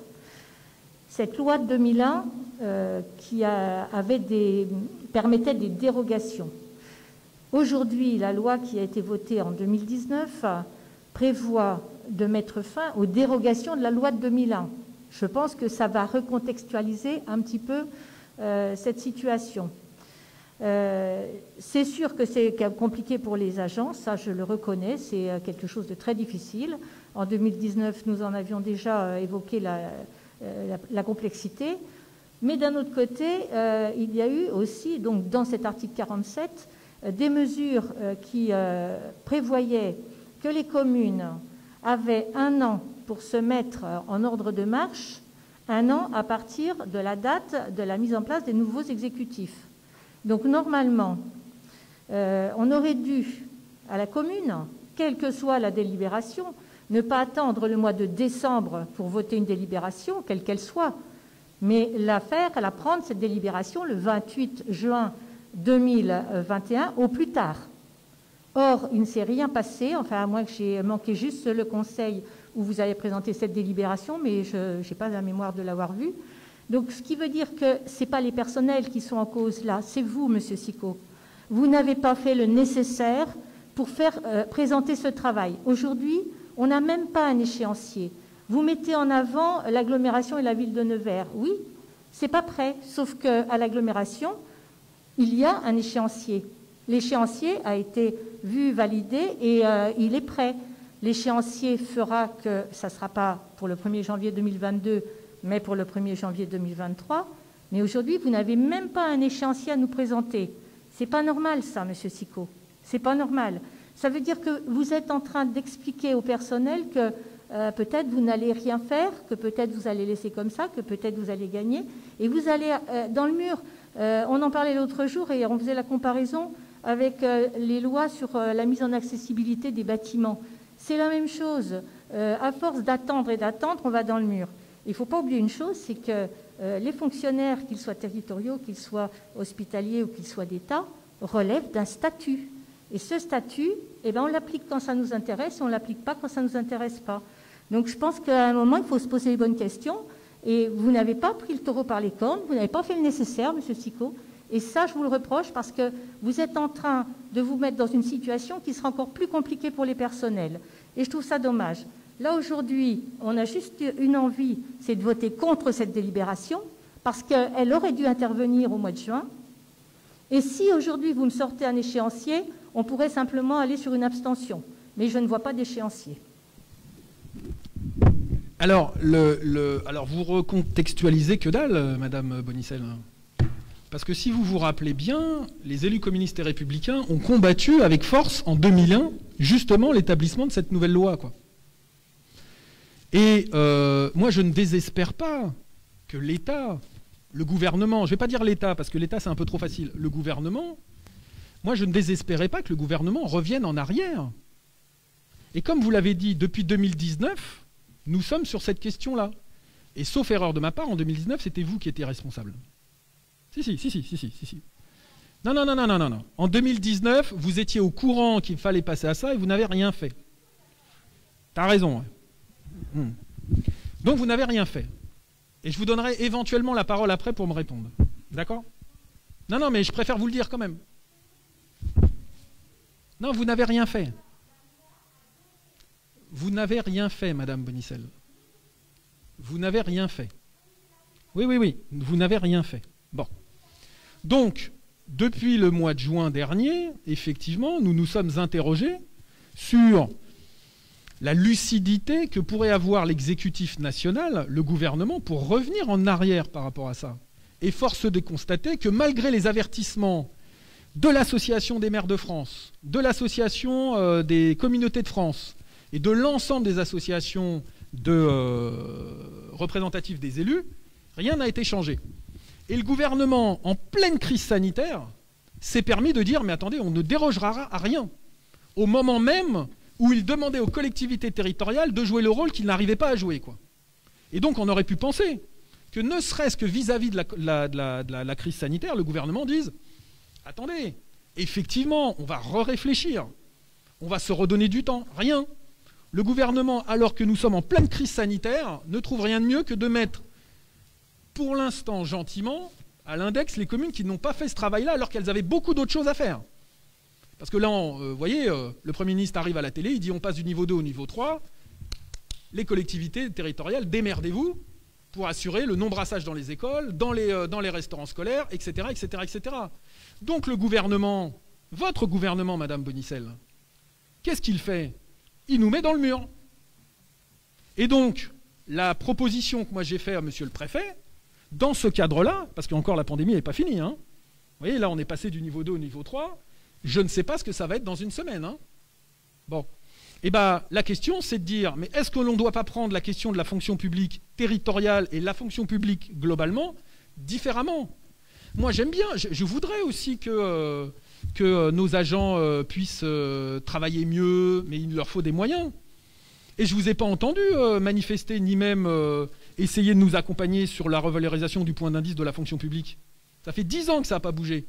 Cette loi de 2001 qui avait des, permettait des dérogations. Aujourd'hui, la loi qui a été votée en 2019 prévoit de mettre fin aux dérogations de la loi de 2001. Je pense que ça va recontextualiser un petit peu euh, cette situation. Euh, c'est sûr que c'est compliqué pour les agents, ça je le reconnais, c'est euh, quelque chose de très difficile. En 2019, nous en avions déjà évoqué la, la complexité. Mais d'un autre côté, il y a eu aussi, donc, dans cet article 47, des mesures qui prévoyaient que les communes avait un an pour se mettre en ordre de marche, un an à partir de la date de la mise en place des nouveaux exécutifs. Donc normalement, euh, on aurait dû, à la commune, quelle que soit la délibération, ne pas attendre le mois de décembre pour voter une délibération, quelle qu'elle soit, mais la faire, la prendre, cette délibération, le 28 juin 2021 au plus tard. Or, il ne s'est rien passé, enfin à moins que j'ai manqué juste le conseil où vous avez présenté cette délibération, mais je n'ai pas la mémoire de l'avoir vue. Donc, ce qui veut dire que ce n'est pas les personnels qui sont en cause là, c'est vous, Monsieur Sicot. Vous n'avez pas fait le nécessaire pour faire euh, présenter ce travail. Aujourd'hui, on n'a même pas un échéancier. Vous mettez en avant l'agglomération et la ville de Nevers. Oui, c'est pas prêt, sauf qu'à l'agglomération, il y a un échéancier. L'échéancier a été vu, validé et euh, il est prêt. L'échéancier fera que ça ne sera pas pour le 1er janvier 2022, mais pour le 1er janvier 2023. Mais aujourd'hui, vous n'avez même pas un échéancier à nous présenter. C'est pas normal, ça, Monsieur Sicot. C'est pas normal. Ça veut dire que vous êtes en train d'expliquer au personnel que euh, peut-être vous n'allez rien faire, que peut-être vous allez laisser comme ça, que peut-être vous allez gagner, et vous allez euh, dans le mur. on en parlait l'autre jour et on faisait la comparaison avec euh, les lois sur euh, la mise en accessibilité des bâtiments. C'est la même chose. Euh, à force d'attendre et d'attendre, on va dans le mur. Il ne faut pas oublier une chose, c'est que les fonctionnaires, qu'ils soient territoriaux, qu'ils soient hospitaliers ou qu'ils soient d'État, relèvent d'un statut. Et ce statut, eh ben, on l'applique quand ça nous intéresse et on ne l'applique pas quand ça ne nous intéresse pas. Donc je pense qu'à un moment, il faut se poser les bonnes questions. Et vous n'avez pas pris le taureau par les cornes, vous n'avez pas fait le nécessaire, M. Sicot. Et ça, je vous le reproche parce que vous êtes en train de vous mettre dans une situation qui sera encore plus compliquée pour les personnels. Et je trouve ça dommage. Là, aujourd'hui, on a juste une envie, c'est de voter contre cette délibération, parce qu'elle aurait dû intervenir au mois de juin. Et si aujourd'hui vous me sortez un échéancier, on pourrait simplement aller sur une abstention. Mais je ne vois pas d'échéancier. Alors, vous recontextualisez que dalle, Madame Bonicel parce que si vous vous rappelez bien, les élus communistes et républicains ont combattu avec force en 2001 justement l'établissement de cette nouvelle loi. Et euh, moi, je ne désespère pas que l'État, le gouvernement, je ne vais pas dire l'État parce que l'État c'est un peu trop facile, le gouvernement, moi je ne désespérais pas que le gouvernement revienne en arrière. Et comme vous l'avez dit, depuis 2019, nous sommes sur cette question-là. Et sauf erreur de ma part, en 2019, c'était vous qui étiez responsable. Si, si, si, si, si, si, si. Non, non, non, non, non, non. En 2019, vous étiez au courant qu'il fallait passer à ça et vous n'avez rien fait. T'as raison. Hmm. Donc vous n'avez rien fait. Et je vous donnerai éventuellement la parole après pour me répondre. D'accord? Non, non, mais je préfère vous le dire quand même. Non, vous n'avez rien fait. Vous n'avez rien fait, Madame Bonicel. Vous n'avez rien fait. Oui, oui, oui, vous n'avez rien fait. Donc, depuis le mois de juin dernier, effectivement, nous nous sommes interrogés sur la lucidité que pourrait avoir l'exécutif national, le gouvernement, pour revenir en arrière par rapport à ça. Et force de constater que malgré les avertissements de l'Association des maires de France, de l'Association euh, des communautés de France et de l'ensemble des associations de, euh, représentatives des élus, rien n'a été changé. Et le gouvernement, en pleine crise sanitaire, s'est permis de dire, mais attendez, on ne dérogera à rien. Au moment même où il demandait aux collectivités territoriales de jouer le rôle qu'ils n'arrivaient pas à jouer. Quoi. Et donc on aurait pu penser que ne serait-ce que vis-à-vis de, la, crise sanitaire, le gouvernement dise, attendez, effectivement, on va re-réfléchir, on va se redonner du temps. Rien. Le gouvernement, alors que nous sommes en pleine crise sanitaire, ne trouve rien de mieux que de mettre pour l'instant gentiment à l'index les communes qui n'ont pas fait ce travail-là alors qu'elles avaient beaucoup d'autres choses à faire. Parce que là, euh, vous voyez, euh, le Premier ministre arrive à la télé, il dit on passe du niveau 2 au niveau 3. Les collectivités territoriales, démerdez-vous pour assurer le non-brassage dans les écoles, dans les, euh, dans les restaurants scolaires, etc., etc., etc. Donc le gouvernement, votre gouvernement, Madame Bonicel, qu'est-ce qu'il fait? Il nous met dans le mur. Et donc, la proposition que moi j'ai faite à Monsieur le Préfet, dans ce cadre-là, parce qu'encore la pandémie n'est pas finie, hein, vous voyez, là on est passé du niveau 2 au niveau 3, je ne sais pas ce que ça va être dans une semaine. Hein. Bon. Eh bien, la question, c'est de dire, mais est-ce que l'on ne doit pas prendre la question de la fonction publique territoriale et la fonction publique globalement différemment? Moi, j'aime bien, je, voudrais aussi que, euh, que nos agents euh, puissent euh, travailler mieux, mais il leur faut des moyens. Et je ne vous ai pas entendu euh, manifester ni même euh, essayer de nous accompagner sur la revalorisation du point d'indice de la fonction publique. Ça fait dix ans que ça n'a pas bougé.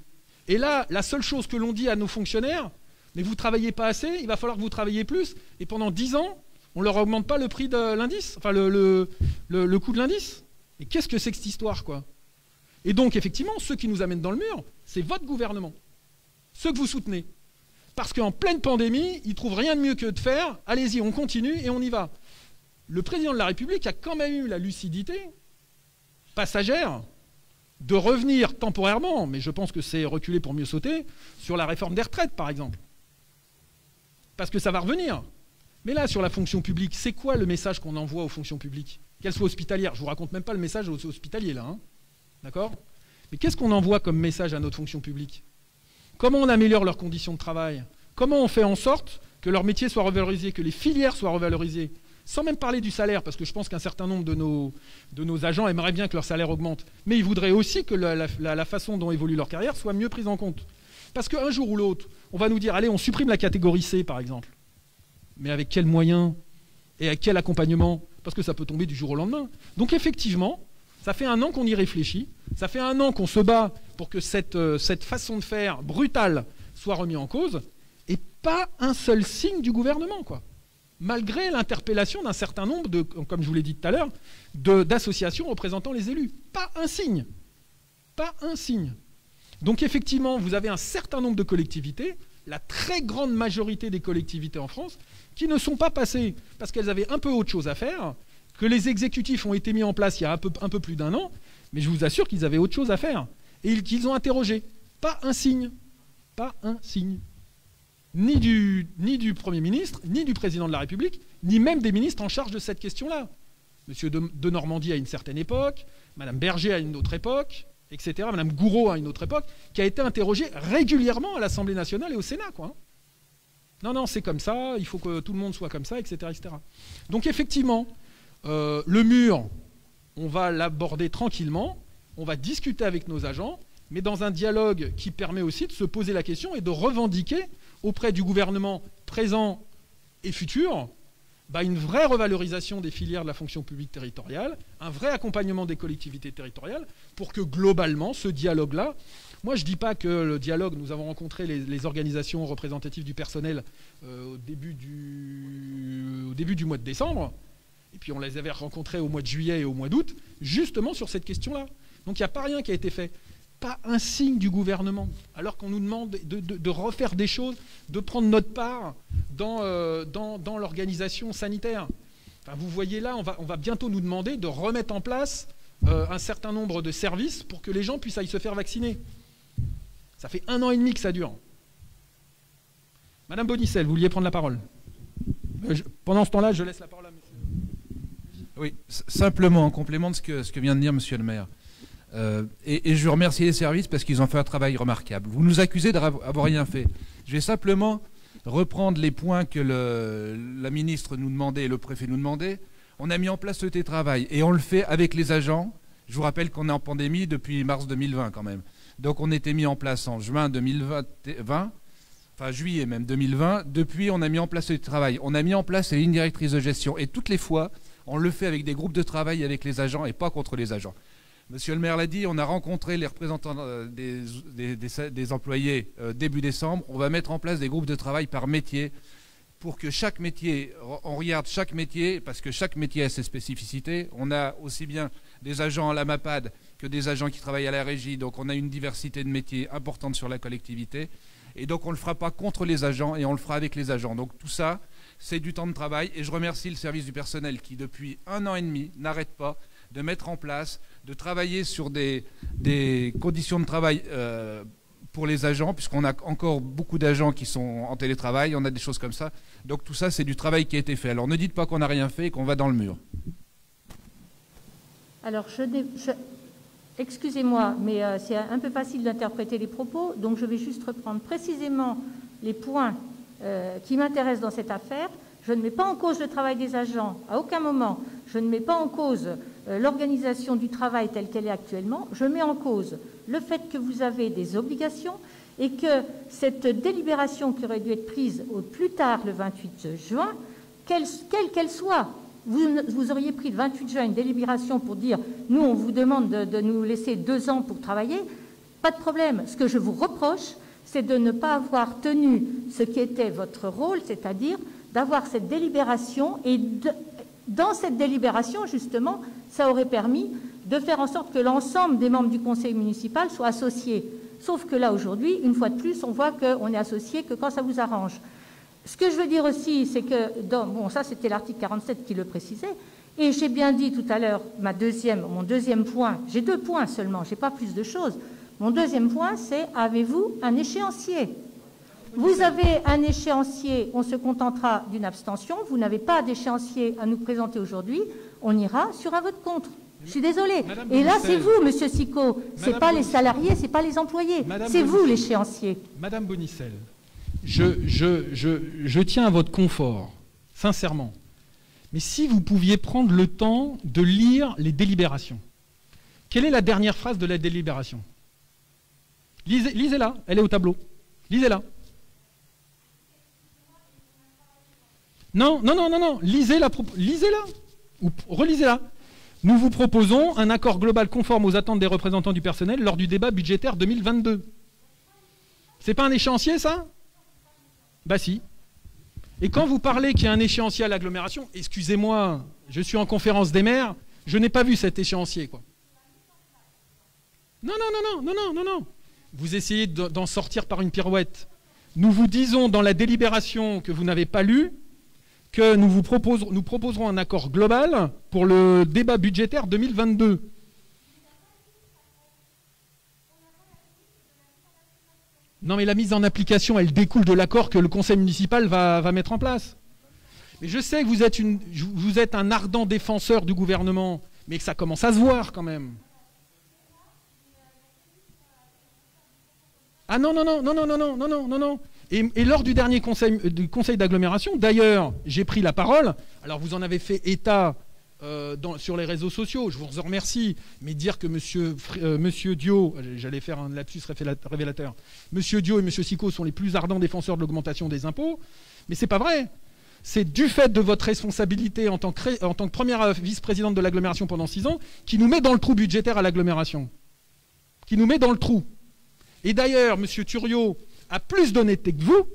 Et là, la seule chose que l'on dit à nos fonctionnaires, mais vous ne travaillez pas assez, il va falloir que vous travailliez plus. Et pendant dix ans, on ne leur augmente pas le prix de l'indice, enfin le, coût de l'indice. Et qu'est-ce que c'est que cette histoire, quoi? Et donc, effectivement, ceux qui nous amènent dans le mur, c'est votre gouvernement. Ceux que vous soutenez. Parce qu'en pleine pandémie, ils trouvent rien de mieux que de faire, allez-y, on continue et on y va. Le président de la République a quand même eu la lucidité passagère de revenir temporairement, mais je pense que c'est reculer pour mieux sauter, sur la réforme des retraites, par exemple. Parce que ça va revenir. Mais là, sur la fonction publique, c'est quoi le message qu'on envoie aux fonctions publiques Qu'elles soient hospitalières? Je ne vous raconte même pas le message aux hospitaliers, là. Hein. D'accord? Mais qu'est-ce qu'on envoie comme message à notre fonction publique? Comment on améliore leurs conditions de travail? Comment on fait en sorte que leur métier soit revalorisé, que les filières soient revalorisées? Sans même parler du salaire, parce que je pense qu'un certain nombre de nos, agents aimeraient bien que leur salaire augmente. Mais ils voudraient aussi que la, la façon dont évolue leur carrière soit mieux prise en compte. Parce qu'un jour ou l'autre, on va nous dire, allez, on supprime la catégorie C, par exemple. Mais avec quels moyens et avec quel accompagnement? Parce que ça peut tomber du jour au lendemain. Donc effectivement, ça fait un an qu'on y réfléchit, ça fait un an qu'on se bat pour que cette, euh, cette façon de faire brutale soit remise en cause, et pas un seul signe du gouvernement, quoi. Malgré l'interpellation d'un certain nombre de, comme je vous l'ai dit tout à l'heure, d'associations représentant les élus. Pas un signe. Pas un signe. Donc effectivement, vous avez un certain nombre de collectivités, la très grande majorité des collectivités en France, qui ne sont pas passées parce qu'elles avaient un peu autre chose à faire, que les exécutifs ont été mis en place il y a un peu, un peu plus d'un an, mais je vous assure qu'ils avaient autre chose à faire. Et qu'ils ont interrogé. Pas un signe. Pas un signe. Ni du, Premier ministre, ni du Président de la République, ni même des ministres en charge de cette question-là. Monsieur de, Normandie à une certaine époque, Madame Berger à une autre époque, etc. Madame Gouraud à une autre époque, qui a été interrogée régulièrement à l'Assemblée nationale et au Sénat. Quoi. Non, non, c'est comme ça, il faut que tout le monde soit comme ça, etc. etc. Donc effectivement, euh, le mur, on va l'aborder tranquillement, on va discuter avec nos agents, mais dans un dialogue qui permet aussi de se poser la question et de revendiquer auprès du gouvernement présent et futur bah, une vraie revalorisation des filières de la fonction publique territoriale, un vrai accompagnement des collectivités territoriales, pour que globalement, ce dialogue-là, moi je ne dis pas que le dialogue, nous avons rencontré les, organisations représentatives du personnel euh, au, début du, mois de décembre, et puis on les avait rencontrés au mois de juillet et au mois d'août, justement sur cette question-là. Donc il n'y a pas rien qui a été fait. Pas un signe du gouvernement, alors qu'on nous demande de, refaire des choses, de prendre notre part dans, euh, dans, l'organisation sanitaire. vous voyez là, on va, on va, bientôt nous demander de remettre en place euh, un certain nombre de services pour que les gens puissent aller se faire vacciner. Ça fait un an et demi que ça dure. Madame Bonicel, vous vouliez prendre la parole? Euh, pendant ce temps-là, je laisse la parole à monsieur. Oui, simplement en complément de ce que, ce que vient de dire monsieur le maire. Euh, et, je remercie les services parce qu'ils ont fait un travail remarquable. Vous nous accusez d'avoir rien fait. Je vais simplement reprendre les points que la ministre nous demandait et le préfet nous demandait. On a mis en place ce télétravail et on le fait avec les agents. Je vous rappelle qu'on est en pandémie depuis mars 2020 quand même. Donc on était mis en place en juin 2020, enfin juillet même 2020. Depuis, on a mis en place ce travail. On a mis en place les lignes directrices de gestion. Et toutes les fois, on le fait avec des groupes de travail avec les agents et pas contre les agents. Monsieur le maire l'a dit, on a rencontré les représentants euh, des, employés euh, début décembre. On va mettre en place des groupes de travail par métier pour que chaque métier, on regarde chaque métier, parce que chaque métier a ses spécificités. On a aussi bien des agents à la MAPAD que des agents qui travaillent à la régie. Donc on a une diversité de métiers importante sur la collectivité. Et donc on ne le fera pas contre les agents et on le fera avec les agents. Donc tout ça, c'est du temps de travail. Et je remercie le service du personnel qui, depuis un an et demi, n'arrête pas de mettre en place de travailler sur des, conditions de travail euh, pour les agents, puisqu'on a encore beaucoup d'agents qui sont en télétravail, on a des choses comme ça. Donc tout ça, c'est du travail qui a été fait. Alors ne dites pas qu'on n'a rien fait et qu'on va dans le mur. Alors, je, excusez-moi, mais euh, c'est un peu facile d'interpréter les propos, donc je vais juste reprendre précisément les points euh, qui m'intéressent dans cette affaire. Je ne mets pas en cause le travail des agents, à aucun moment. Je ne mets pas en cause l'organisation du travail telle qu'elle est actuellement, je mets en cause le fait que vous avez des obligations et que cette délibération qui aurait dû être prise au plus tard le 28 juin quelle qu'elle soit. Vous, auriez pris le 28 juin une délibération pour dire nous, on vous demande de, nous laisser deux ans pour travailler. Pas de problème. Ce que je vous reproche, c'est de ne pas avoir tenu ce qui était votre rôle, c'est-à-dire d'avoir cette délibération. Et dans cette délibération, justement, ça aurait permis de faire en sorte que l'ensemble des membres du conseil municipal soient associés. Sauf que là, aujourd'hui, une fois de plus, on voit qu'on est associé que quand ça vous arrange. Ce que je veux dire aussi, c'est que, bon, ça c'était l'article 47 qui le précisait, et j'ai bien dit tout à l'heure, mon deuxième point, j'ai deux points seulement, je n'ai pas plus de choses. Mon deuxième point, c'est avez-vous un échéancier? Vous avez un échéancier, on se contentera d'une abstention. Vous n'avez pas d'échéancier à nous présenter aujourd'hui, on ira sur un vote contre. Je suis désolée. Et là, c'est vous, Monsieur Sicot. Ce n'est pas les salariés, ce n'est pas les employés. C'est vous l'échéancier. Madame Bonicel, je, je, je, je tiens à votre confort, sincèrement. Mais si vous pouviez prendre le temps de lire les délibérations. Quelle est la dernière phrase de la délibération? Lisez, Lisez-la, elle est au tableau. Lisez-la. Non, non, non, non, non. Lisez-la, lisez-la. Relisez-la. Nous vous proposons un accord global conforme aux attentes des représentants du personnel lors du débat budgétaire 2022. C'est pas un échéancier, ça? Bah si. Et quand vous parlez qu'il y a un échéancier à l'agglomération, excusez-moi, je suis en conférence des maires, je n'ai pas vu cet échéancier, quoi. Non, non, non, non, non, non, non, non. Vous essayez d'en sortir par une pirouette. Nous vous disons dans la délibération que vous n'avez pas lu que nous vous proposerons, nous proposerons un accord global pour le débat budgétaire 2022. Non, mais la mise en application, elle découle de l'accord que le conseil municipal va, mettre en place. Mais je sais que vous êtes, une, vous êtes un ardent défenseur du gouvernement, mais que ça commence à se voir quand même. Ah non, non, non, non, non, non, non, non, non, non, non. Et, lors du dernier conseil, euh, conseil d'agglomération, d'ailleurs, j'ai pris la parole. Alors, vous en avez fait état euh, sur les réseaux sociaux, je vous en remercie, mais dire que monsieur, euh, Dio, j'allais faire un lapsus révélateur, monsieur Dio et monsieur Sico sont les plus ardents défenseurs de l'augmentation des impôts, mais c'est pas vrai. C'est du fait de votre responsabilité en tant que, première vice-présidente de l'agglomération pendant six ans qui nous met dans le trou budgétaire à l'agglomération. Qui nous met dans le trou. Et d'ailleurs, monsieur Turio, a plus d'honnêteté que vous,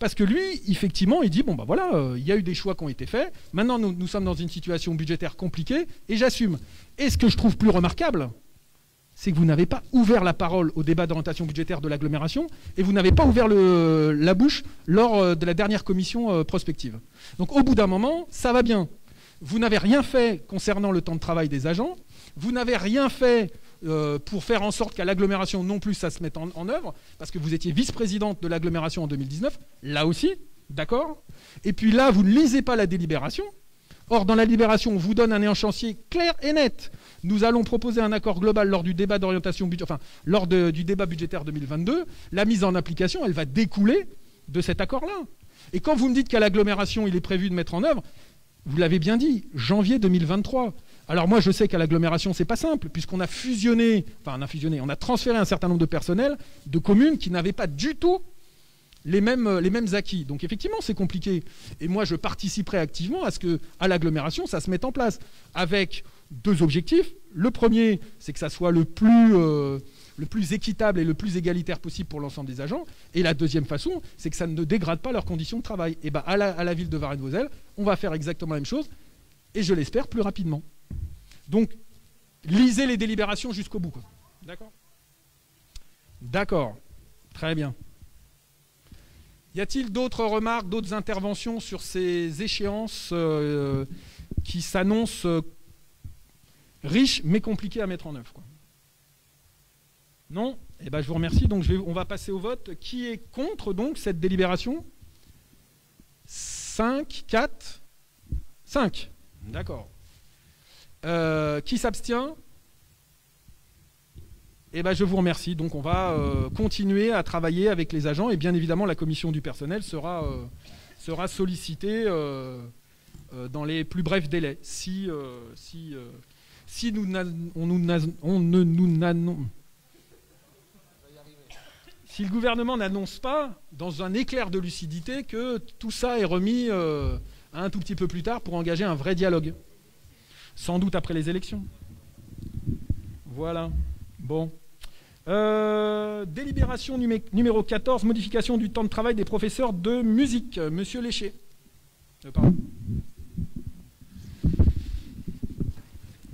parce que lui, effectivement, il dit bon, bah voilà, euh, il y a eu des choix qui ont été faits. Maintenant, nous, sommes dans une situation budgétaire compliquée et j'assume. Et ce que je trouve plus remarquable, c'est que vous n'avez pas ouvert la parole au débat d'orientation budgétaire de l'agglomération et vous n'avez pas ouvert la bouche lors euh, de la dernière commission euh, prospective. Donc, au bout d'un moment, ça va bien. Vous n'avez rien fait concernant le temps de travail des agents. Vous n'avez rien fait euh, pour faire en sorte qu'à l'agglomération non plus ça se mette en, œuvre, parce que vous étiez vice-présidente de l'agglomération en 2019, là aussi, d'accord? Et puis là, vous ne lisez pas la délibération. Or, dans la délibération, on vous donne un échéancier clair et net. Nous allons proposer un accord global lors du débat d'orientation enfin, lors du débat budgétaire 2022. La mise en application, elle va découler de cet accord-là. Et quand vous me dites qu'à l'agglomération, il est prévu de mettre en œuvre, vous l'avez bien dit, janvier 2023. Alors moi, je sais qu'à l'agglomération, c'est pas simple, puisqu'on a fusionné, enfin on a fusionné, on a transféré un certain nombre de personnels de communes qui n'avaient pas du tout les mêmes, euh, les mêmes acquis. Donc effectivement, c'est compliqué. Et moi, je participerai activement à ce que, à l'agglomération, ça se mette en place, avec deux objectifs. Le premier, c'est que ça soit le plus, euh, équitable et le plus égalitaire possible pour l'ensemble des agents. Et la deuxième façon, c'est que ça ne dégrade pas leurs conditions de travail. Et bien, à la, à la ville de Varennes-Vauzelles, on va faire exactement la même chose, et je l'espère plus rapidement. Donc, lisez les délibérations jusqu'au bout. D'accord? D'accord. Très bien. Y a-t-il d'autres remarques, d'autres interventions sur ces échéances euh, qui s'annoncent euh, riches mais compliquées à mettre en œuvre Non? Eh bien, je vous remercie. Donc, on va passer au vote. Qui est contre donc cette délibération? 5, 4, 5. D'accord. Euh, qui s'abstient? Eh ben, je vous remercie. Donc, on va euh, continuer à travailler avec les agents et bien évidemment, la commission du personnel sera, euh, sera sollicitée dans les plus brefs délais. Si, si, si nous, on, nous, on ne nous si le gouvernement n'annonce pas, dans un éclair de lucidité, que tout ça est remis un tout petit peu plus tard pour engager un vrai dialogue. Sans doute après les élections. Voilà. Bon. Euh, délibération numéro 14, modification du temps de travail des professeurs de musique. Monsieur Léché. Euh,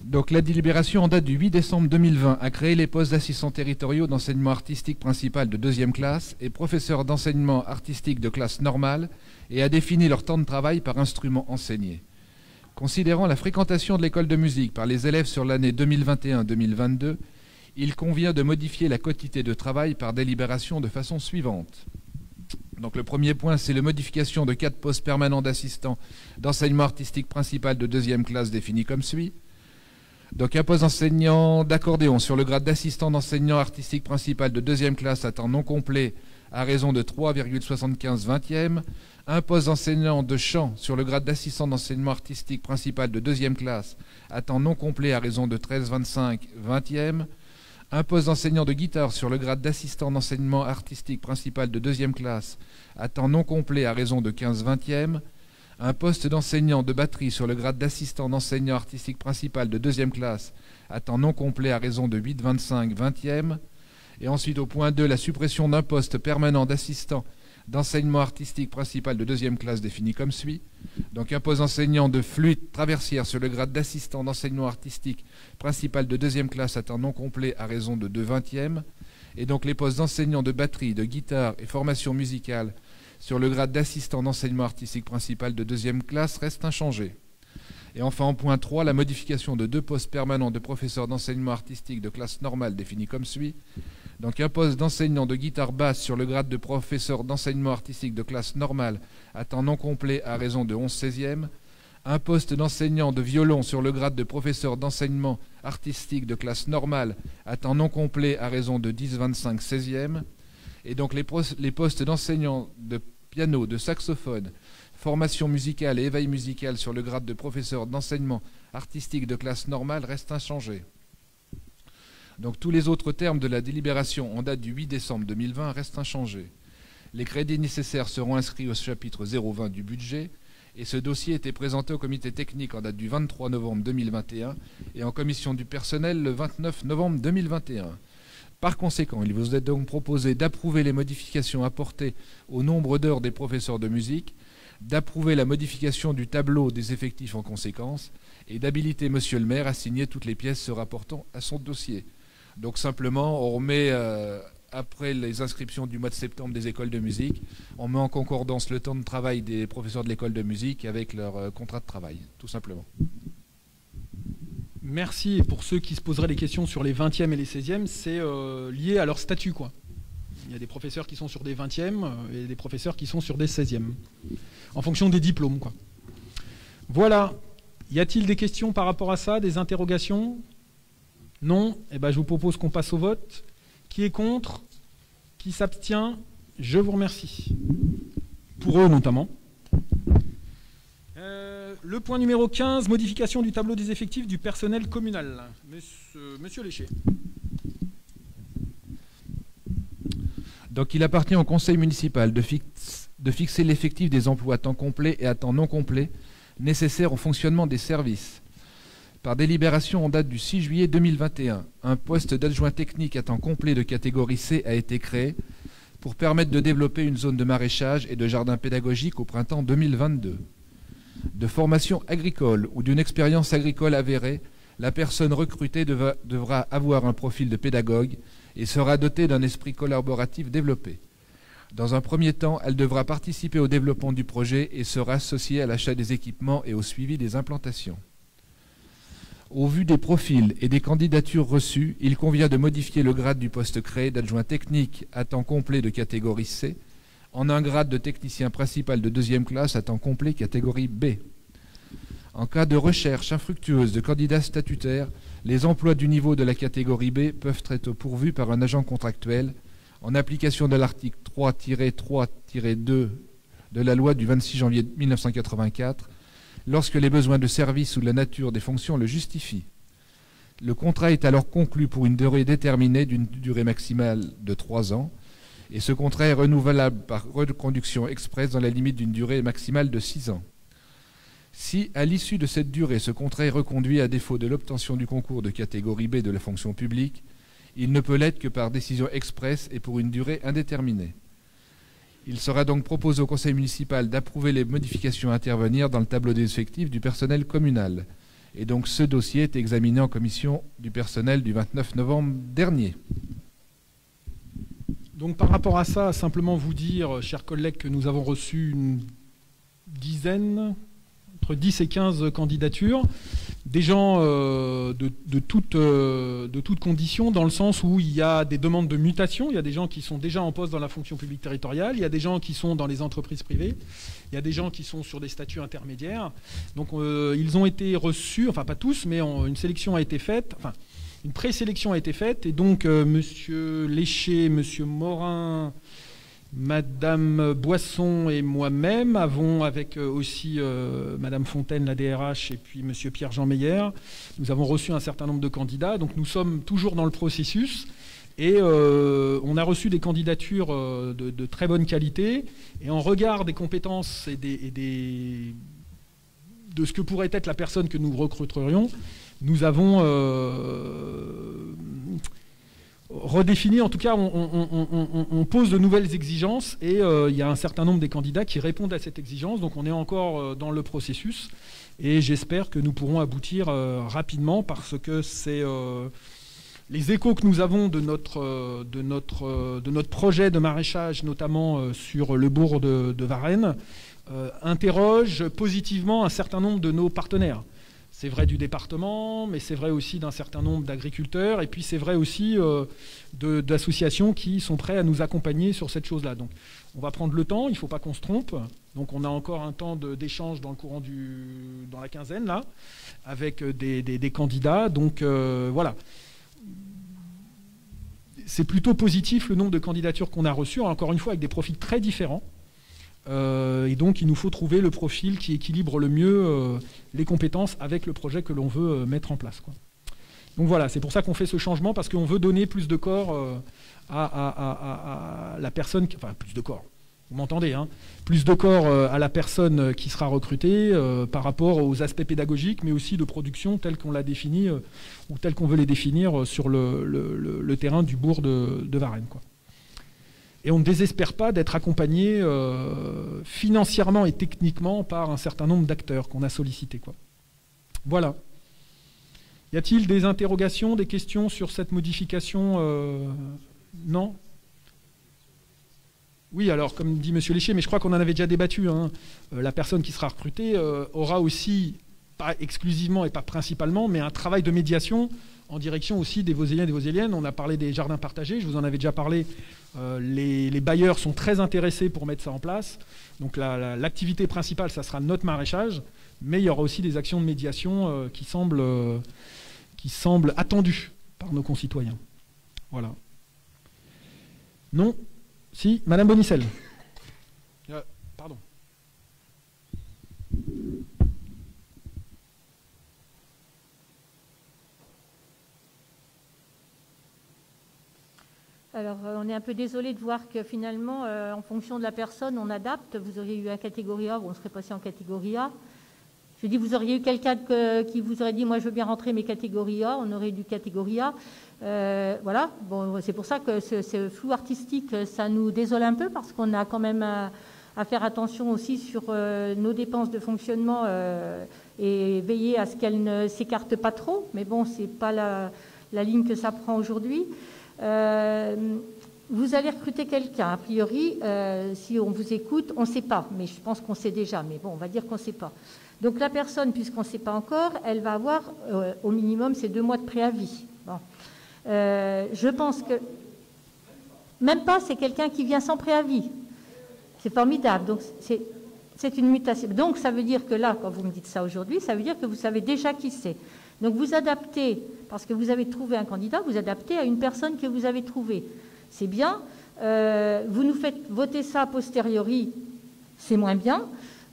Donc la délibération en date du 8 décembre 2020 a créé les postes d'assistants territoriaux d'enseignement artistique principal de deuxième classe et professeurs d'enseignement artistique de classe normale et a défini leur temps de travail par instrument enseigné. Considérant la fréquentation de l'école de musique par les élèves sur l'année 2021-2022, il convient de modifier la quantité de travail par délibération de façon suivante. Donc le premier point, c'est la modification de quatre postes permanents d'assistants d'enseignement artistique principal de deuxième classe définis comme suit. Donc un poste d'enseignant d'accordéon sur le grade d'assistant d'enseignant artistique principal de deuxième classe à temps non complet à raison de 3,75 vingtièmes. Un poste d'enseignant de chant sur le grade d'assistant d'enseignement artistique principal de deuxième classe à temps non complet à raison de 13,25 vingtièmes un poste d'enseignant de guitare sur le grade d'assistant d'enseignement artistique principal de deuxième classe à temps non complet à raison de 15 vingtièmes, un poste d'enseignant de batterie sur le grade d'assistant d'enseignant artistique principal de deuxième classe à temps non complet à raison de 8,25 vingtièmes, et ensuite au point 2, la suppression d'un poste permanent d'assistant d'enseignement artistique principal de deuxième classe défini comme suit. Donc un poste d'enseignant de flûte traversière sur le grade d'assistant d'enseignement artistique principal de deuxième classe à temps non complet à raison de 2 vingtièmes. Et donc les postes d'enseignant de batterie, de guitare et formation musicale sur le grade d'assistant d'enseignement artistique principal de deuxième classe restent inchangés. Et enfin, en point 3, la modification de deux postes permanents de professeur d'enseignement artistique de classe normale définis comme suit. Donc un poste d'enseignant de guitare basse sur le grade de professeur d'enseignement artistique de classe normale à temps non complet à raison de 11 16 un poste d'enseignant de violon sur le grade de professeur d'enseignement artistique de classe normale à temps non complet à raison de 10 25 16 et donc les, les postes d'enseignant de piano, de saxophone, formation musicale et éveil musical sur le grade de professeur d'enseignement artistique de classe normale restent inchangés. Donc tous les autres termes de la délibération en date du 8 décembre 2020 restent inchangés. Les crédits nécessaires seront inscrits au chapitre 020 du budget et ce dossier était présenté au comité technique en date du 23 novembre 2021 et en commission du personnel le 29 novembre 2021. Par conséquent, il vous est donc proposé d'approuver les modifications apportées au nombre d'heures des professeurs de musique, d'approuver la modification du tableau des effectifs en conséquence et d'habiliter Monsieur le maire à signer toutes les pièces se rapportant à son dossier. Donc simplement, on remet, euh, après les inscriptions du mois de septembre des écoles de musique, on met en concordance le temps de travail des professeurs de l'école de musique avec leur euh, contrat de travail, tout simplement. Merci. Et pour ceux qui se poseraient des questions sur les 20e et les 16e, c'est euh, lié à leur statut. Quoi. Il y a des professeurs qui sont sur des 20e et des professeurs qui sont sur des 16e, en fonction des diplômes. Quoi. Voilà. Y a-t-il des questions par rapport à ça, des interrogations? Non Eh ben, je vous propose qu'on passe au vote. Qui est contre? Qui s'abstient? Je vous remercie. Pour eux notamment. Euh, le point numéro 15, modification du tableau des effectifs du personnel communal. Monsieur, Léché. Donc il appartient au conseil municipal de fixer l'effectif des emplois à temps complet et à temps non complet nécessaires au fonctionnement des services par délibération en date du 6 juillet 2021, un poste d'adjoint technique à temps complet de catégorie C a été créé pour permettre de développer une zone de maraîchage et de jardin pédagogique au printemps 2022. De formation agricole ou d'une expérience agricole avérée, la personne recrutée devra avoir un profil de pédagogue et sera dotée d'un esprit collaboratif développé. Dans un premier temps, elle devra participer au développement du projet et sera associée à l'achat des équipements et au suivi des implantations. Au vu des profils et des candidatures reçues, il convient de modifier le grade du poste créé d'adjoint technique à temps complet de catégorie C en un grade de technicien principal de deuxième classe à temps complet catégorie B. En cas de recherche infructueuse de candidats statutaires, les emplois du niveau de la catégorie B peuvent être pourvus par un agent contractuel en application de l'article 3-3-2 de la loi du 26 janvier 1984 lorsque les besoins de service ou la nature des fonctions le justifient. Le contrat est alors conclu pour une durée déterminée d'une durée maximale de trois ans, et ce contrat est renouvelable par reconduction express dans la limite d'une durée maximale de six ans. Si, à l'issue de cette durée, ce contrat est reconduit à défaut de l'obtention du concours de catégorie B de la fonction publique, il ne peut l'être que par décision expresse et pour une durée indéterminée. Il sera donc proposé au conseil municipal d'approuver les modifications à intervenir dans le tableau des effectifs du personnel communal. Et donc ce dossier est examiné en commission du personnel du 29 novembre dernier. Donc par rapport à ça, simplement vous dire, chers collègues, que nous avons reçu une dizaine, entre 10 et 15 candidatures, des gens euh, de, de, toutes, euh, de toutes conditions, dans le sens où il y a des demandes de mutation, il y a des gens qui sont déjà en poste dans la fonction publique territoriale, il y a des gens qui sont dans les entreprises privées, il y a des gens qui sont sur des statuts intermédiaires. Donc euh, ils ont été reçus, enfin pas tous, mais une sélection a été faite, enfin une présélection a été faite, et donc Monsieur Léché, Monsieur Morin, Madame Boisson et moi-même avons, avec aussi euh, Madame Fontaine, la DRH, et puis Monsieur Pierre-Jean Meyer, nous avons reçu un certain nombre de candidats. Donc nous sommes toujours dans le processus. Et euh, on a reçu des candidatures euh, de, très bonne qualité. Et en regard des compétences et des, de ce que pourrait être la personne que nous recruterions, nous avons redéfini, en tout cas, on, pose de nouvelles exigences et euh, il y a un certain nombre des candidats qui répondent à cette exigence. Donc on est encore euh, dans le processus et j'espère que nous pourrons aboutir euh, rapidement parce que les échos que nous avons de notre, projet de maraîchage, notamment sur le bourg de Varennes, interrogent positivement un certain nombre de nos partenaires. C'est vrai du département, mais c'est vrai aussi d'un certain nombre d'agriculteurs, et puis c'est vrai aussi euh, d'associations qui sont prêts à nous accompagner sur cette chose-là. Donc on va prendre le temps, il ne faut pas qu'on se trompe. Donc on a encore un temps d'échange dans le courant du, dans la quinzaine là, avec des, des, des candidats. Donc euh, voilà. C'est plutôt positif le nombre de candidatures qu'on a reçues, encore une fois avec des profils très différents. Euh, et donc, il nous faut trouver le profil qui équilibre le mieux euh, les compétences avec le projet que l'on veut euh, mettre en place. Donc voilà, c'est pour ça qu'on fait ce changement, parce qu'on veut donner plus de corps à, la personne, qui, enfin plus de corps, vous m'entendez, hein, plus de corps à la personne qui sera recrutée par rapport aux aspects pédagogiques, mais aussi de production tels qu'on l'a défini ou tels qu'on veut les définir sur le, terrain du bourg de, Varennes. Et on ne désespère pas d'être accompagné euh, financièrement et techniquement par un certain nombre d'acteurs qu'on a sollicités. Voilà. Y a-t-il des interrogations, des questions sur cette modification euh, Non? Oui, alors, comme dit M. Léché, mais je crois qu'on en avait déjà débattu, hein, euh, la personne qui sera recrutée aura aussi, pas exclusivement et pas principalement, mais un travail de médiation en direction aussi des Voséliens et des Voséliennes. On a parlé des jardins partagés, je vous en avais déjà parlé. Euh, les, bailleurs sont très intéressés pour mettre ça en place. Donc l'activité la, la, principale, ça sera notre maraîchage, mais il y aura aussi des actions de médiation euh, qui, semblent, euh, qui semblent attendues par nos concitoyens. Voilà. Non? Si? Madame Bonicelle. Alors, euh, on est un peu désolé de voir que finalement, euh, en fonction de la personne, on adapte. Vous auriez eu un catégorie A, on serait passé en catégorie A. Je dis, vous auriez eu quelqu'un qui vous aurait dit, moi, je veux bien rentrer mes catégories A, on aurait eu du catégorie A. Euh, voilà, bon, c'est pour ça que ce, flou artistique, ça nous désole un peu, parce qu'on a quand même à, faire attention aussi sur nos dépenses de fonctionnement et veiller à ce qu'elles ne s'écartent pas trop. Mais bon, c'est pas la, ligne que ça prend aujourd'hui. Euh, vous allez recruter quelqu'un. A priori, euh, si on vous écoute, on ne sait pas, mais je pense qu'on sait déjà. Mais bon, on va dire qu'on ne sait pas. Donc la personne, puisqu'on ne sait pas encore, elle va avoir euh, au minimum ces deux mois de préavis. Bon. Je pense que même pas, c'est quelqu'un qui vient sans préavis. C'est formidable. Donc c'est une mutation. Donc ça veut dire que là, quand vous me dites ça aujourd'hui, ça veut dire que vous savez déjà qui c'est. Donc vous adaptez, parce que vous avez trouvé un candidat, vous adaptez à une personne que vous avez trouvée. C'est bien. Euh, vous nous faites voter ça a posteriori, c'est moins bien,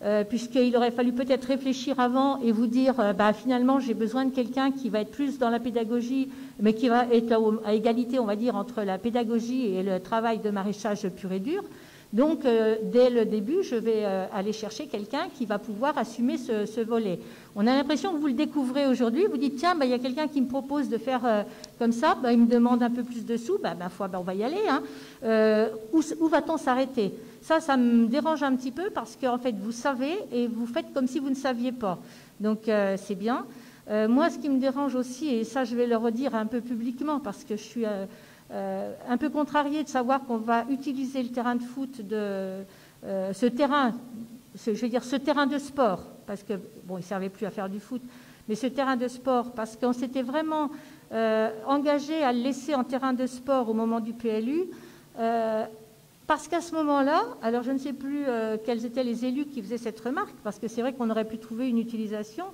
euh, puisqu'il aurait fallu peut-être réfléchir avant et vous dire, euh, bah, finalement, j'ai besoin de quelqu'un qui va être plus dans la pédagogie, mais qui va être à, égalité, on va dire, entre la pédagogie et le travail de maraîchage pur et dur. Donc, dès le début, je vais aller chercher quelqu'un qui va pouvoir assumer ce, volet. On a l'impression que vous le découvrez aujourd'hui, vous dites, tiens, bah, il y a quelqu'un qui me propose de faire euh, comme ça, bah, il me demande un peu plus de sous, bah, ma foi, on va y aller. Hein. où, va-t-on s'arrêter? Ça, ça me dérange un petit peu parce qu'en fait, vous savez et vous faites comme si vous ne saviez pas. Donc, c'est bien. moi, ce qui me dérange aussi, et ça, je vais le redire un peu publiquement parce que je suis euh, un peu contrarié de savoir qu'on va utiliser le terrain de foot de euh, ce terrain, je veux dire ce terrain de sport, parce que bon, il servait plus à faire du foot, mais ce terrain de sport, parce qu'on s'était vraiment euh, engagé à le laisser en terrain de sport au moment du PLU. parce qu'à ce moment-là, alors je ne sais plus quels étaient les élus qui faisaient cette remarque, parce que c'est vrai qu'on aurait pu trouver une utilisation,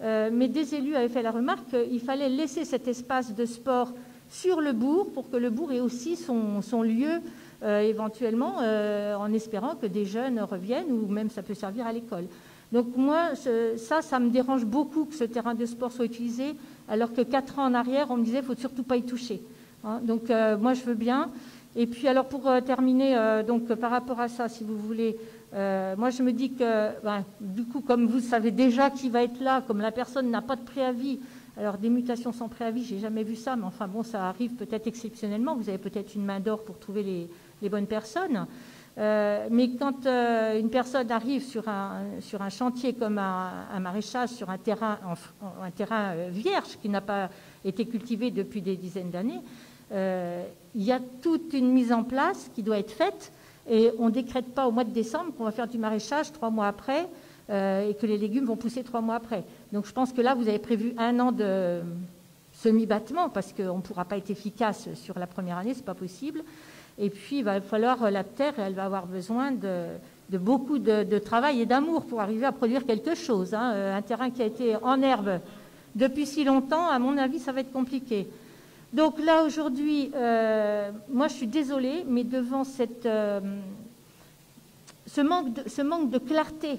mais des élus avaient fait la remarque qu'il fallait laisser cet espace de sport sur le bourg pour que le bourg ait aussi son, lieu euh, éventuellement euh, en espérant que des jeunes reviennent ou même ça peut servir à l'école. Donc moi, ça, ça me dérange beaucoup que ce terrain de sport soit utilisé alors que quatre ans en arrière, on me disait qu'il ne faut surtout pas y toucher. Hein. donc euh, moi, je veux bien. Et puis alors pour terminer, donc par rapport à ça, si vous voulez, moi je me dis que ben, du coup, comme vous savez déjà qui va être là, comme la personne n'a pas de préavis, alors, des mutations sans préavis, j'ai jamais vu ça, mais enfin bon, ça arrive peut-être exceptionnellement. Vous avez peut-être une main d'or pour trouver les, bonnes personnes. Euh, mais quand euh, une personne arrive sur un, chantier comme un, maraîchage, sur un terrain, un terrain euh, vierge qui n'a pas été cultivé depuis des dizaines d'années, il y a toute une mise en place qui doit être faite. Et on ne décrète pas au mois de décembre qu'on va faire du maraîchage trois mois après et que les légumes vont pousser trois mois après. Donc je pense que là, vous avez prévu un an de semi-battement parce qu'on ne pourra pas être efficace sur la première année, ce n'est pas possible. Et puis, il va falloir, la terre, elle va avoir besoin de, beaucoup de, travail et d'amour pour arriver à produire quelque chose. Hein. Euh, un terrain qui a été en herbe depuis si longtemps, à mon avis, ça va être compliqué. Donc là, aujourd'hui, euh, moi, je suis désolée, mais devant euh, ce manque de clarté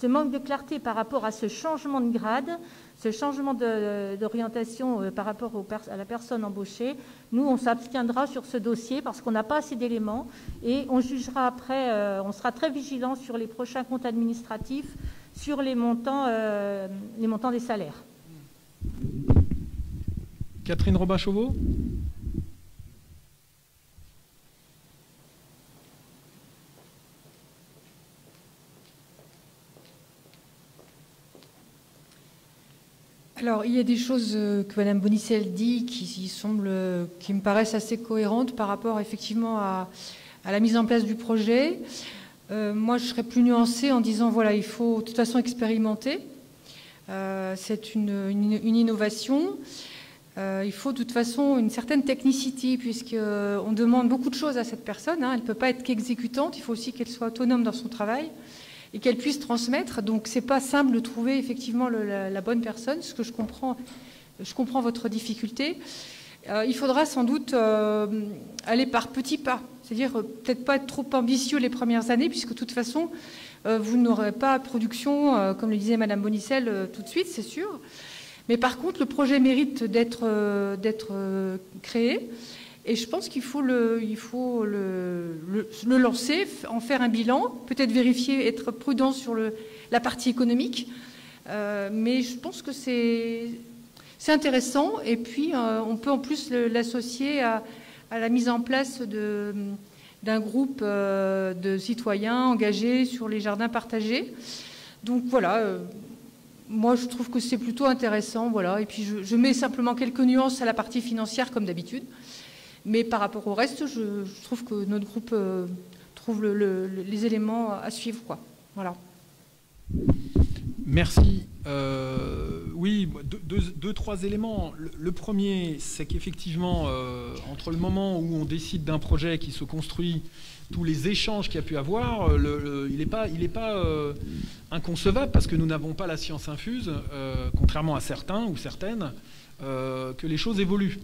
ce manque de clarté par rapport à ce changement de grade, ce changement d'orientation euh, par rapport à la personne embauchée, nous, on s'abstiendra sur ce dossier parce qu'on n'a pas assez d'éléments et on jugera après, euh, on sera très vigilant sur les prochains comptes administratifs, sur les montants, euh, les montants des salaires. Catherine Robin-Chauveau Alors, il y a des choses euh, que Mme Bonicel dit qui, semblent, qui me paraissent assez cohérentes par rapport effectivement à, la mise en place du projet. Euh, moi, je serais plus nuancée en disant voilà, il faut de toute façon expérimenter. Euh, c'est une, innovation. il faut de toute façon une certaine technicité, puisqu'on demande beaucoup de choses à cette personne. Hein. Elle ne peut pas être qu'exécutante, il faut aussi qu'elle soit autonome dans son travail et qu'elle puisse transmettre. Donc c'est pas simple de trouver effectivement la, bonne personne, ce que je comprends, je comprends votre difficulté. Euh, il faudra sans doute euh, aller par petits pas, c'est-à-dire euh, peut-être pas être trop ambitieux les premières années, puisque de toute façon, vous n'aurez pas production, comme le disait Madame Bonicel, tout de suite, c'est sûr. Mais par contre, le projet mérite d'être créé. Et je pense qu'il faut, le, il faut le, le, lancer, en faire un bilan, peut-être vérifier, être prudent sur la partie économique. Euh, mais je pense que c'est, intéressant. Et puis, euh, on peut en plus l'associer à, la mise en place d'un groupe euh, de citoyens engagés sur les jardins partagés. Donc voilà. moi, je trouve que c'est plutôt intéressant, voilà. Et puis, je mets simplement quelques nuances à la partie financière, comme d'habitude. Mais par rapport au reste, je, trouve que notre groupe euh, trouve les éléments à suivre. Quoi. Voilà. Merci. Euh, oui, deux, trois éléments. Le, premier, c'est qu'effectivement, euh, entre le moment où on décide d'un projet qui se construit, tous les échanges qu'il y a pu avoir, il n'est pas inconcevable parce que nous n'avons pas la science infuse, contrairement à certains ou certaines, que les choses évoluent.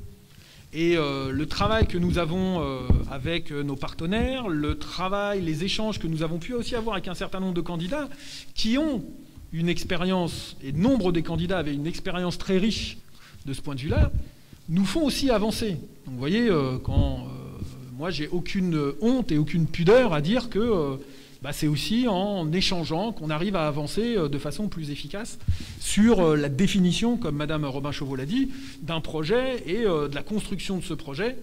Et euh, le travail que nous avons euh, avec euh, nos partenaires, le travail, les échanges que nous avons pu aussi avoir avec un certain nombre de candidats qui ont une expérience, et nombre des candidats avaient une expérience très riche de ce point de vue-là, nous font aussi avancer. Donc vous voyez, quand moi, j'ai aucune honte et aucune pudeur à dire que bah, c'est aussi en échangeant qu'on arrive à avancer de façon plus efficace sur la définition, comme Madame Robin Chauveau l'a dit, d'un projet et de la construction de ce projet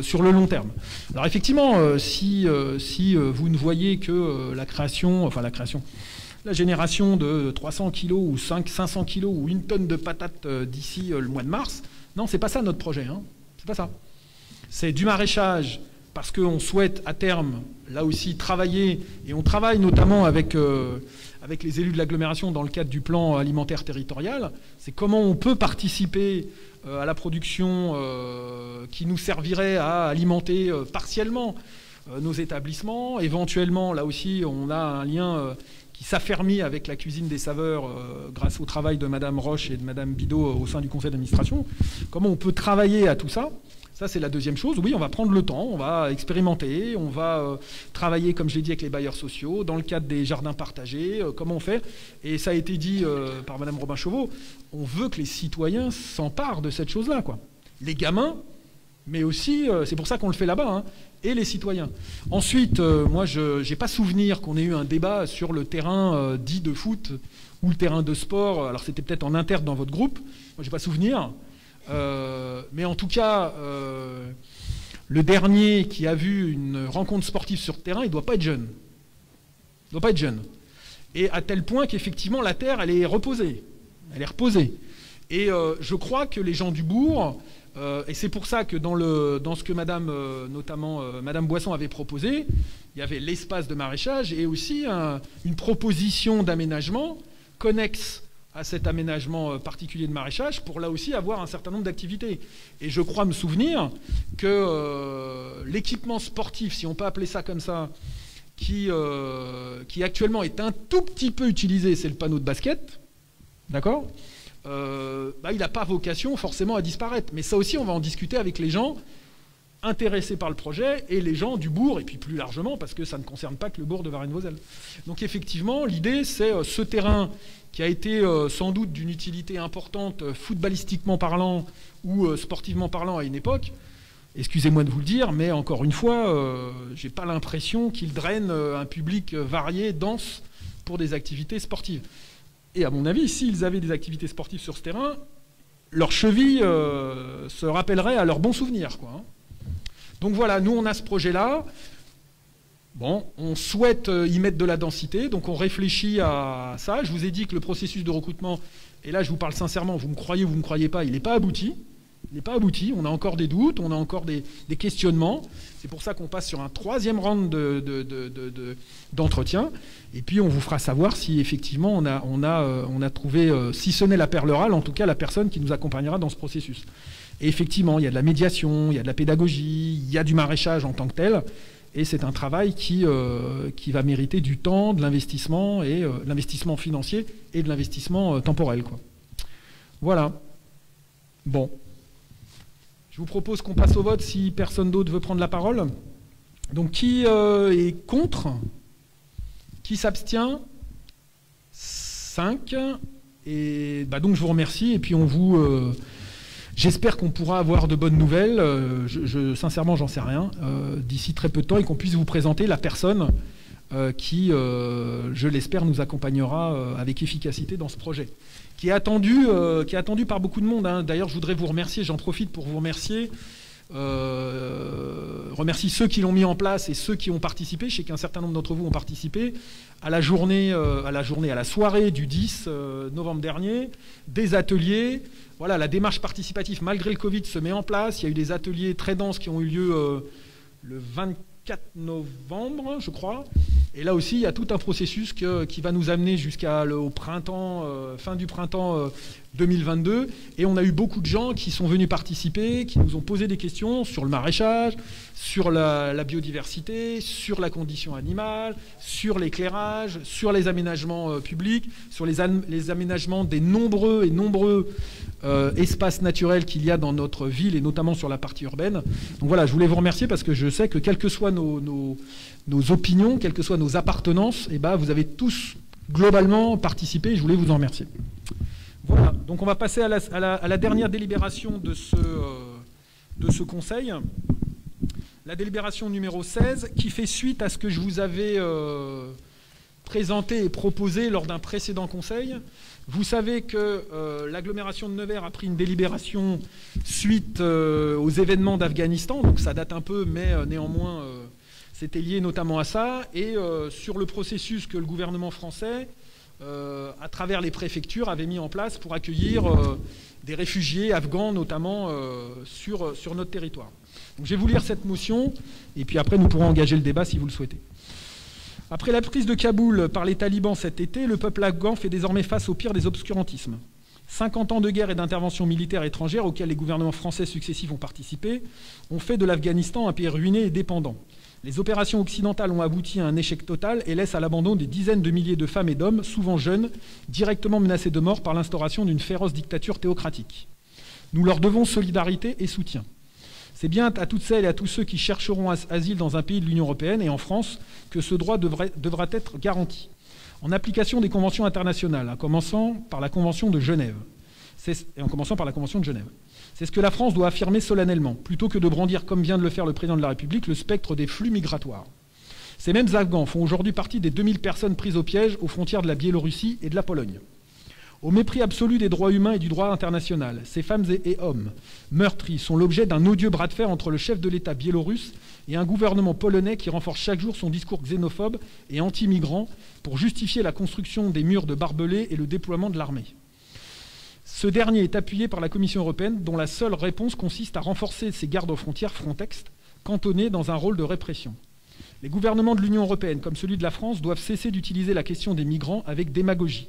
sur le long terme. Alors effectivement, si, vous ne voyez que la création, enfin la création, la génération de 300 kg ou 5, 500 kg ou une tonne de patates d'ici le mois de mars, non, c'est pas ça notre projet. Hein. C'est pas ça. C'est du maraîchage parce qu'on souhaite à terme, là aussi, travailler, et on travaille notamment avec, euh, avec les élus de l'agglomération dans le cadre du plan alimentaire territorial, c'est comment on peut participer euh, à la production euh, qui nous servirait à alimenter partiellement nos établissements. Éventuellement, là aussi, on a un lien qui s'affermit avec la cuisine des saveurs grâce au travail de Madame Roche et de Madame Bidot au sein du conseil d'administration. Comment on peut travailler à tout ça ça, c'est la deuxième chose. Oui, on va prendre le temps, on va expérimenter, on va euh, travailler, comme je l'ai dit, avec les bailleurs sociaux, dans le cadre des jardins partagés, euh, comment on fait. Et ça a été dit euh, par Mme Robin Chauveau, on veut que les citoyens s'emparent de cette chose-là. quoi. Les gamins, mais aussi, c'est pour ça qu'on le fait là-bas, hein, et les citoyens. Ensuite, moi, je n'ai pas souvenir qu'on ait eu un débat sur le terrain dit de foot ou le terrain de sport. Alors, c'était peut-être en interne dans votre groupe. Moi, j'ai pas souvenir. Euh, mais en tout cas, euh, le dernier qui a vu une rencontre sportive sur terrain, il ne doit pas être jeune. Il ne doit pas être jeune. Et à tel point qu'effectivement, la terre, elle est reposée. Elle est reposée. Et euh, je crois que les gens du bourg, et c'est pour ça que dans, le, dans ce que Madame, notamment Madame Boisson avait proposé, il y avait l'espace de maraîchage et aussi une proposition d'aménagement connexe à cet aménagement euh, particulier de maraîchage pour là aussi avoir un certain nombre d'activités. Et je crois me souvenir que euh, l'équipement sportif, si on peut appeler ça comme ça, qui, euh, qui actuellement est un tout petit peu utilisé, c'est le panneau de basket, d'accord bah, Il n'a pas vocation forcément à disparaître. Mais ça aussi, on va en discuter avec les gens intéressés par le projet et les gens du bourg, et puis plus largement, parce que ça ne concerne pas que le bourg de Varennes-Vauzelles. Donc effectivement, l'idée, c'est ce terrain qui a été euh, sans doute d'une utilité importante euh, footballistiquement parlant ou euh, sportivement parlant à une époque. Excusez-moi de vous le dire, mais encore une fois, je n'ai pas l'impression qu'il draine un public varié, dense, pour des activités sportives. Et à mon avis, s'ils avaient des activités sportives sur ce terrain, leur cheville se rappellerait à leurs bons souvenirs. Quoi, hein. Donc voilà, nous on a ce projet-là. Bon, on souhaite euh, y mettre de la densité, donc on réfléchit à ça. Je vous ai dit que le processus de recrutement, et là je vous parle sincèrement, vous me croyez ou vous ne me croyez pas, il n'est pas abouti. Il n'est pas abouti, on a encore des doutes, on a encore des, questionnements. C'est pour ça qu'on passe sur un troisième round d'entretien. et puis on vous fera savoir si effectivement on a, euh, trouvé, euh, si ce n'est la perle en tout cas la personne qui nous accompagnera dans ce processus. Et effectivement, il y a de la médiation, il y a de la pédagogie, il y a du maraîchage en tant que tel. Et c'est un travail qui, euh, qui va mériter du temps, de l'investissement, et euh, l'investissement financier et de l'investissement euh, temporel. Voilà. Bon. Je vous propose qu'on passe au vote si personne d'autre veut prendre la parole. Donc qui est contre? Qui s'abstient? 5. Et bah donc je vous remercie et puis on vous J'espère qu'on pourra avoir de bonnes nouvelles. Euh, je, sincèrement, j'en sais rien euh, d'ici très peu de temps et qu'on puisse vous présenter la personne euh, qui, je l'espère, nous accompagnera avec efficacité dans ce projet, qui est attendu, qui est attendu par beaucoup de monde. Hein. D'ailleurs, je voudrais vous remercier. J'en profite pour vous remercier. remercie ceux qui l'ont mis en place et ceux qui ont participé. Je sais qu'un certain nombre d'entre vous ont participé à la journée, à la journée, à la soirée du 10 novembre dernier, des ateliers, voilà, la démarche participative, malgré le Covid, se met en place. Il y a eu des ateliers très denses qui ont eu lieu euh, le 24 novembre, je crois. Et là aussi, il y a tout un processus qui va nous amener jusqu'au printemps, euh, fin du printemps 2022. Euh, Et on a eu beaucoup de gens qui sont venus participer, qui nous ont posé des questions sur le maraîchage, sur la, biodiversité, sur la condition animale, sur l'éclairage, sur les aménagements publics, sur les, aménagements des nombreux et nombreux euh, espaces naturels qu'il y a dans notre ville et notamment sur la partie urbaine. Donc voilà, je voulais vous remercier parce que je sais que quelles que soient nos, nos, opinions, quelles que soient nos appartenances, eh ben, vous avez tous globalement participé et je voulais vous en remercier. Voilà, donc on va passer à la, dernière délibération de ce, euh, de ce conseil. La délibération numéro 16, qui fait suite à ce que je vous avais euh, présenté et proposé lors d'un précédent conseil. Vous savez que euh, l'agglomération de Nevers a pris une délibération suite euh, aux événements d'Afghanistan, donc ça date un peu, mais néanmoins, c'était lié notamment à ça, et sur le processus que le gouvernement français, à travers les préfectures, avait mis en place pour accueillir des réfugiés afghans, notamment sur, sur notre territoire je vais vous lire cette motion, et puis après nous pourrons engager le débat si vous le souhaitez. Après la prise de Kaboul par les talibans cet été, le peuple afghan fait désormais face au pire des obscurantismes. 50 ans de guerre et d'intervention militaire étrangère auxquels les gouvernements français successifs ont participé ont fait de l'Afghanistan un pays ruiné et dépendant. Les opérations occidentales ont abouti à un échec total et laissent à l'abandon des dizaines de milliers de femmes et d'hommes, souvent jeunes, directement menacés de mort par l'instauration d'une féroce dictature théocratique. Nous leur devons solidarité et soutien. C'est bien à toutes celles et à tous ceux qui chercheront asile dans un pays de l'Union européenne et en France que ce droit devra être garanti, en application des conventions internationales, en commençant par la Convention de Genève. En commençant par la Convention de Genève. C'est ce que la France doit affirmer solennellement, plutôt que de brandir, comme vient de le faire le président de la République, le spectre des flux migratoires. Ces mêmes Afghans font aujourd'hui partie des 2000 personnes prises au piège aux frontières de la Biélorussie et de la Pologne. Au mépris absolu des droits humains et du droit international, ces femmes et hommes meurtris sont l'objet d'un odieux bras de fer entre le chef de l'État biélorusse et un gouvernement polonais qui renforce chaque jour son discours xénophobe et anti-migrant pour justifier la construction des murs de barbelés et le déploiement de l'armée. Ce dernier est appuyé par la Commission européenne dont la seule réponse consiste à renforcer ses gardes aux frontières Frontex, cantonnés dans un rôle de répression. Les gouvernements de l'Union européenne, comme celui de la France, doivent cesser d'utiliser la question des migrants avec démagogie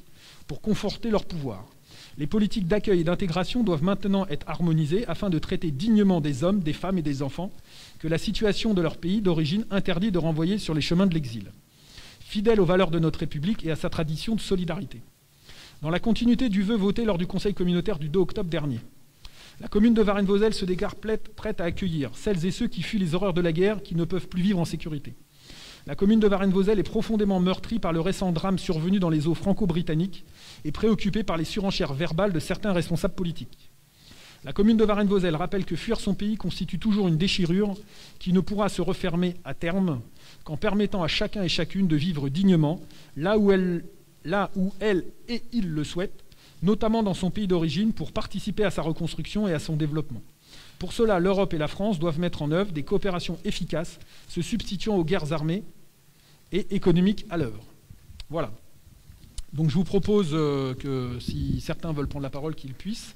pour conforter leur pouvoir. Les politiques d'accueil et d'intégration doivent maintenant être harmonisées afin de traiter dignement des hommes, des femmes et des enfants que la situation de leur pays d'origine interdit de renvoyer sur les chemins de l'exil, fidèles aux valeurs de notre République et à sa tradition de solidarité. Dans la continuité du vœu voté lors du Conseil communautaire du 2 octobre dernier, la commune de Varennes-Vauzelles se déclare prête à accueillir celles et ceux qui fuient les horreurs de la guerre, qui ne peuvent plus vivre en sécurité. La commune de Varennes-Vauzelles est profondément meurtrie par le récent drame survenu dans les eaux franco-britanniques et préoccupée par les surenchères verbales de certains responsables politiques. La commune de Varennes-Vauzelles rappelle que fuir son pays constitue toujours une déchirure qui ne pourra se refermer à terme qu'en permettant à chacun et chacune de vivre dignement là où elle, là où elle et il le souhaitent, notamment dans son pays d'origine, pour participer à sa reconstruction et à son développement. Pour cela, l'Europe et la France doivent mettre en œuvre des coopérations efficaces, se substituant aux guerres armées et économiques à l'œuvre. Voilà. Donc je vous propose euh, que si certains veulent prendre la parole, qu'ils puissent.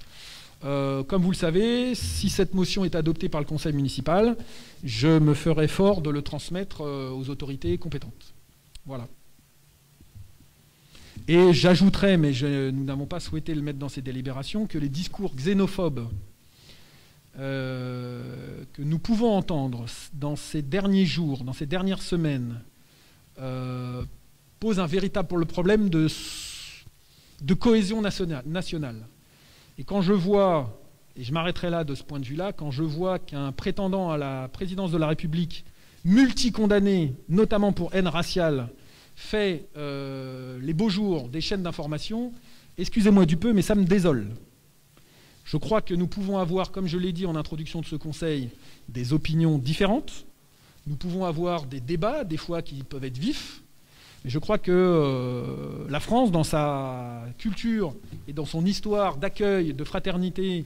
Euh, comme vous le savez, si cette motion est adoptée par le conseil municipal, je me ferai fort de le transmettre euh, aux autorités compétentes. Voilà. Et j'ajouterai, mais nous n'avons pas souhaité le mettre dans ces délibérations, que les discours xénophobes que nous pouvons entendre dans ces derniers jours, dans ces dernières semaines, pose un véritable problème de, de cohésion nationale. Et quand je vois, et je m'arrêterai là de ce point de vue-là, quand je vois qu'un prétendant à la présidence de la République, multi-condamné, notamment pour haine raciale, fait euh, les beaux jours des chaînes d'information, excusez-moi du peu, mais ça me désole. Je crois que nous pouvons avoir, comme je l'ai dit en introduction de ce conseil, des opinions différentes. Nous pouvons avoir des débats, des fois qui peuvent être vifs, je crois que euh, la France, dans sa culture et dans son histoire d'accueil, de fraternité,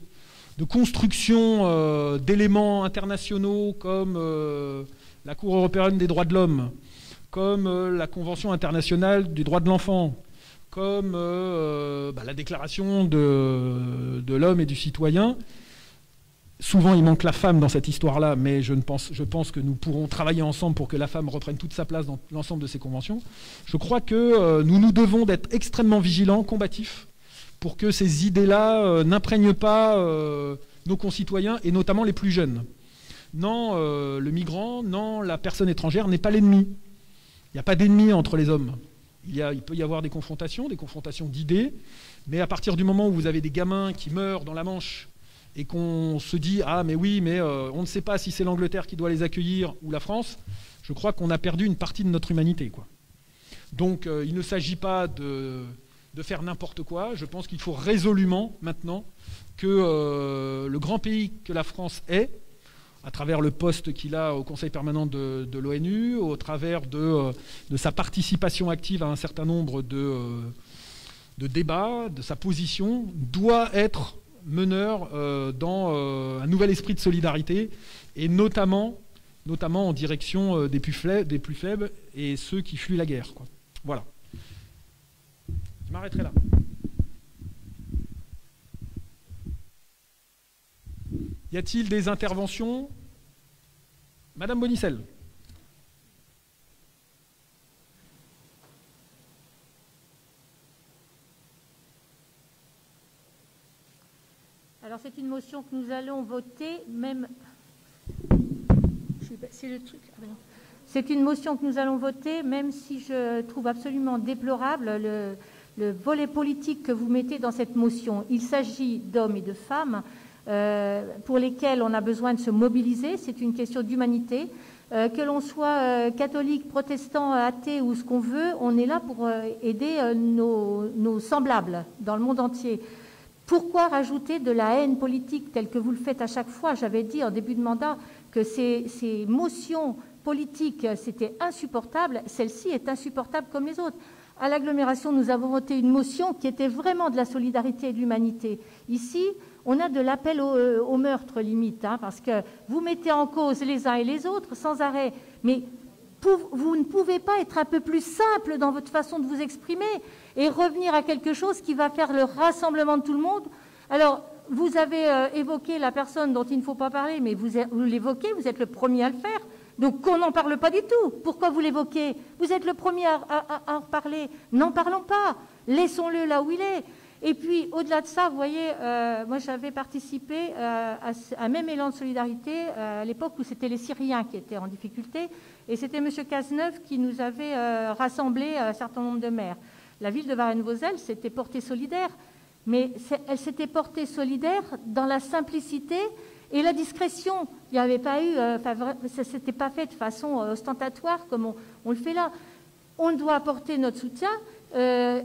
de construction euh, d'éléments internationaux comme euh, la Cour européenne des droits de l'homme, comme la Convention internationale des droits de l'enfant, comme bah, la Déclaration de l'homme et du citoyen, Souvent, il manque la femme dans cette histoire-là, mais je, pense, que nous pourrons travailler ensemble pour que la femme reprenne toute sa place dans l'ensemble de ces conventions. Je crois que euh, nous nous devons d'être extrêmement vigilants, combatifs, pour que ces idées-là euh, n'imprègnent pas euh, nos concitoyens, et notamment les plus jeunes. Non, le migrant, non, la personne étrangère n'est pas l'ennemi. Il n'y a pas d'ennemi entre les hommes. Il peut y avoir des confrontations, des confrontations d'idées, mais à partir du moment où vous avez des gamins qui meurent dans la Manche et qu'on se dit ah mais oui mais euh, on ne sait pas si c'est l'Angleterre qui doit les accueillir ou la France, je crois qu'on a perdu une partie de notre humanité. Quoi. Donc euh, il ne s'agit pas de, faire n'importe quoi. Je pense qu'il faut résolument maintenant que euh, le grand pays que la France est, à travers le poste qu'il a au Conseil permanent de, l'ONU, au travers de, sa participation active à un certain nombre de, de débats, de sa position, doit être meneur dans un nouvel esprit de solidarité, et notamment, notamment en direction des plus, faibles, des plus faibles et ceux qui fuient la guerre. Voilà. Je m'arrêterai là. Y a-t-il des interventions? Madame Bonicelle. Alors c'est une motion que nous allons voter, même. Ah ben que nous allons voter, même si je trouve absolument déplorable le, le volet politique que vous mettez dans cette motion. Il s'agit d'hommes et de femmes euh, pour lesquels on a besoin de se mobiliser. C'est une question d'humanité. Euh, que l'on soit euh, catholique, protestant, athée ou ce qu'on veut, on est là pour aider nos, semblables dans le monde entier. Pourquoi rajouter de la haine politique telle que vous le faites à chaque fois J'avais dit en début de mandat que ces, ces motions politiques, c'était insupportable. Celle-ci est insupportable comme les autres. À l'agglomération, nous avons voté une motion qui était vraiment de la solidarité et de l'humanité. Ici, on a de l'appel au, euh, meurtre limite, hein, parce que vous mettez en cause les uns et les autres sans arrêt. Mais vous ne pouvez pas être un peu plus simple dans votre façon de vous exprimer et revenir à quelque chose qui va faire le rassemblement de tout le monde. Alors, vous avez euh, évoqué la personne dont il ne faut pas parler, mais vous, l'évoquez, vous êtes le premier à le faire. Donc qu'on n'en parle pas du tout. Pourquoi vous l'évoquez? Vous êtes le premier à, en parler. N'en parlons pas. Laissons-le là où il est. Et puis, au-delà de ça, vous voyez, euh, moi j'avais participé euh, à, un même élan de solidarité à l'époque où c'était les Syriens qui étaient en difficulté, et c'était M. Cazeneuve qui nous avait rassemblé un certain nombre de maires. La ville de Varennes-Vauzelles s'était portée solidaire, mais elle s'était portée solidaire dans la simplicité et la discrétion. Il n'y avait pas eu, ça s'était pas fait de façon ostentatoire comme on, le fait là. On doit apporter notre soutien, euh,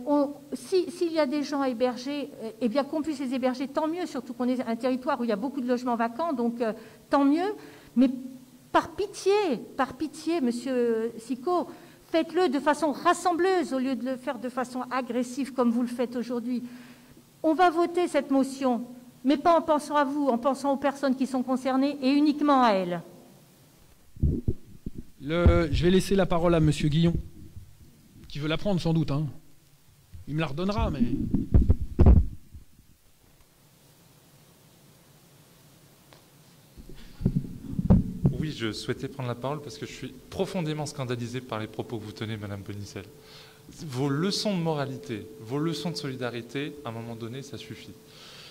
s'il y a des gens hébergés, eh bien qu'on puisse les héberger, tant mieux, surtout qu'on est un territoire où il y a beaucoup de logements vacants, donc euh, tant mieux. Mais par pitié, par pitié, Monsieur Sicot, faites-le de façon rassembleuse au lieu de le faire de façon agressive comme vous le faites aujourd'hui. On va voter cette motion, mais pas en pensant à vous, en pensant aux personnes qui sont concernées et uniquement à elles. je vais laisser la parole à Monsieur Guillon qui veut la prendre sans doute. Hein. Il me la redonnera, mais. Oui, je souhaitais prendre la parole parce que je suis profondément scandalisé par les propos que vous tenez, Madame Bonicel. Vos leçons de moralité, vos leçons de solidarité, à un moment donné, ça suffit.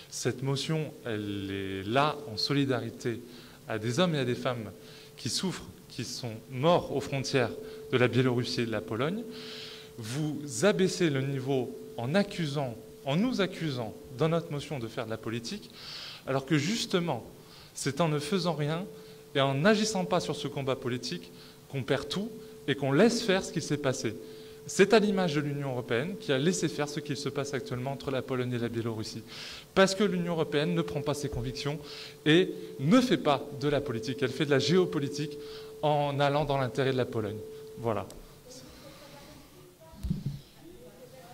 Cette motion, elle est là en solidarité à des hommes et à des femmes qui souffrent, qui sont morts aux frontières de la Biélorussie et de la Pologne vous abaissez le niveau en accusant, en nous accusant dans notre motion de faire de la politique, alors que justement, c'est en ne faisant rien et en n'agissant pas sur ce combat politique qu'on perd tout et qu'on laisse faire ce qui s'est passé. C'est à l'image de l'Union européenne qui a laissé faire ce qui se passe actuellement entre la Pologne et la Biélorussie. Parce que l'Union européenne ne prend pas ses convictions et ne fait pas de la politique. Elle fait de la géopolitique en allant dans l'intérêt de la Pologne. Voilà.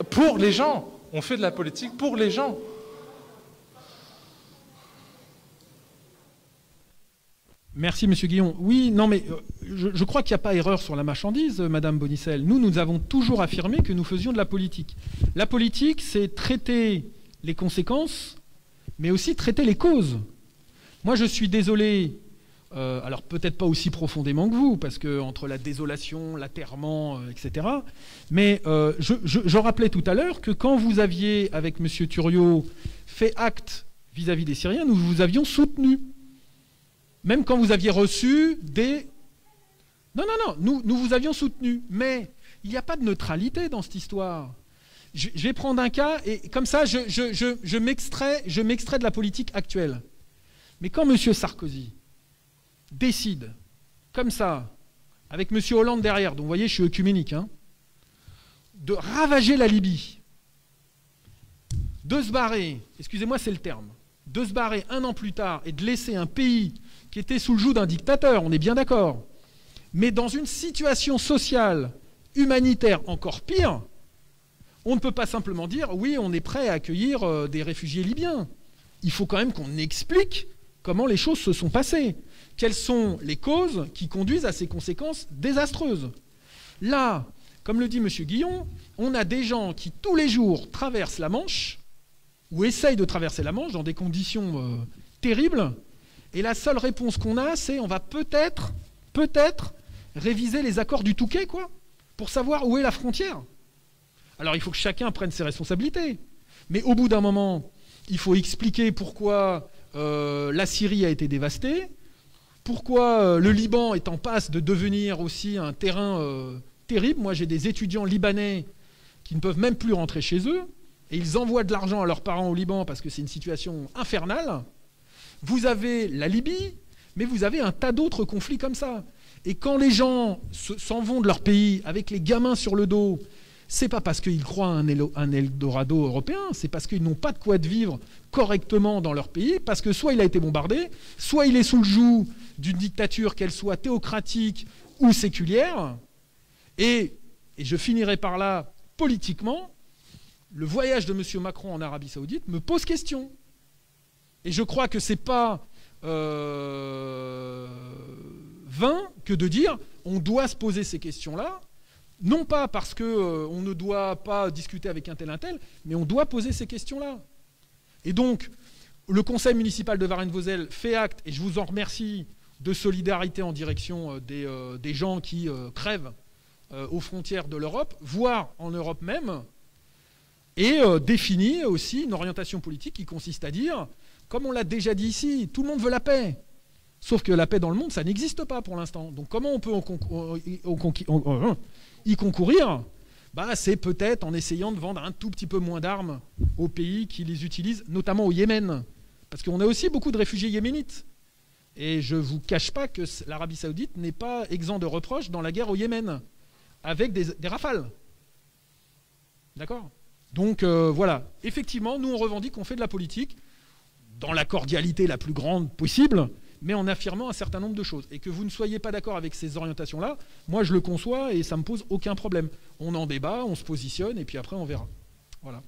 pour les gens. On fait de la politique pour les gens. Merci, Monsieur Guillon. Oui, non, mais euh, je, crois qu'il n'y a pas erreur sur la marchandise, euh, Madame Bonicel. Nous, nous avons toujours affirmé que nous faisions de la politique. La politique, c'est traiter les conséquences, mais aussi traiter les causes. Moi, je suis désolé euh, alors peut-être pas aussi profondément que vous, parce que entre la désolation, l'atterrement, etc. Mais je, rappelais tout à l'heure que quand vous aviez, avec M. Thuriot, fait acte vis-à-vis des Syriens, nous vous avions soutenu. Même quand vous aviez reçu des... Non, non, non, nous, nous vous avions soutenu. Mais il n'y a pas de neutralité dans cette histoire. Je, vais prendre un cas, et comme ça, je, je m'extrais de la politique actuelle. Mais quand M. Sarkozy décide, comme ça, avec M. Hollande derrière, donc vous voyez, je suis œcuménique, hein, de ravager la Libye, de se barrer, excusez-moi, c'est le terme, de se barrer un an plus tard et de laisser un pays qui était sous le joug d'un dictateur, on est bien d'accord, mais dans une situation sociale, humanitaire encore pire, on ne peut pas simplement dire oui, on est prêt à accueillir euh, des réfugiés libyens. Il faut quand même qu'on explique comment les choses se sont passées. Quelles sont les causes qui conduisent à ces conséquences désastreuses Là, comme le dit M. Guillon, on a des gens qui tous les jours traversent la Manche, ou essayent de traverser la Manche dans des conditions euh, terribles, et la seule réponse qu'on a, c'est on va peut-être, peut-être, réviser les accords du Touquet, quoi, pour savoir où est la frontière. Alors il faut que chacun prenne ses responsabilités. Mais au bout d'un moment, il faut expliquer pourquoi euh, la Syrie a été dévastée, pourquoi euh, le Liban est en passe de devenir aussi un terrain euh, terrible. Moi, j'ai des étudiants libanais qui ne peuvent même plus rentrer chez eux, et ils envoient de l'argent à leurs parents au Liban parce que c'est une situation infernale. Vous avez la Libye, mais vous avez un tas d'autres conflits comme ça. Et quand les gens s'en vont de leur pays avec les gamins sur le dos, c'est pas parce qu'ils croient à un Eldorado européen, c'est parce qu'ils n'ont pas de quoi vivre correctement dans leur pays, parce que soit il a été bombardé, soit il est sous le joug d'une dictature, qu'elle soit théocratique ou séculière. Et je finirai par là, politiquement, le voyage de M. Macron en Arabie Saoudite me pose question. Et je crois que ce n'est pas euh, vain que de dire on doit se poser ces questions-là, non pas parce qu'on euh, ne doit pas discuter avec un tel un tel, mais on doit poser ces questions-là. Et donc, le conseil municipal de Varennes-Vauzelles fait acte, et je vous en remercie, de solidarité en direction euh, des, gens qui crèvent aux frontières de l'Europe, voire en Europe même, et définit aussi une orientation politique qui consiste à dire comme on l'a déjà dit ici, tout le monde veut la paix. Sauf que la paix dans le monde, ça n'existe pas pour l'instant. Donc comment on peut y concourir? Bah, C'est peut-être en essayant de vendre un tout petit peu moins d'armes aux pays qui les utilisent, notamment au Yémen. Parce qu'on a aussi beaucoup de réfugiés yéménites. Et je ne vous cache pas que l'Arabie saoudite n'est pas exempt de reproches dans la guerre au Yémen, avec des, rafales. D'accord? Donc euh, voilà, effectivement, nous on revendique qu'on fait de la politique dans la cordialité la plus grande possible, mais en affirmant un certain nombre de choses. Et que vous ne soyez pas d'accord avec ces orientations-là, moi je le conçois et ça ne me pose aucun problème. On en débat, on se positionne et puis après on verra. Voilà.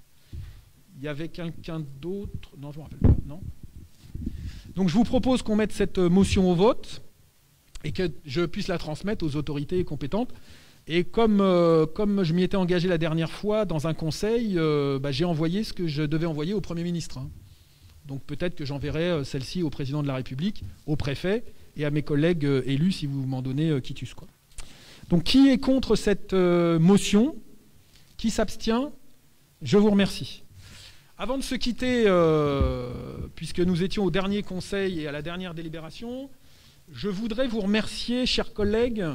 Il y avait quelqu'un d'autre? Non, je ne me rappelle pas. Non Donc je vous propose qu'on mette cette motion au vote et que je puisse la transmettre aux autorités compétentes. Et comme, euh, comme je m'y étais engagé la dernière fois dans un conseil, euh, bah, j'ai envoyé ce que je devais envoyer au Premier ministre. Hein. Donc peut-être que j'enverrai euh, celle-ci au président de la République, au préfet et à mes collègues euh, élus si vous m'en donnez euh, quitus. Quoi. Donc qui est contre cette motion? Qui s'abstient? Je vous remercie. Avant de se quitter, puisque nous étions au dernier conseil et à la dernière délibération, je voudrais vous remercier, chers collègues,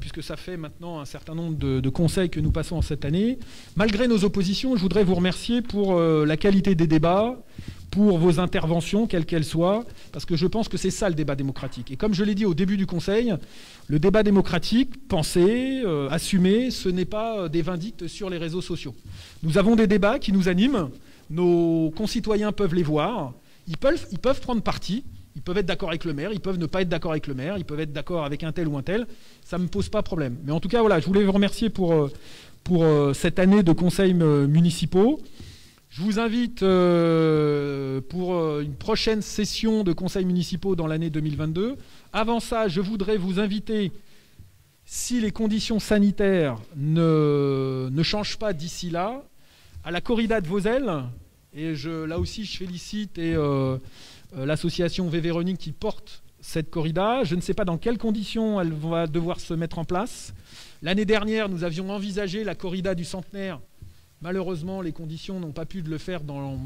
puisque ça fait maintenant un certain nombre de, de, conseils que nous passons en cette année. Malgré nos oppositions, je voudrais vous remercier pour la qualité des débats, pour vos interventions, quelles qu'elles soient, parce que je pense que c'est ça le débat démocratique. Et comme je l'ai dit au début du Conseil, le débat démocratique, pensé, euh, assumé, ce n'est pas euh, des vindictes sur les réseaux sociaux. Nous avons des débats qui nous animent, nos concitoyens peuvent les voir, ils peuvent, ils peuvent prendre parti, ils peuvent être d'accord avec le maire, ils peuvent ne pas être d'accord avec le maire, ils peuvent être d'accord avec un tel ou un tel, ça ne me pose pas problème. Mais en tout cas, voilà, je voulais vous remercier pour, euh, pour cette année de conseils municipaux. Je vous invite euh, pour euh, une prochaine session de conseils municipaux dans l'année 2022. Avant ça, je voudrais vous inviter, si les conditions sanitaires ne, ne changent pas d'ici là, à la corrida de Voselles. Et là aussi, je félicite euh, l'association. Véronique qui porte cette corrida. Je ne sais pas dans quelles conditions elle va devoir se mettre en place. L'année dernière, nous avions envisagé la corrida du centenaire Malheureusement, les conditions n'ont pas pu le faire dans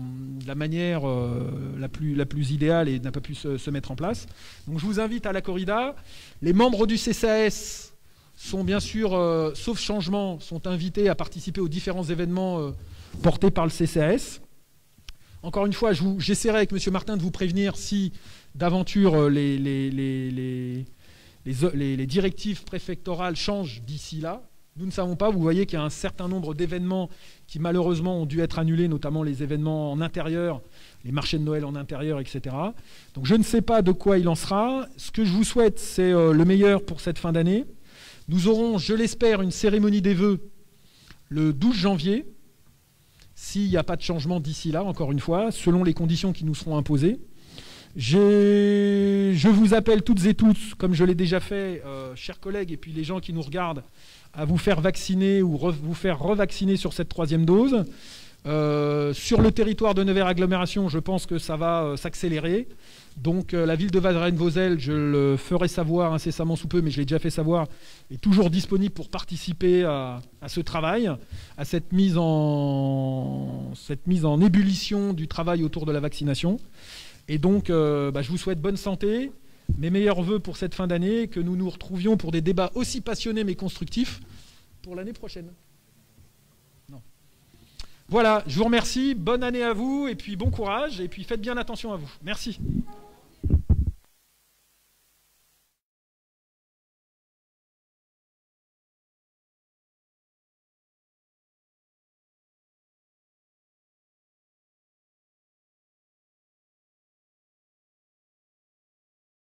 la manière euh, la, plus, idéale et n'a pas pu se, mettre en place. Donc je vous invite à la corrida. Les membres du CCAS sont bien sûr, euh, sauf changement, sont invités à participer aux différents événements euh, portés par le CCAS. Encore une fois, j'essaierai avec M. Martin de vous prévenir si d'aventure les directives préfectorales changent d'ici là. Nous ne savons pas. Vous voyez qu'il y a un certain nombre d'événements qui malheureusement ont dû être annulés, notamment les événements en intérieur les marchés de Noël en intérieur, etc. Donc je ne sais pas de quoi il en sera. Ce que je vous souhaite, c'est le meilleur pour cette fin d'année. Nous aurons, je l'espère, une cérémonie des vœux le 12 janvier, s'il n'y a pas de changement d'ici là, encore une fois, selon les conditions qui nous seront imposées. Je vous appelle toutes et tous, comme je l'ai déjà fait, euh, chers collègues, et puis les gens qui nous regardent, à vous faire vacciner ou vous faire revacciner sur cette troisième dose. Euh, sur le territoire de Nevers Agglomération, je pense que ça va euh, s'accélérer. Donc la ville de Varennes-Vauzelles, je le ferai savoir incessamment sous peu, mais je l'ai déjà fait savoir, est toujours disponible pour participer à, ce travail, à cette mise, en, cette mise en ébullition du travail autour de la vaccination. Et donc, euh, bah, je vous souhaite bonne santé, mes meilleurs voeux pour cette fin d'année, que nous nous retrouvions pour des débats aussi passionnés mais constructifs pour l'année prochaine. Voilà, je vous remercie, bonne année à vous, et puis bon courage, et puis faites bien attention à vous. Merci.